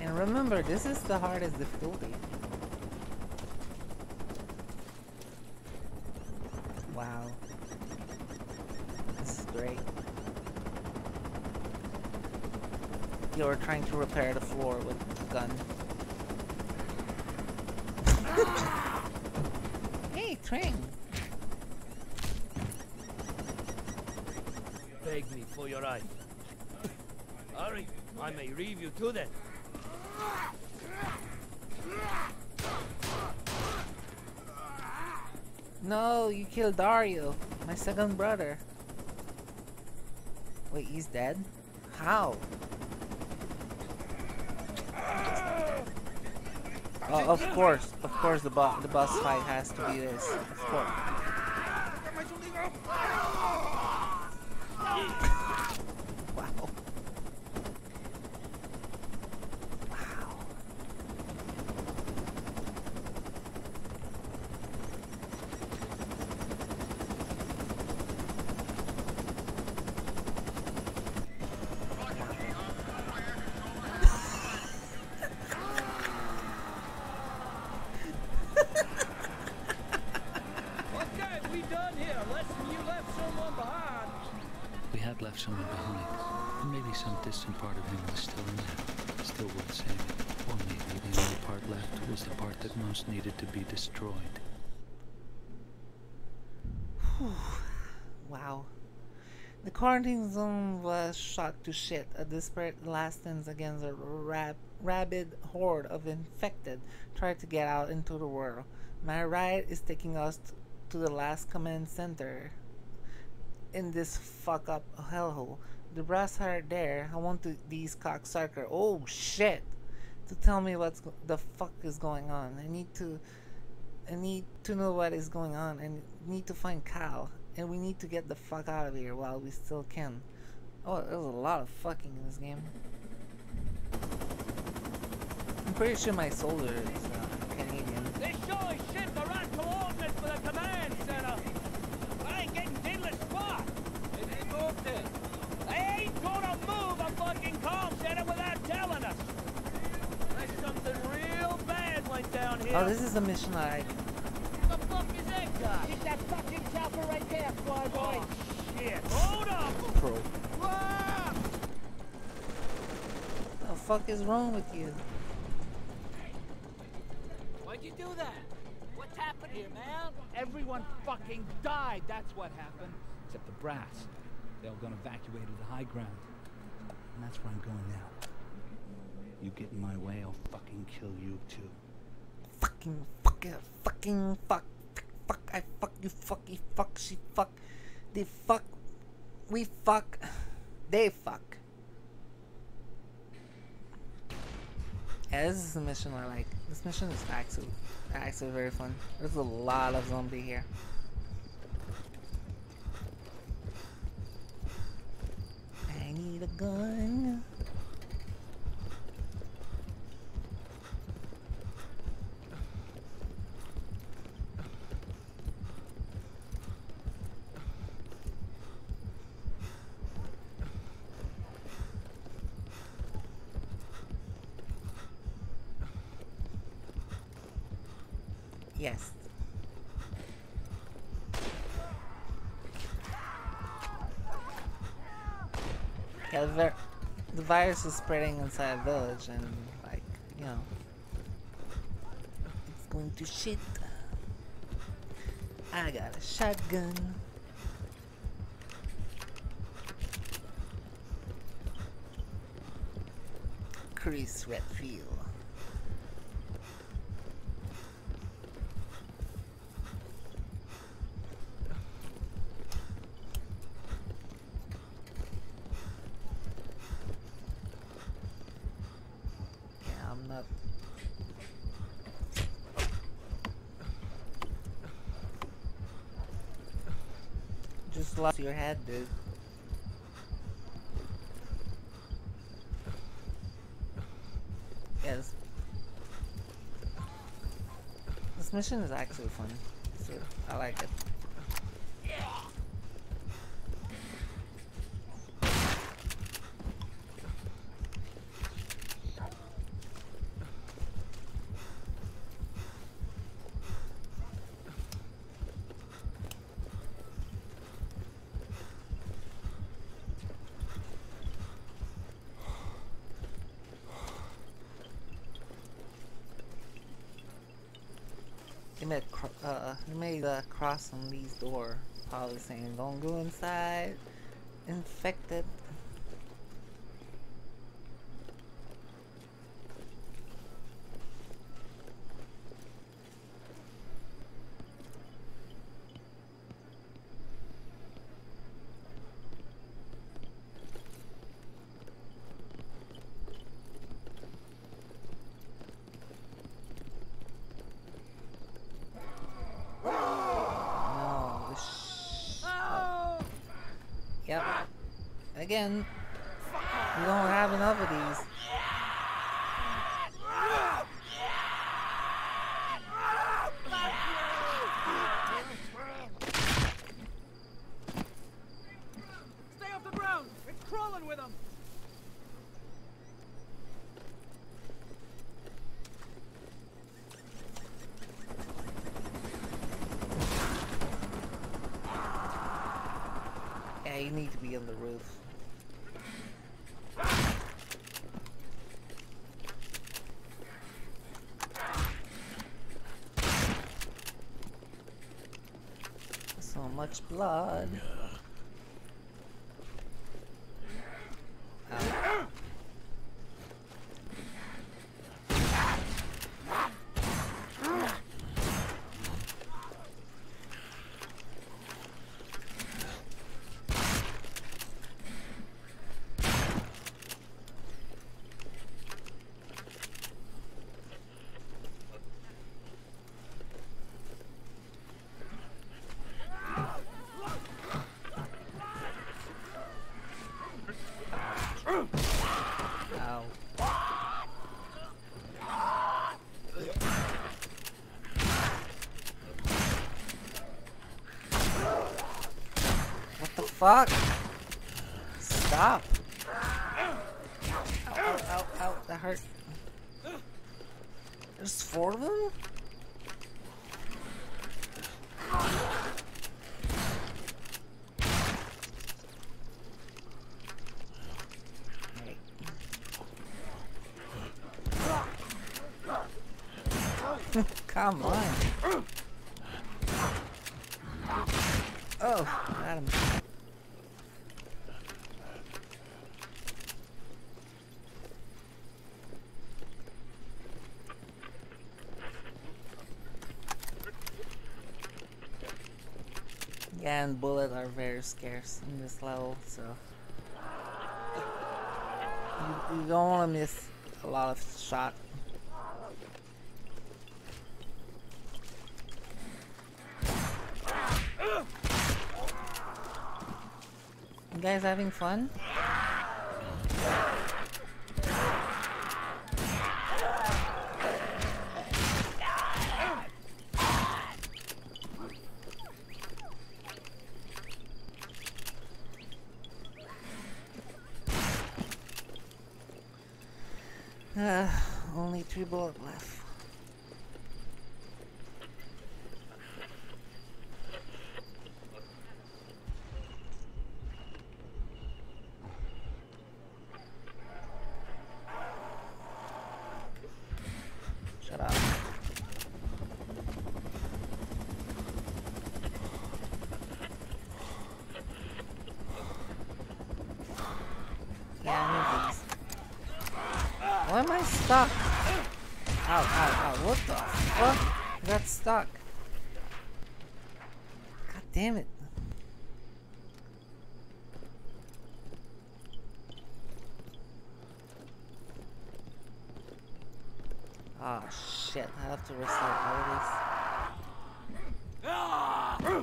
And remember, this is the hardest difficulty. To repair the floor with a gun. [LAUGHS] hey, train! Beg me for your eye. Hurry, I may leave you to that. No, you killed Dario, my second brother. Wait, he's dead? How? Oh, of course, of course the boss the boss fight has to be this. Of course. [LAUGHS] Wow. Okay, we done here. Unless you left someone behind. We had left someone behind. And maybe some distant part of him was still in there. Still worth saving. Maybe the only part left was the part that most needed to be destroyed. Wow. The quarantine zone was shot to shit. A desperate last stands against a rab- rabid horde of infected tried to get out into the world. My ride is taking us to the last command center in this fuck up hellhole. The brass are there. I want to, these cocksucker. Oh shit! To tell me what's go- the fuck is going on. I need to. I need to know what is going on and need to find Cal. And we need to get the fuck out of here while we still can. Oh, there's a lot of fucking in this game. I'm pretty sure my soldier is uh, Canadian. This sure as shit the right coordinates for the command center. I ain't getting diddly spot. They ain't moved it. They ain't gonna move a fucking comm center without telling us. Unless something real bad went down here. Oh, this is a mission I like. the fuck is that guy? Get that fucking chopper right there, fly boy. Oh, shit. Hold up. Pro. Ah! The fuck is wrong with you? Why'd you do that? What's happened here, man? Everyone fucking died. That's what happened. Except the brass. They all got evacuated to the high ground. And that's where I'm going now. You get in my way, I'll fucking kill you too. Fucking fuck it, fucking fuck, fuck, I fuck you, fuck you, fuck, she fuck, they fuck, we fuck, they fuck. Yeah, this is a mission I like. This mission is actually, actually very fun. There's a lot of zombie here. A gun. Yes. Yeah, the, the virus is spreading inside a village, and like, you know, it's going to shit. I got a shotgun. Chris Redfield. Just lost your head, dude. Yes. This mission is actually fun. So I like it. He made cross on Lee's door, probably saying don't go inside. Infected. No, this Yep. Again, we don't have enough of these. Stay off the ground! It's crawling with them! Yeah, you need to be on the roof. So much blood. Ow. Ow. What the fuck? Stop. Ow, ow, ow, ow, that hurt. There's four of them? Come on. Oh, got him. Yeah, and bullets are very scarce in this level, so you, you don't want to miss a lot of shot. You guys having fun? Uh, only three bullets left. Shut up. Yeah, I need these. Why am stuck? Ow, ow, ow. What the fuck? I got stuck. God damn it. Oh shit, I have to restart all this.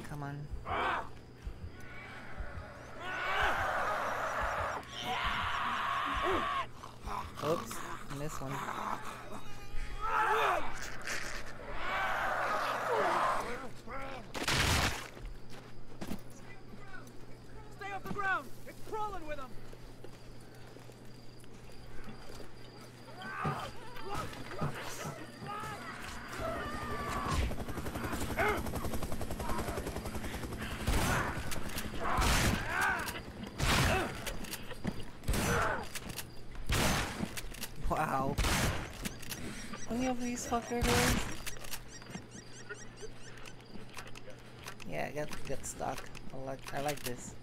Come on. Oops, I missed one. Fuckers here? Yeah, get get stuck. I like I like this.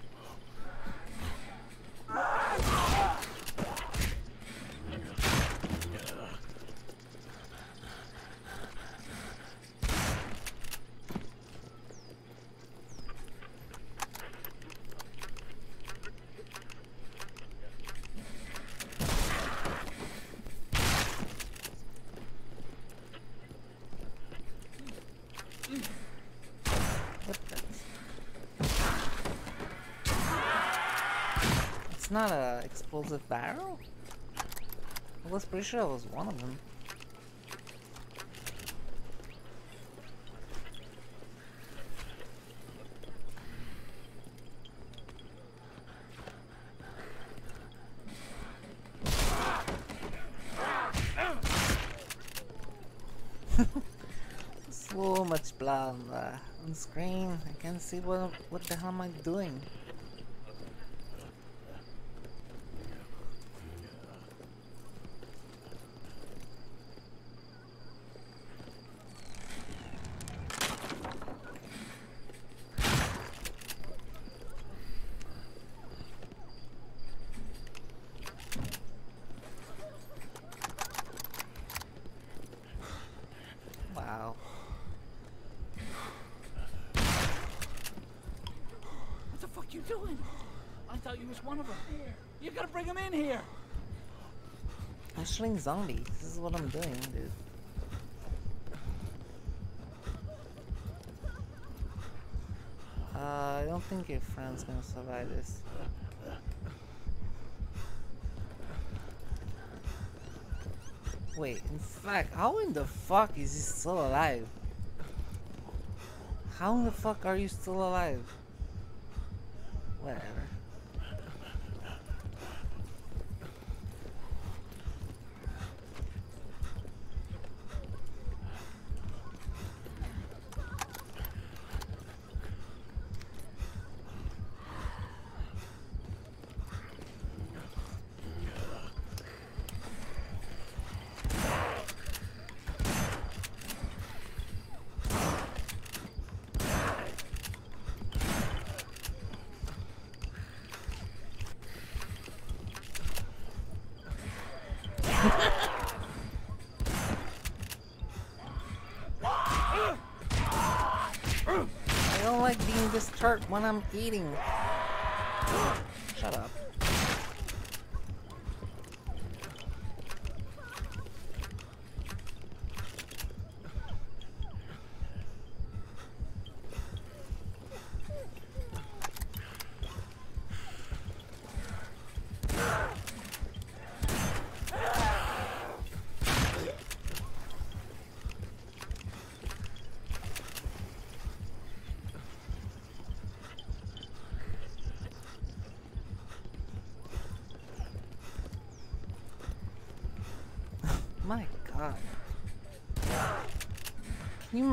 What the? It's not a explosive barrel? I was pretty sure it was one of them. [LAUGHS] so much blood on the on screen. I can't see what what the hell am I doing. Wow. What the fuck you doing? I thought you was one of them. You gotta bring him in here. I'm shooting zombies. This is what I'm doing, dude. Uh, I don't think your friend's gonna survive this. Wait, in fact, how in the fuck is he still alive? How in the fuck are you still alive? Whatever. I don't like disturbed when I'm eating.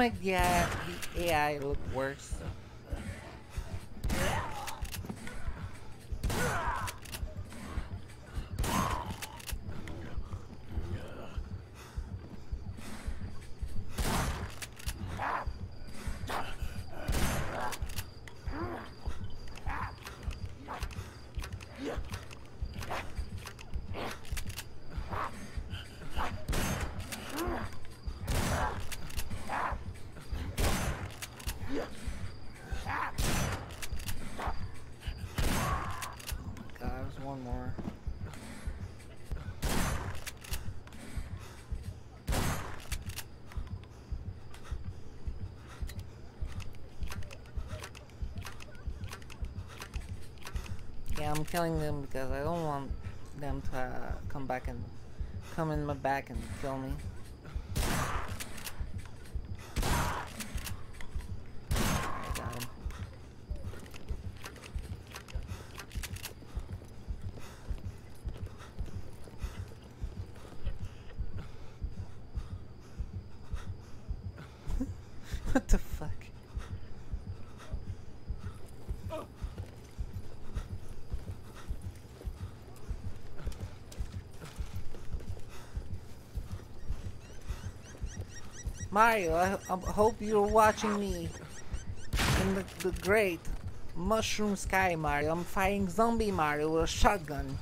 The AI, the AI look killing them because I don't want them to uh, come back and come in my back and kill me. I got him. what the fuck? Mario, I, I hope you're watching me in the, the great mushroom sky, Mario. I'm fighting zombie Mario with a shotgun.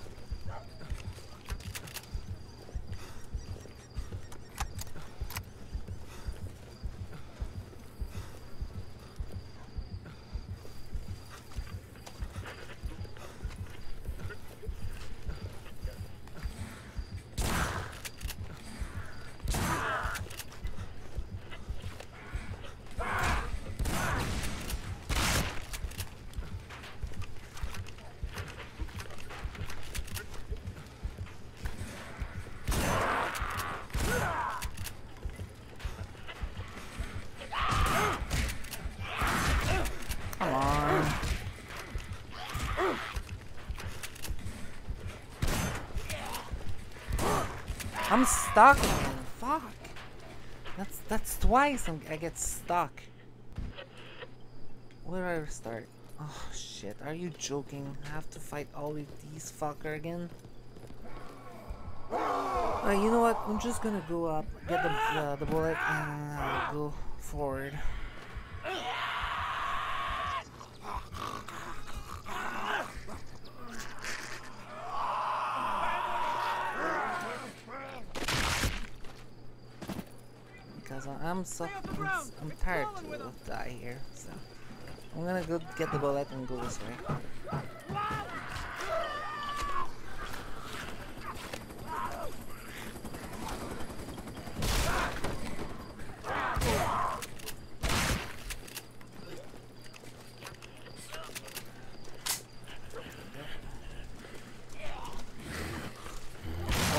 Come on. I'm stuck. Fuck. That's that's twice I'm, I get stuck. Where do I start? Oh shit! Are you joking? I have to fight all of these fucker again. Uh, you know what? I'm just gonna go up, get the uh, the bullet, and go forward. Because I- I'm I'm tired to die here, so I'm gonna go get the bullet and go this way.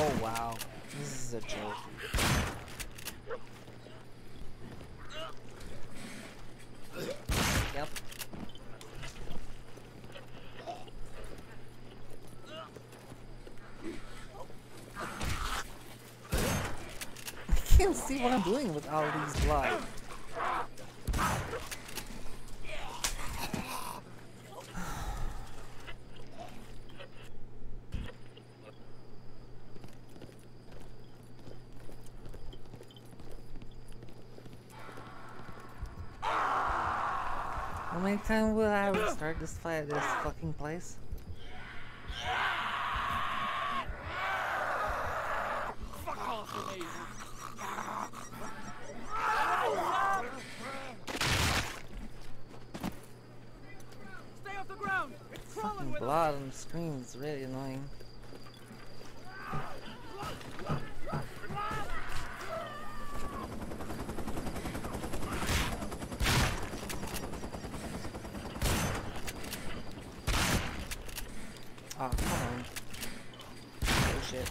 Oh wow, this is a joke. Yep. Can't see what I'm doing with all these blood. How many times will I restart this fight at this fucking place? Fuck off, you Stay off the ground! It's crawling Fucking with us! blood on the is really annoying. Oh, come on. Oh shit.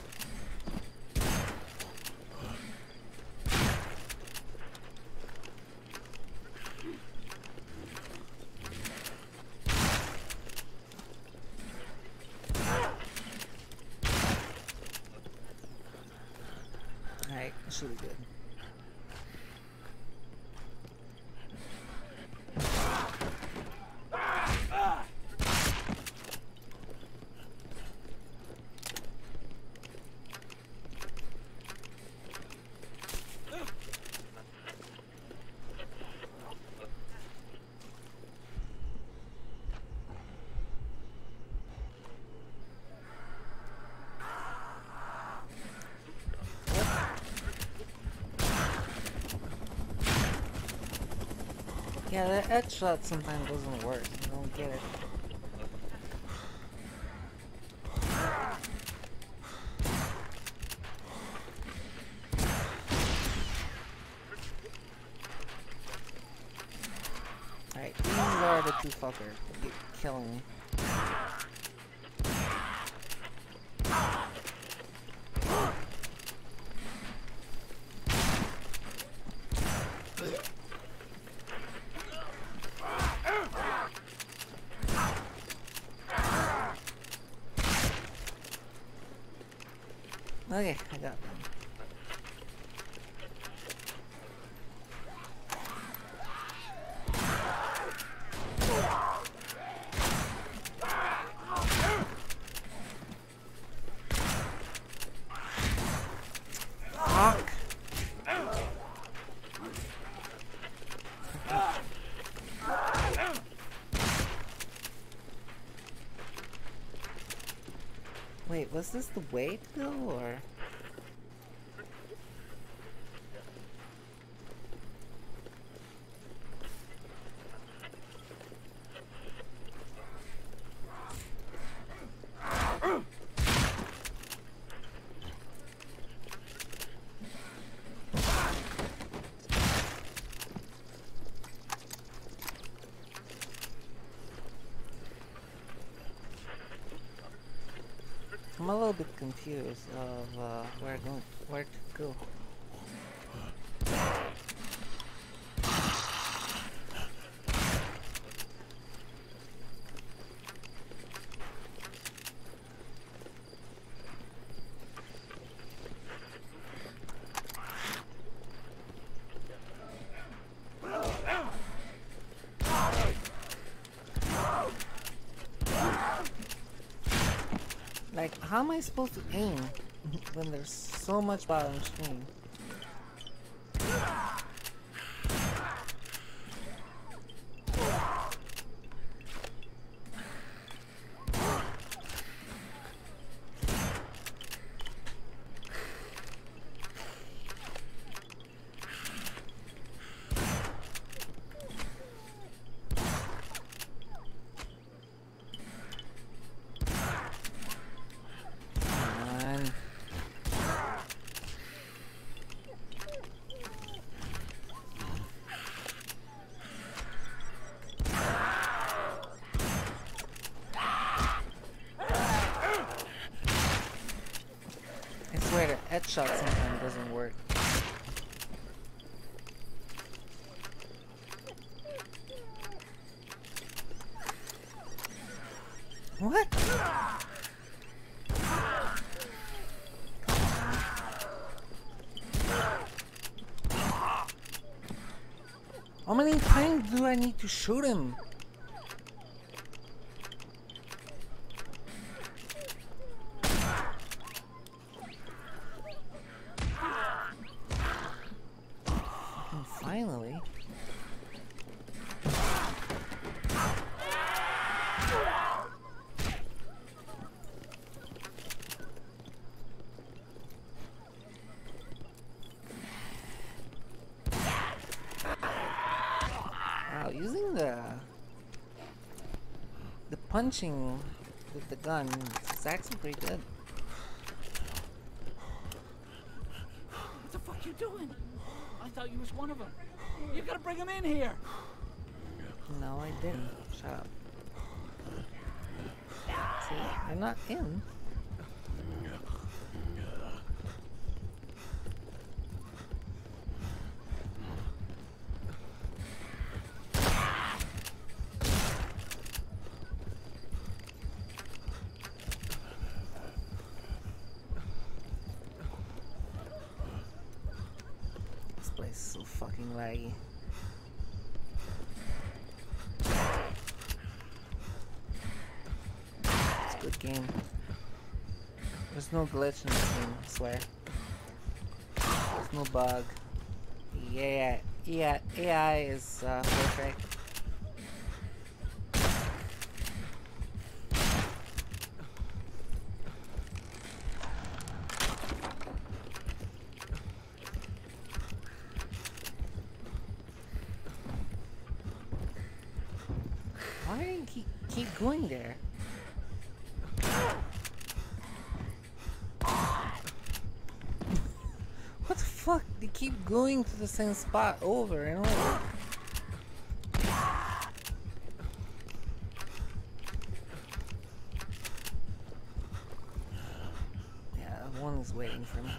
That good. Yeah, that headshot sometimes doesn't work. I don't get it. Alright, these are the two fuckers that keep killing me. Okay, I got them. Fuck. Was this the way to go, or? I'm a little confused of uh, where go where to go. Like, how am I supposed to aim when there's so much bottom screen? Come on. I swear the headshot sometimes doesn't work. What? How many times do I need to shoot him? Fucking Finally. Wow, using the the punching with the gun is actually pretty good. What the fuck you doing? I thought you was one of them. You gotta bring him in here. No, I didn't. Shut up. See, they're not in. This place is so fucking laggy. It's a good game. There's no glitch in this game, I swear. There's no bug. Yeah, yeah, AI is uh, perfect. Why do you keep, keep going there? What the fuck? They keep going to the same spot over and over. Yeah, one is waiting for me.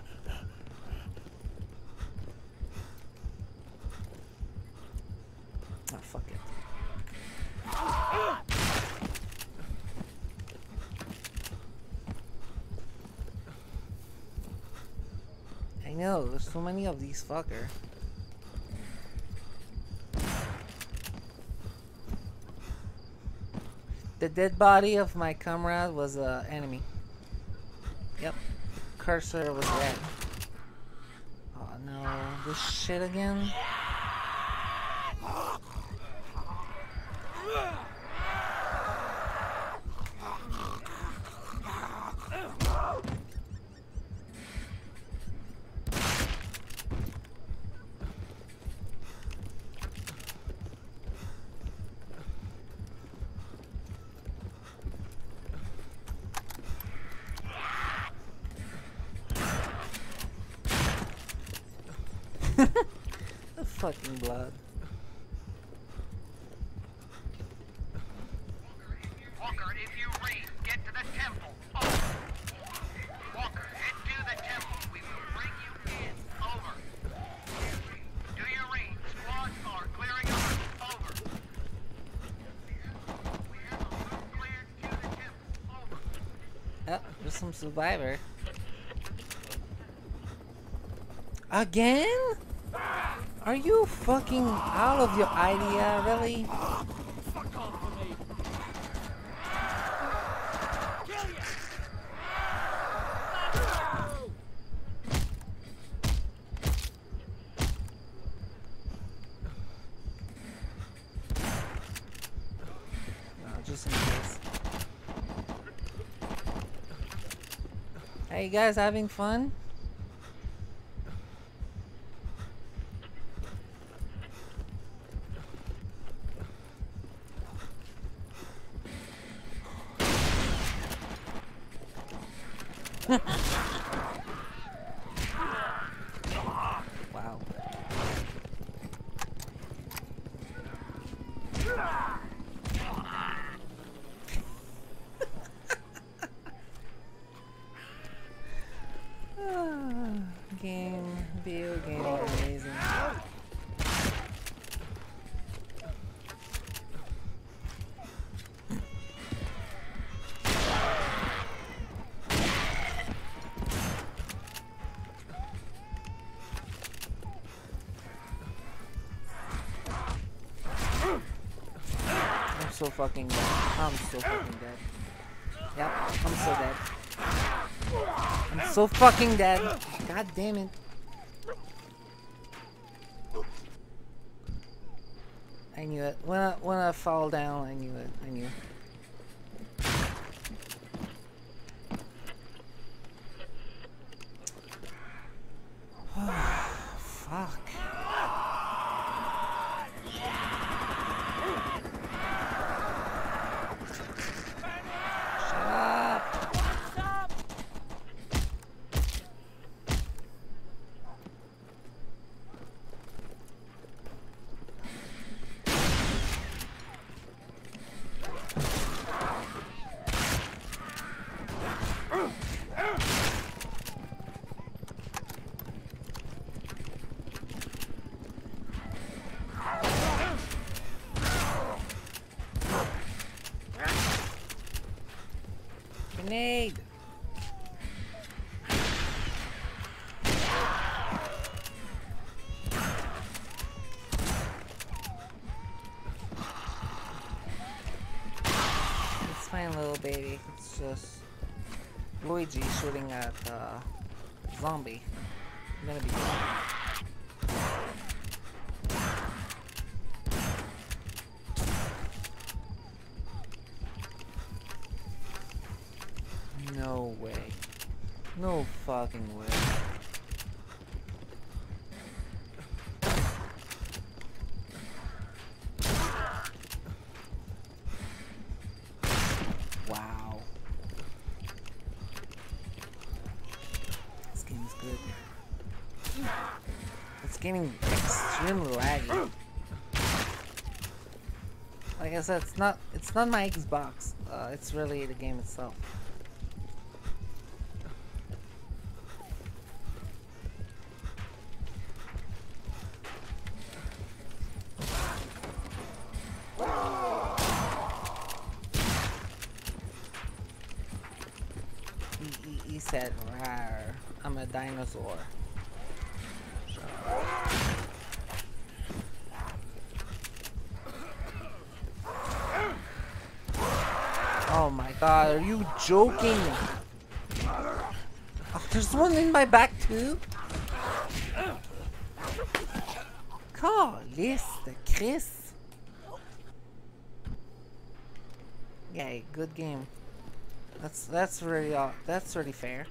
Oh, fuck it. I know, there's so many of these fucker. The dead body of my comrade was a enemy. Yep. Cursor was red. Oh no, this shit again? Some survivor. Again? Are you fucking out of your idea, really? Fuck off from me. Kill ya. No, just in case. Hey, you guys having fun? wow. Ah, game, video game, amazing. I'm so fucking dead. I'm so fucking dead. Yep, I'm so dead. I'm so fucking dead. God damn it. I knew it. When I when I fall down, I knew it. I knew. Fuck. Shut up. Grenade. It's fine, little baby. It's just Luigi shooting at uh, zombie. I'm gonna be fine. No way. No fucking way. Wow. This game is good. It's getting extremely laggy. Like I said, it's not it's not my Xbox. Uh, it's really the game itself. He, he, he said, I'm a dinosaur. Oh my god, are you joking? Oh, there's one in my back too? Caliste, Chris. Yay, good game. That's that's really uh, that's really fair.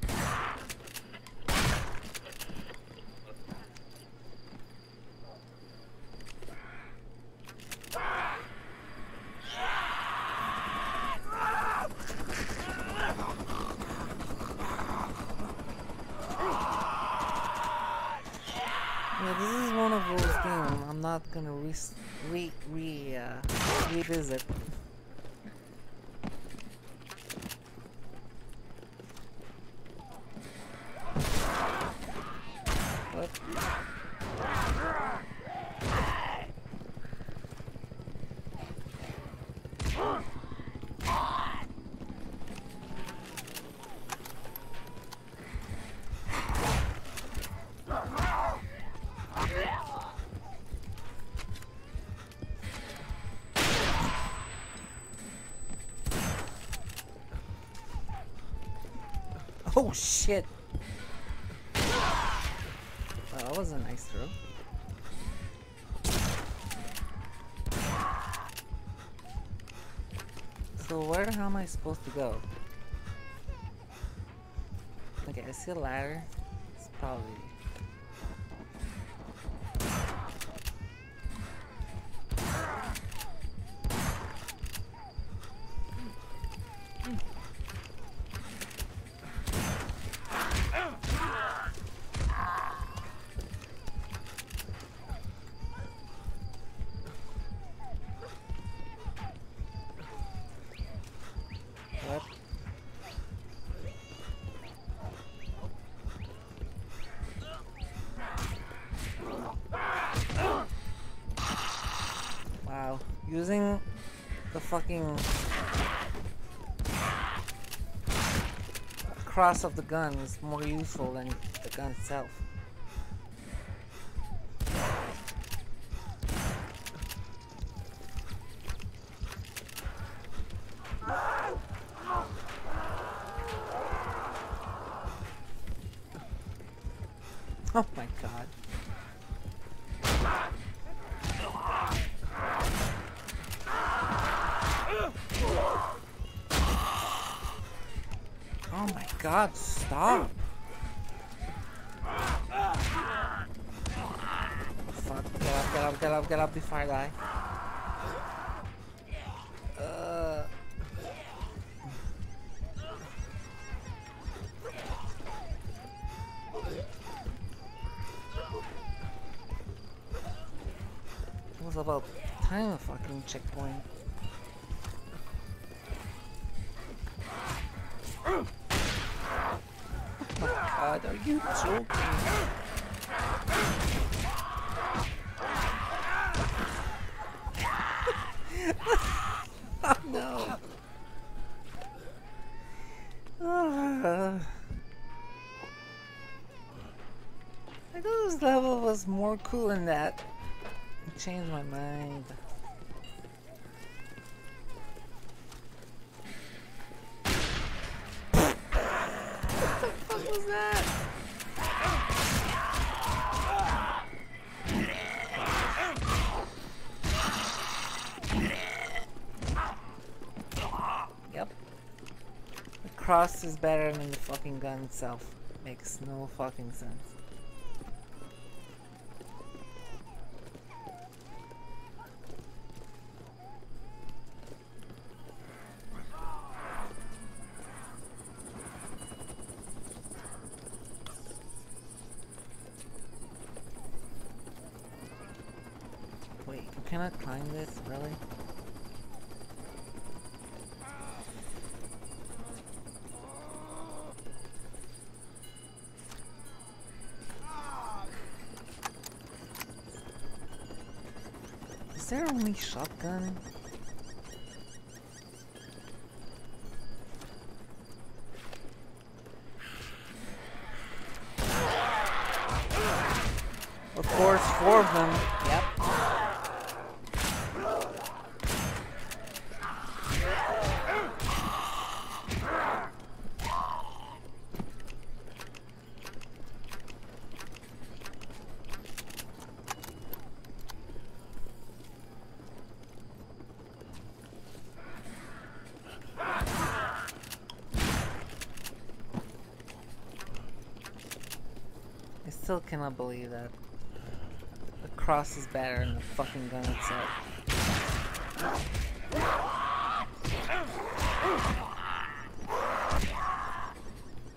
Yeah, this is one of those games I'm not gonna re re re uh, Oh shit! Well, that was a nice throw. So where the am I supposed to go? Okay, I see a ladder. It's probably... cross of the gun is more useful than the gun itself. Get up, before I die. Uh, it was about time a fucking checkpoint. Oh my god, are you joking? No. I thought this level was more cool than that. I changed my mind. what the fuck was that? Yep. The cross is better than the fucking gun itself. Makes no fucking sense. Wait, you cannot climb this, really? Is there cannot believe that. The cross is better than the fucking gun itself.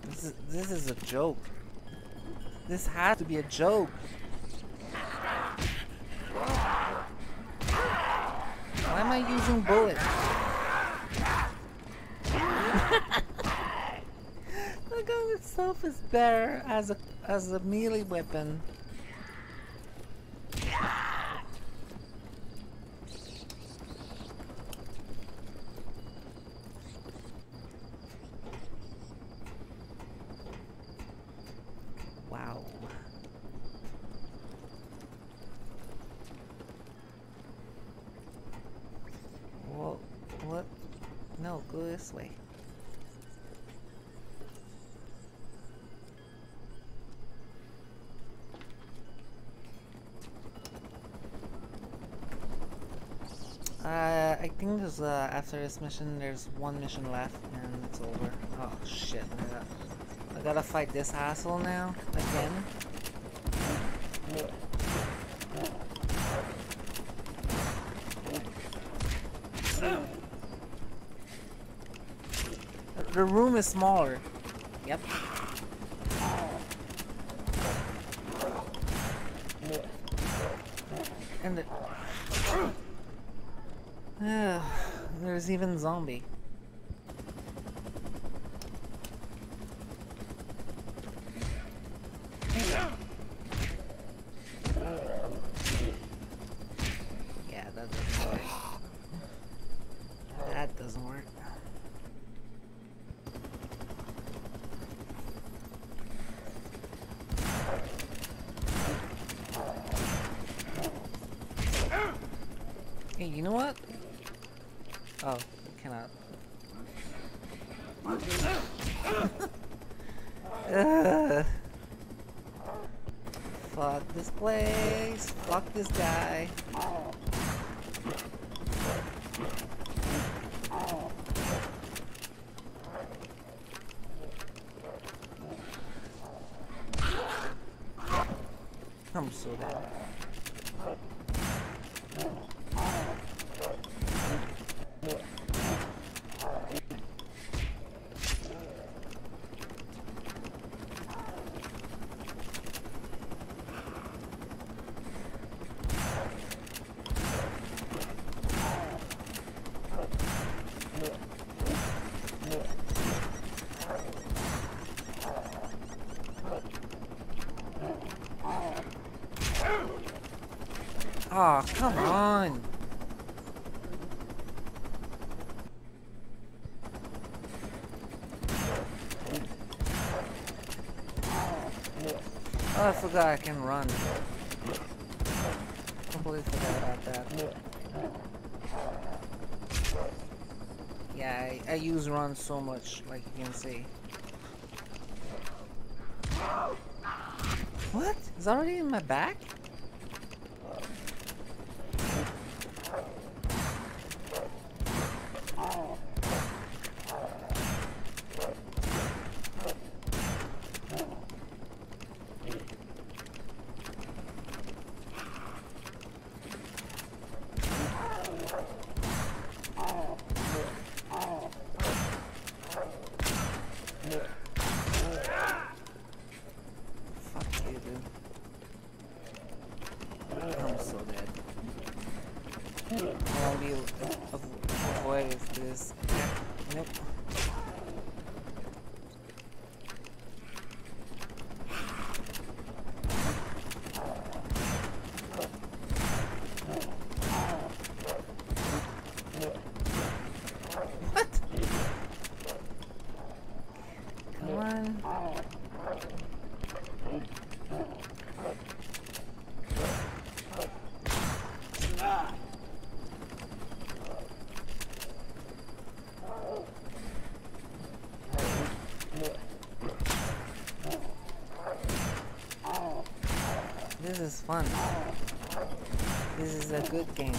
This is, this is a joke. This has to be a joke. Why am I using bullets? [LAUGHS] the gun itself is better as a as a melee weapon. Wow. Whoa, what? No, go this way. Uh, I think there's, uh, after this mission, there's one mission left, and it's over. Oh, shit. I gotta, I gotta fight this asshole now? Again? The room is smaller. Yep. And the... Ah, there's even zombie. Yeah, that doesn't work. That doesn't work. Hey, you know what? Oh, I cannot. Ugh. Fuck this place. Fuck this guy. I'm so dead. Oh, come on. Oh, I forgot I can run. Completely forgot about that. Yeah, I, I use run so much, like you can see. What? It's already in my back? Fuck you, dude. I'm so dead. I won't be able to av- avoid this. Nope. What? Come on. This is fun. This is a good game.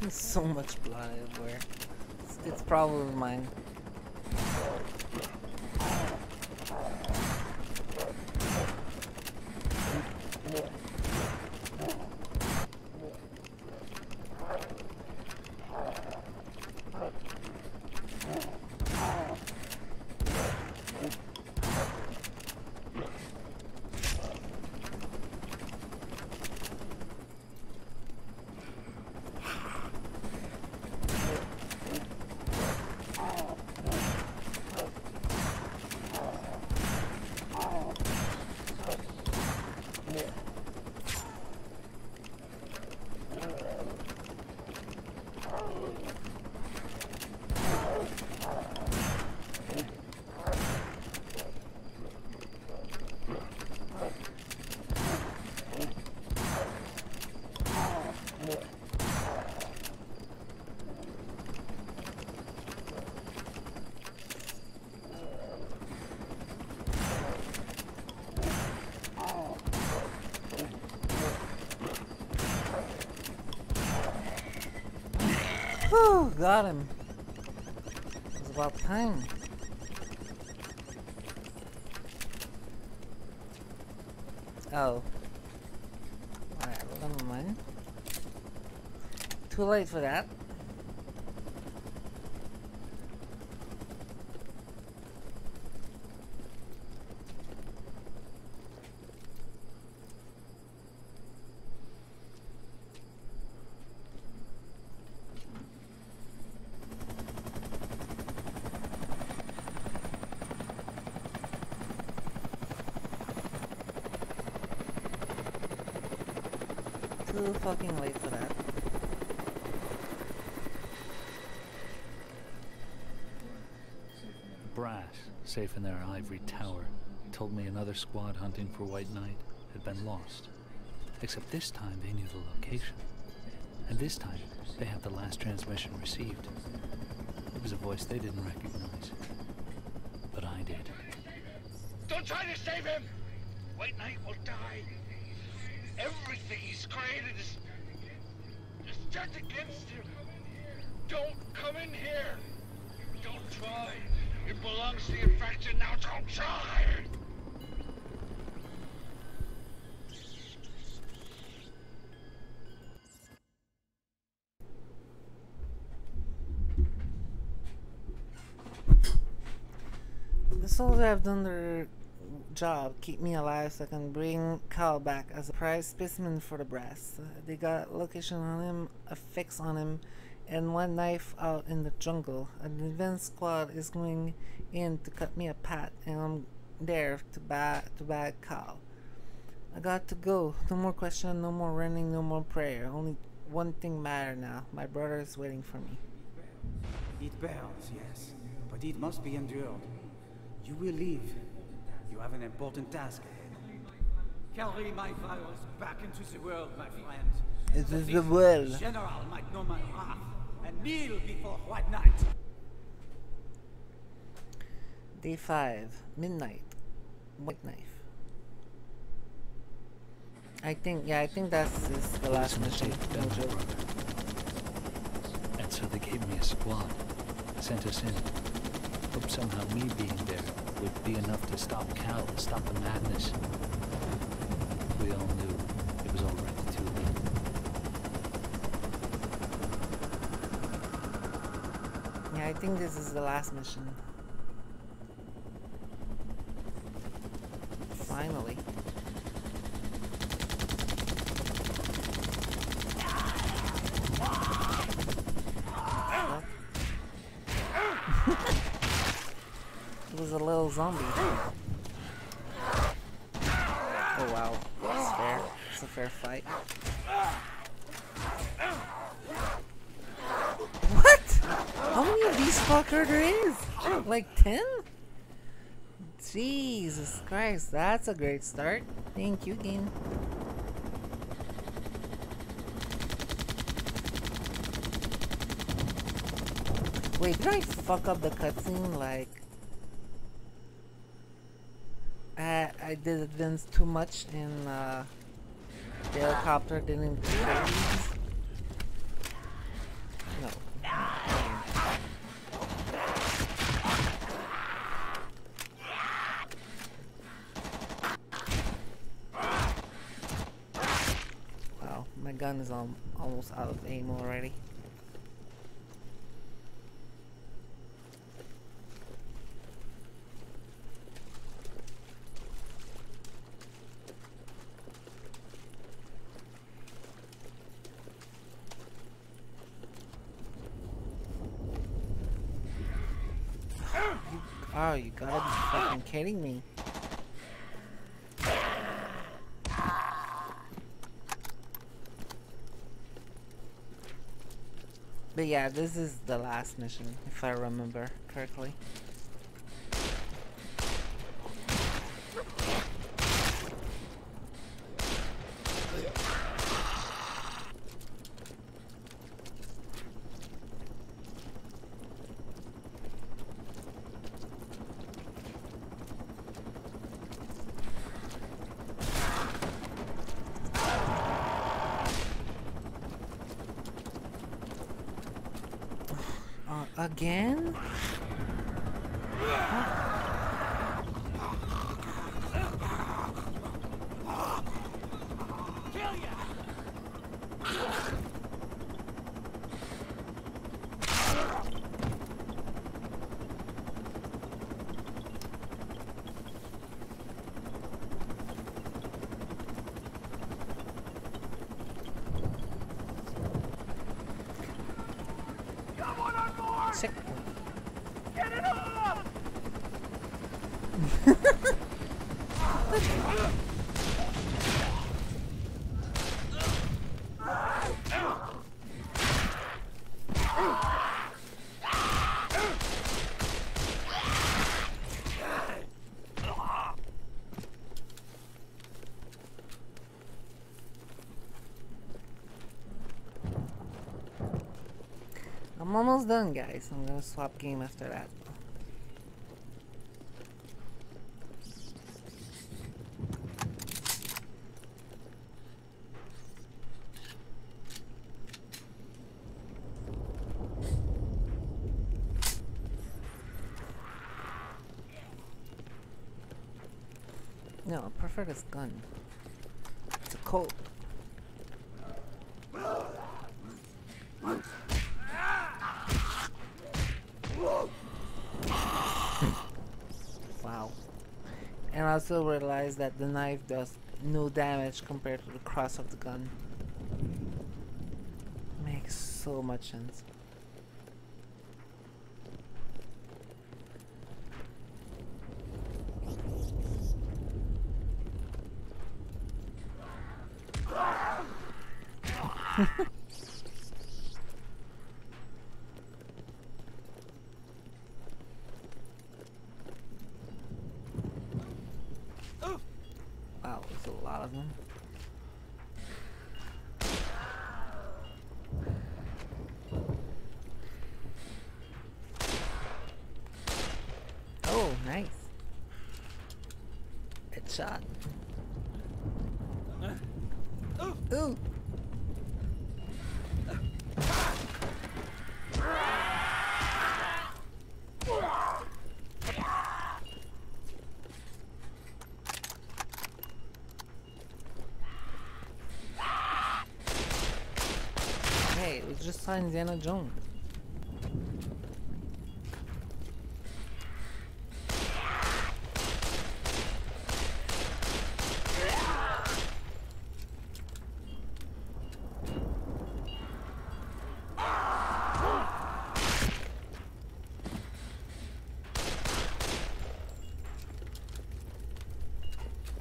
There's so much blood everywhere. It's, it's probably mine. Got him. It was about time. Oh. Alright, well, never mind. Too late for that. Too fucking late for that. Brass, safe in their ivory tower, told me another squad hunting for White Knight had been lost. Except this time they knew the location. And this time they had the last transmission received. It was a voice they didn't recognize. But I did. Don't try to save him! White Knight will die. Everything he's created is... set against him. Don't come in here. Don't try. It belongs to the infection. Now don't try. The soldiers have done their job, keep me alive so I can bring Cal back as a prize specimen for the brass. They got location on him, a fix on him, and one knife out in the jungle. An advance squad is going in to cut me a pat, and I'm there to bag to bag Cal. I got to go. No more question, no more running, no more prayer. Only one thing matter now. My brother is waiting for me. It burns, yes, but it must be endured. You will leave. You have an important task ahead. Carry my virus back into the world, my friend. It So is the world. General might know my wrath and kneel before White Knight. Day 5, midnight. White Knight. I think, yeah, I think that's is the last mission. No joke. And so they gave me a squad, sent us in. Hope somehow me being there would be enough to stop Cal, stop the madness. We all knew it was already too late. Yeah, I think this is the last mission. Finally. What? it was a little zombie. Oh wow, that's fair. It's a fair fight. What? How many of these fucker there is? Like 10? Jesus Christ, that's a great start. Thank you, game. Wait, did I fuck up the cutscene? Like, I, I did advance too much and uh, the helicopter didn't? No. Wow, my gun is al almost out of aim already. [SIGHS] Oh, you gotta be fucking kidding me. But yeah, this is the last mission, if I remember correctly. I'm almost done, guys. I'm gonna swap game after that. No, I prefer this gun. It's a Colt. Wow. And I also realized that the knife does no damage compared to the cross of the gun. Makes so much sense. Wow, there's a lot of them. Oh, nice. Headshot. Ooh. Hey, it was just saw Indiana Jones.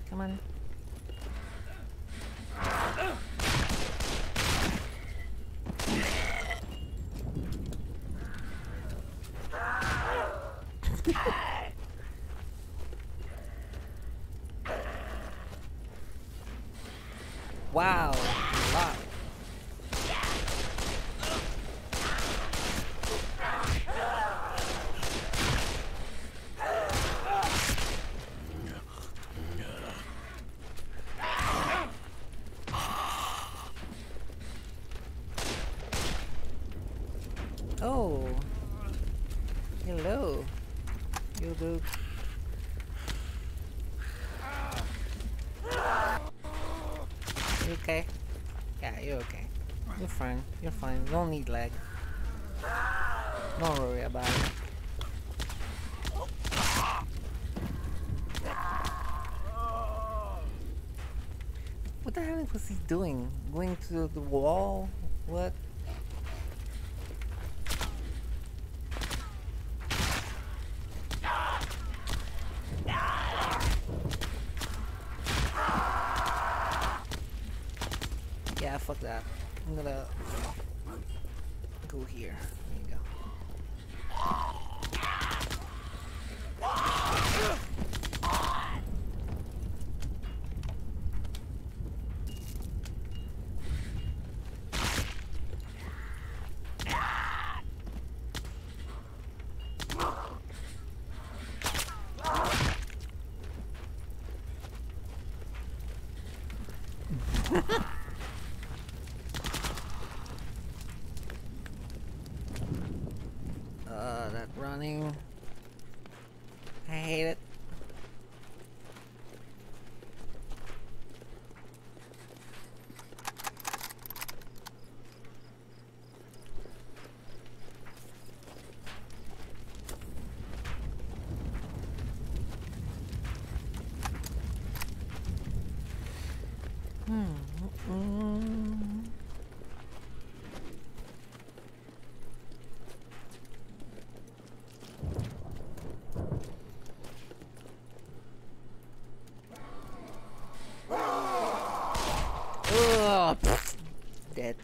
Come on. Wow, a lot. Oh. Hello. You dude. You okay? Yeah, you're okay. You're fine. You're fine. You don't need leg. Don't worry about it. What the hell was he doing? Going to the wall? What? Running. I hate it. Hmm. Mm. Ugh, pfft, dead.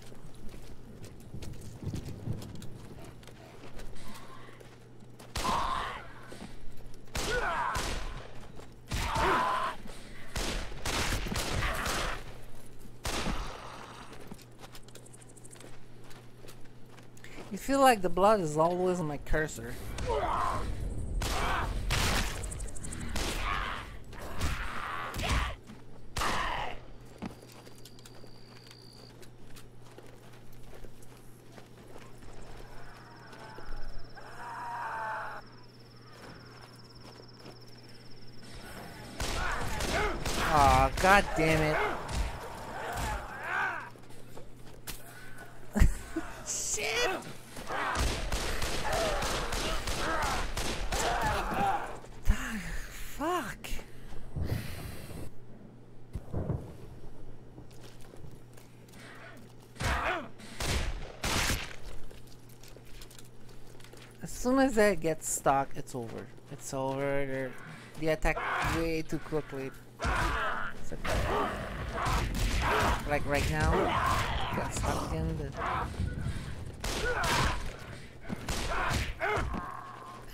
You feel like the blood is always my cursor. God damn it. As that gets stuck, it's over. It's over. They're, they attack way too quickly. Like right now, got stuck in the.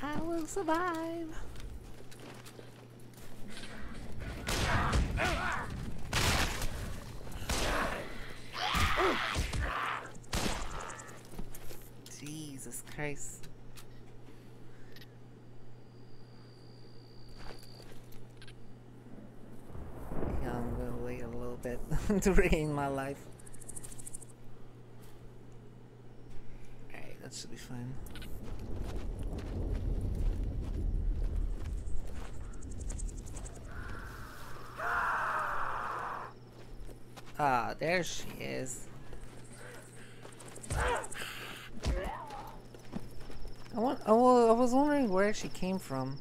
I will survive. Jesus Christ. Yeah, I'm gonna wait a little bit to [LAUGHS] regain my life. Alright, that should be fine. Ah, there she is. I, want, I, I was wondering where she came from.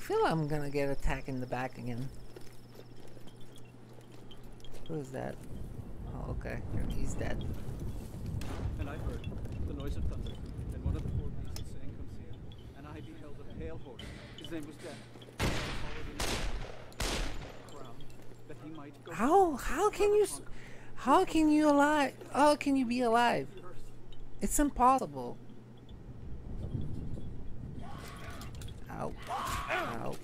I feel I'm gonna get attacked in the back again. Who is that? Oh, okay. He's dead. And I heard the noise of thunder, and one of the four beasts saying, Come see it. And I beheld a pale horse. His name was Death. I followed him crown, that he might go How how can you how can you alive how can you be alive? It's impossible. Ow. Ow.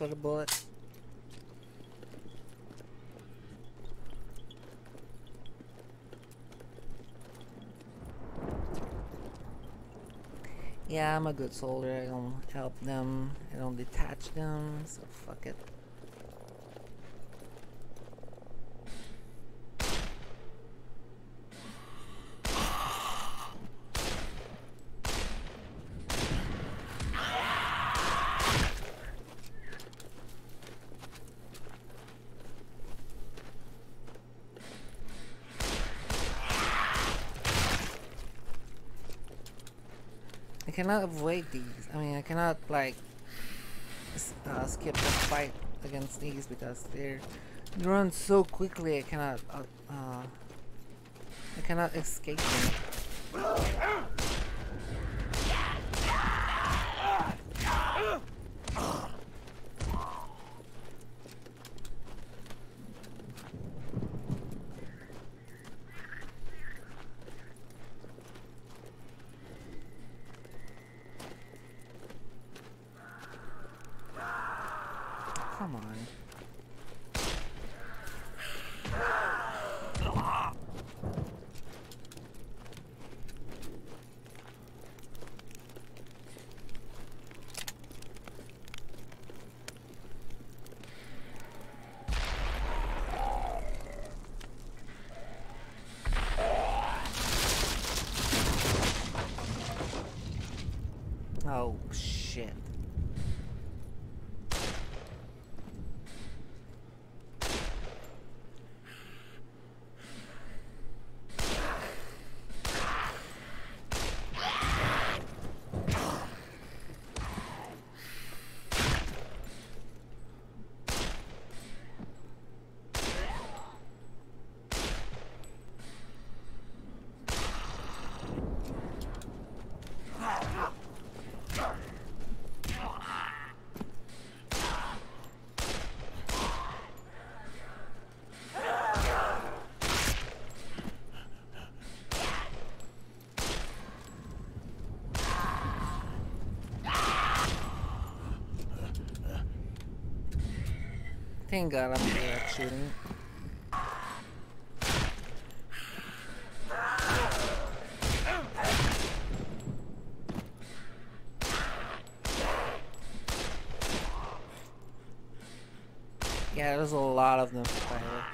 For the bullet. Yeah, I'm a good soldier. I don't help them. I don't detach them. So fuck it. Cannot avoid these. I mean, I cannot like uh, skip the fight against these because they're they run so quickly. I cannot. Uh, uh, I cannot escape them. Come on. Oh, shit. I'm good at shooting. Yeah, there's a lot of them. Fire.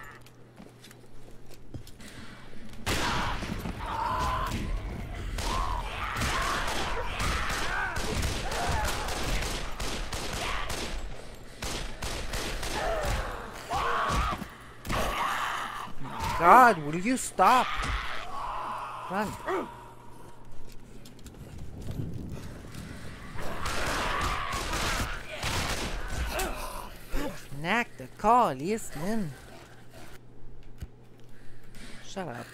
God, will you stop? Run. Knack the call, listen. Shut up.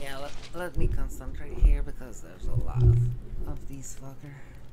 yeah, let, let me concentrate here because there's a lot of, of these fucker.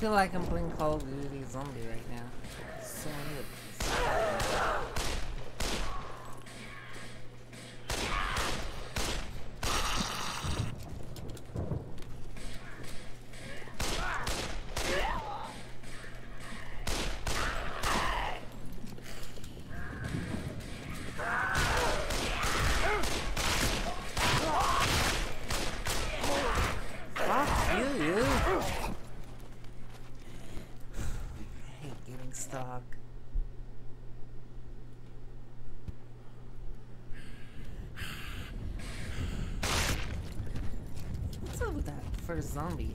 Feel like I'm playing Call of Duty Zombie right now. So weird. Fuck you, you. I hate getting stuck. What's up with that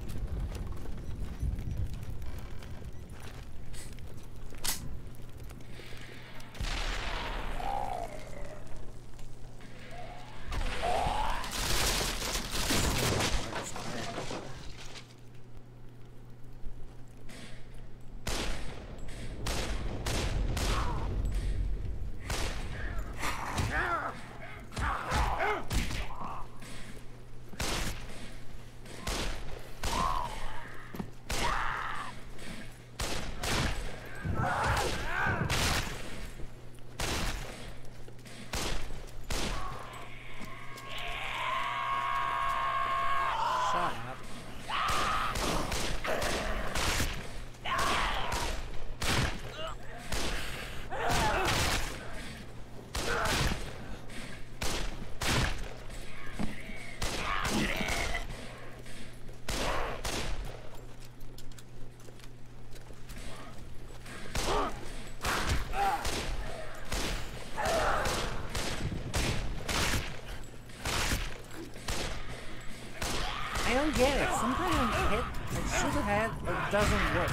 zombie? get it. Sometimes when hit, like shoot the head, it doesn't work.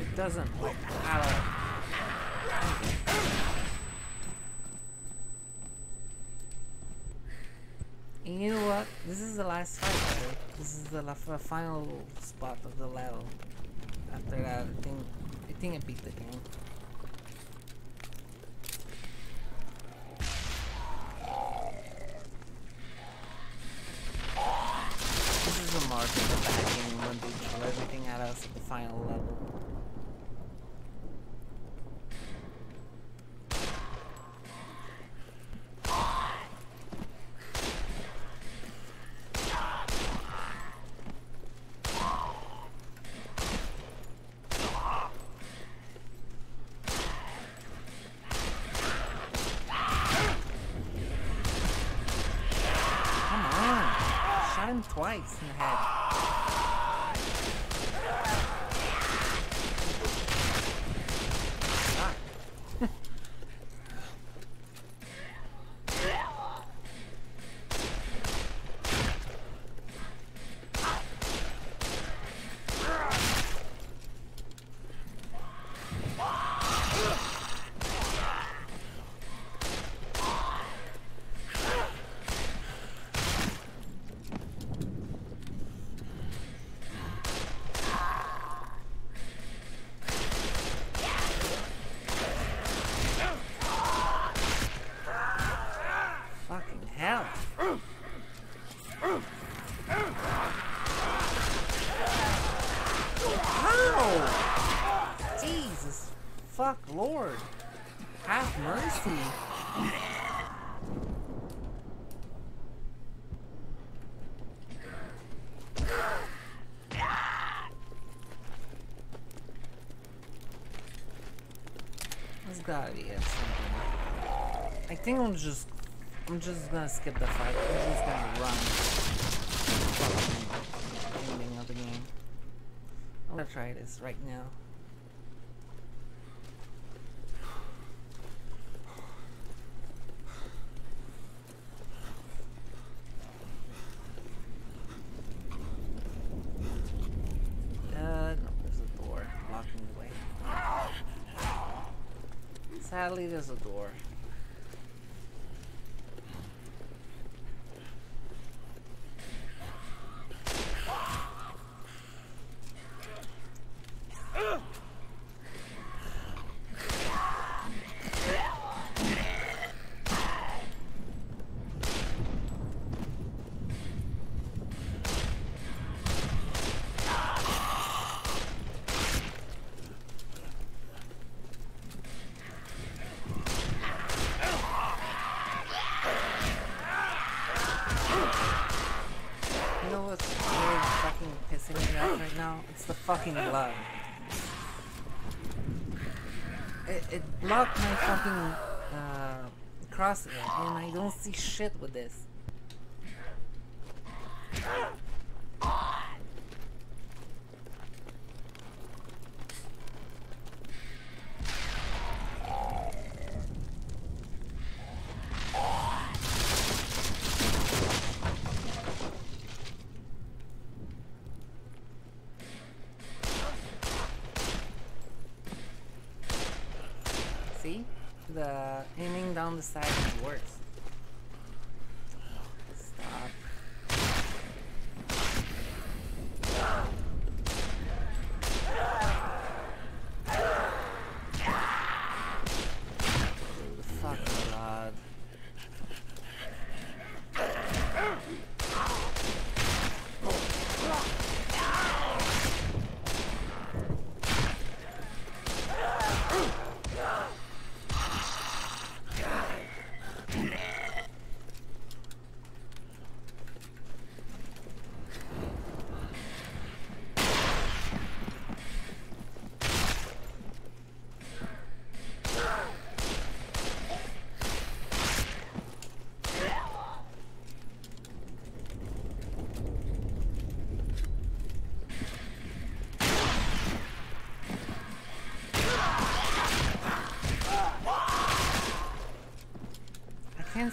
It doesn't work at all. And you know what? This is the last fight, right? This is the, the final spot of the level. After that, I think I think I beat the game. This is the mark of the bad game when they throw everything at us at the final level. Come on! Shot him twice in the head. Ah. Fucking hell. How? Jesus. Fuck, Lord. Have mercy. Be it something. I think I'm just I'm just gonna skip the fight. I'm just gonna run. Ending of the game. I'm gonna try this right now. Uh, no, there's a door blocking the way. Sadly, there's a door. You know what's really fucking pissing me off right now? It's the fucking. It, it blocked my fucking uh, crosshair, and I don't see shit with this. See? The aiming down the side worse.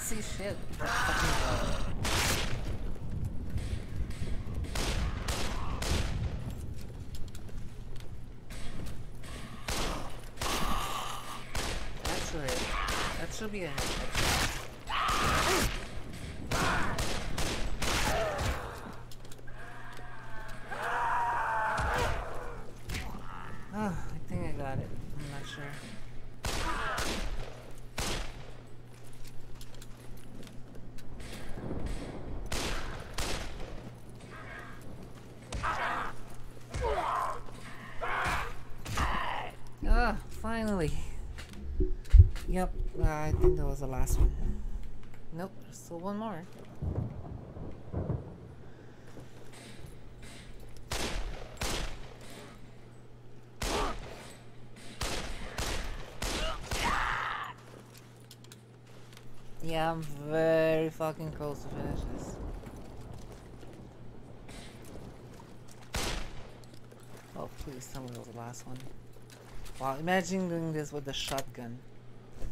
see shit. That's. That should be a finally. Yep, uh, I think that was the last one. Nope, still one more. Yeah, I'm very fucking close to finish this. Oh, please tell me that was the last one. Wow, imagine doing this with a shotgun. [LAUGHS]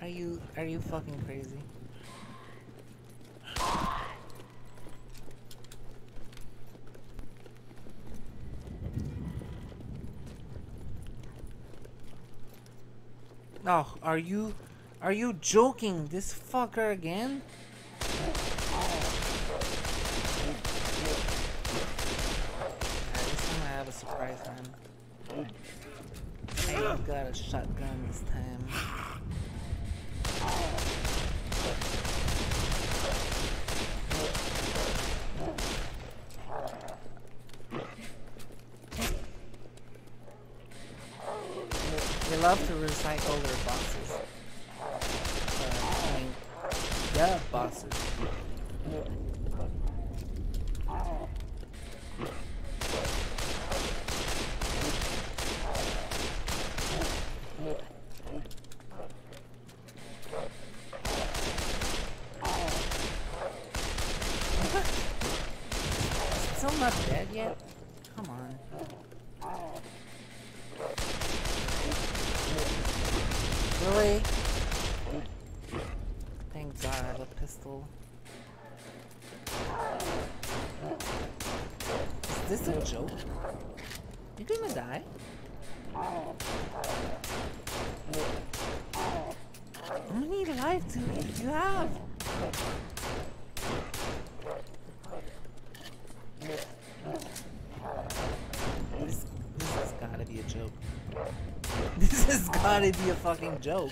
are you are you fucking crazy? Oh, are you are you joking? This fucker again? At least I'm gonna have a surprise for him. I've got a shotgun this time. They love to recycle their bosses. Uh, I mean, the bosses. Still not dead yet? Come on. Really? Thank God I have a pistol. Is this a joke? You gonna die? How many lives do you have? This, this has gotta be a joke. This gotta be a fucking joke.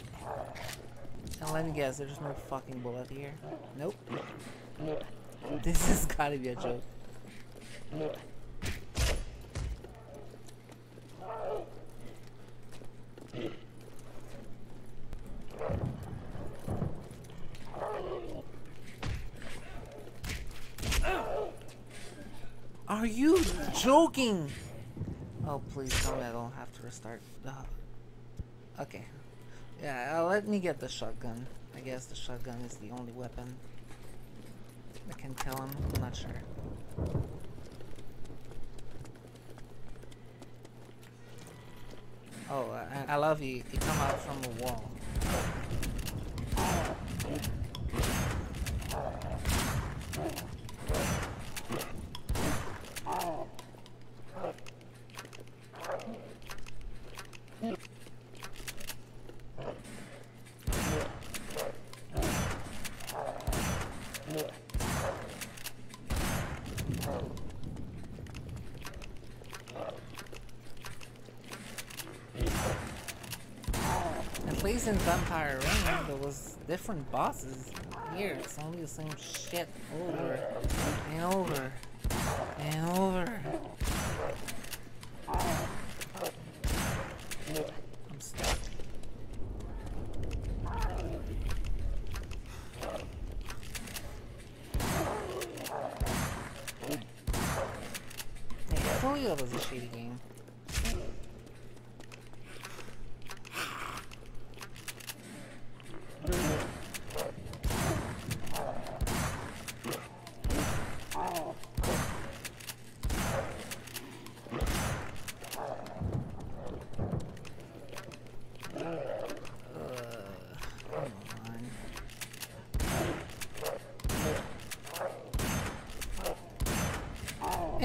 Now let me guess, there's no fucking bullet here. Nope. This has gotta be a joke. Are you joking? Oh, please tell me I don't have to restart. the Okay. Yeah, uh, let me get the shotgun. I guess the shotgun is the only weapon I can tell him. I'm not sure. Oh, I, I love you. You come out from the wall least in Vampire Rain, there was different bosses. Here, it's only the same shit over and over and over. I'm stuck. Hey, I told you it was a shitty game.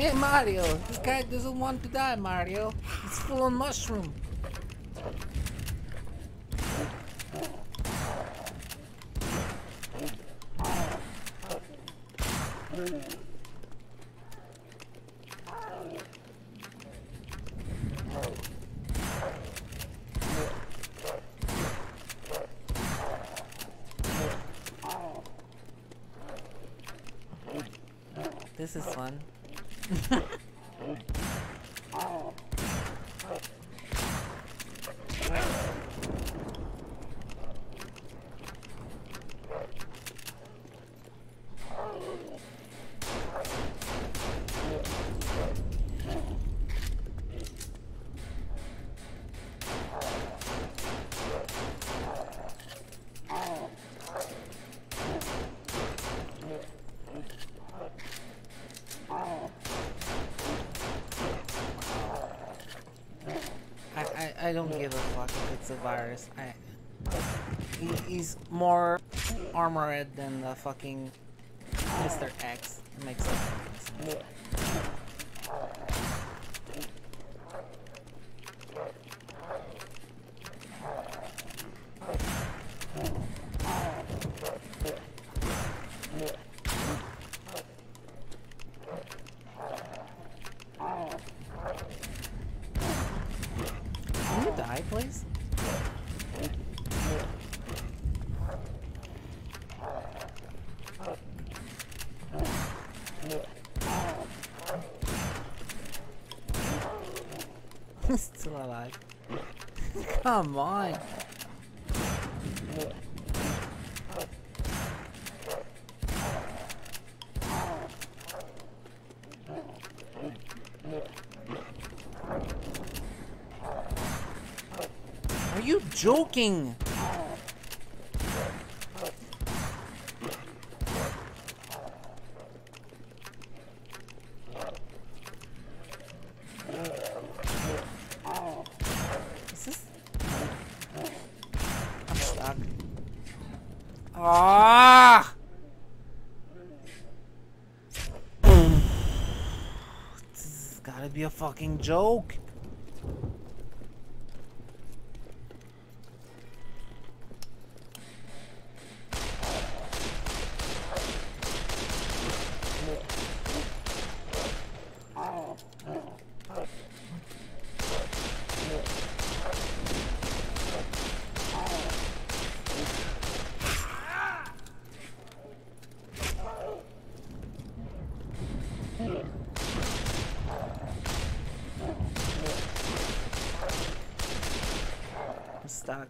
Hey Mario, this guy doesn't want to die, Mario. He's full on mushroom. This is fun. I, I, I don't give a fuck if it's a virus. I he, he's more armored than the fucking Mr. X. It makes no fucking sense. Can you die, please? He's still alive. Come on. Are you joking? Is this? I'm stuck. Ah! this has gotta be a fucking joke. I'm stuck.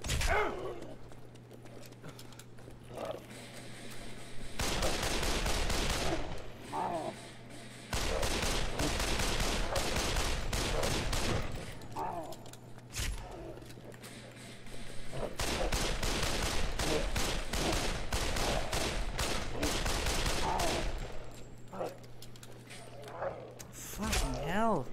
Fucking hell.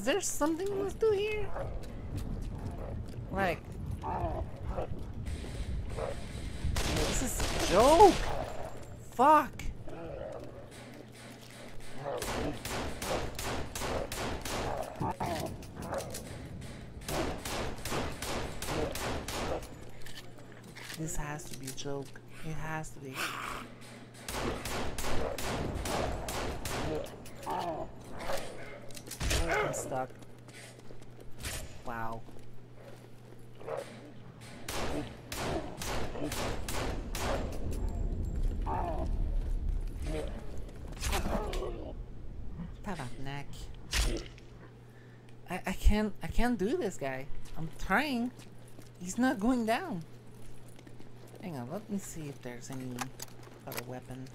Is, there something we must do here? Like, this is a joke. Fuck. This has to be a joke. It has to be. I'm stuck. Wow. neck. I, I can't I can't do this guy. I'm trying. He's not going down. Hang on, let me see if there's any other weapon.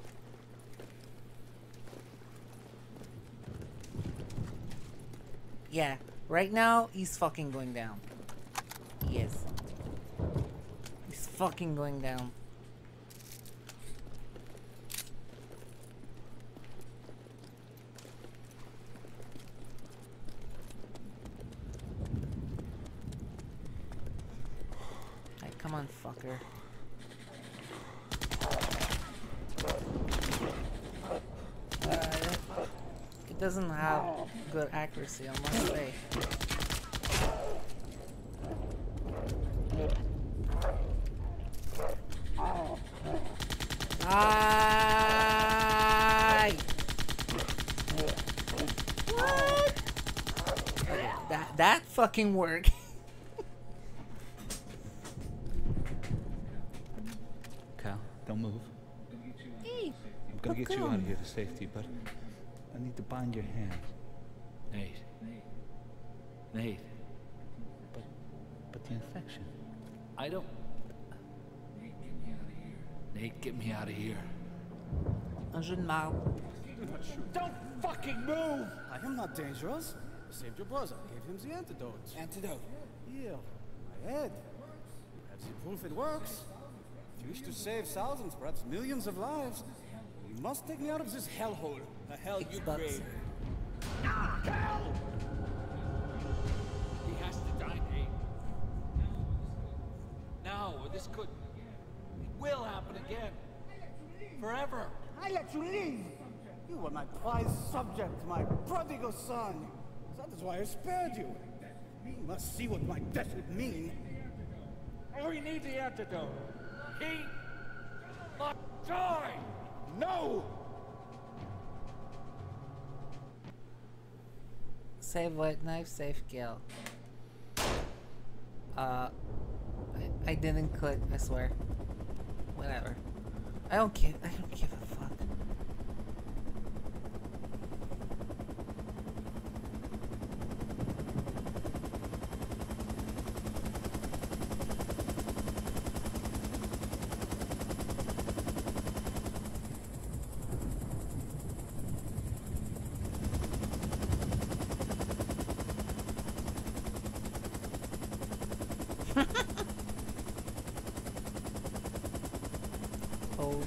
Yeah, right now he's fucking going down. He is. He's fucking going down. On, fucker. Uh, doesn't have good accuracy, I must say. Die! What? That that fucking worked. Safety, but I need to bind your hands. Nate. Nate. But but the infection. I don't Nate, get me out of here. Un jeu de marde. Don't fucking move! I am not dangerous. I saved your brother. I gave him the antidote. Antidote? Here. My head. That's the proof it works. If you wish to save thousands, perhaps millions of lives, you must take me out of this hellhole. The hell you Xbox. created. He has to die, Nate. Now, or this could. It will happen again. Forever. I let you leave. You were my prized subject, my prodigal son. That is why I spared you. You must see what my death would mean. We need the antidote. He must die. No! Save White Knight, save Cal. Uh, I, I didn't click. I swear. Whatever. I don't give. I don't give a fuck. Oh.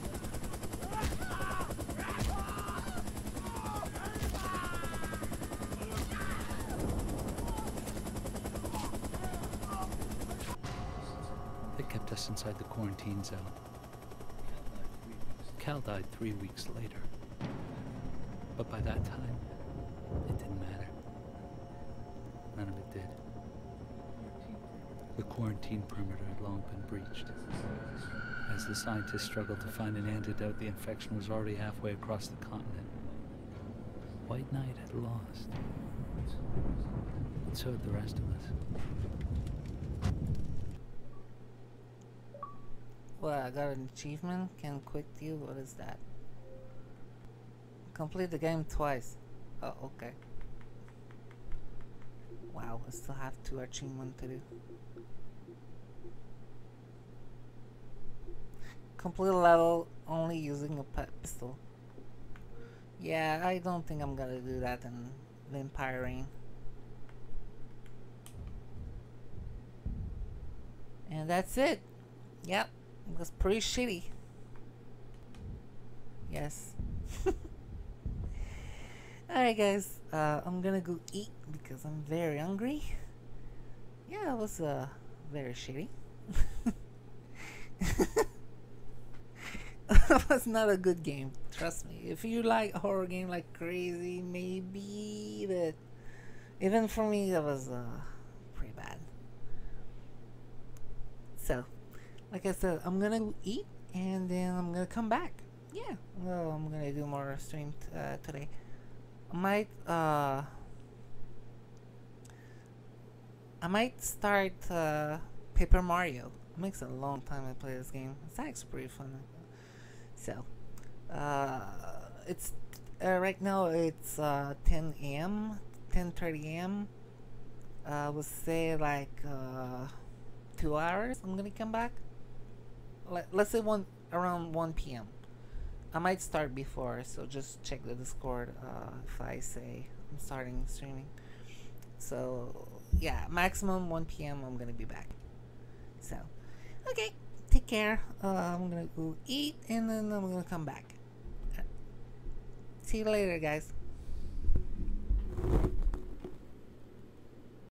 Inside the quarantine zone. Cal died three weeks later. But by that time, it didn't matter. None of it did. The quarantine perimeter had long been breached. As the scientists struggled to find an antidote, the infection was already halfway across the continent. White Knight had lost. And so had the rest of us. Well, I got an achievement. Can quick deal. What is that? Complete the game twice. Oh, okay. Wow, I still have two achievements to do. Complete level only using a pet pistol. Yeah, I don't think I'm gonna do that in Vampire Rain. And that's it. Yep, it was pretty shitty. Yes. [LAUGHS] Alright guys, uh, I'm gonna go eat because I'm very hungry. Yeah, it was uh, very shitty. [LAUGHS] it was not a good game, trust me. If you like horror game like crazy, maybe, but even for me, that was uh, pretty bad. So, like I said, I'm gonna eat and then I'm gonna come back. Yeah, well, I'm gonna do more stream uh, today. I might uh, I might start uh, Paper Mario. It makes a long time I play this game. It's actually pretty fun. So, uh, it's uh, right now it's uh, 10 a.m. 10:30 a.m. Uh, we'll say like uh, two hours. I'm gonna come back. Let, let's say one around 1 p.m. I might start before, so just check the Discord uh, if I say I'm starting streaming. So yeah, maximum 1 p.m. I'm gonna be back. So okay, take care. Uh, I'm gonna go eat and then I'm gonna come back. See you later, guys.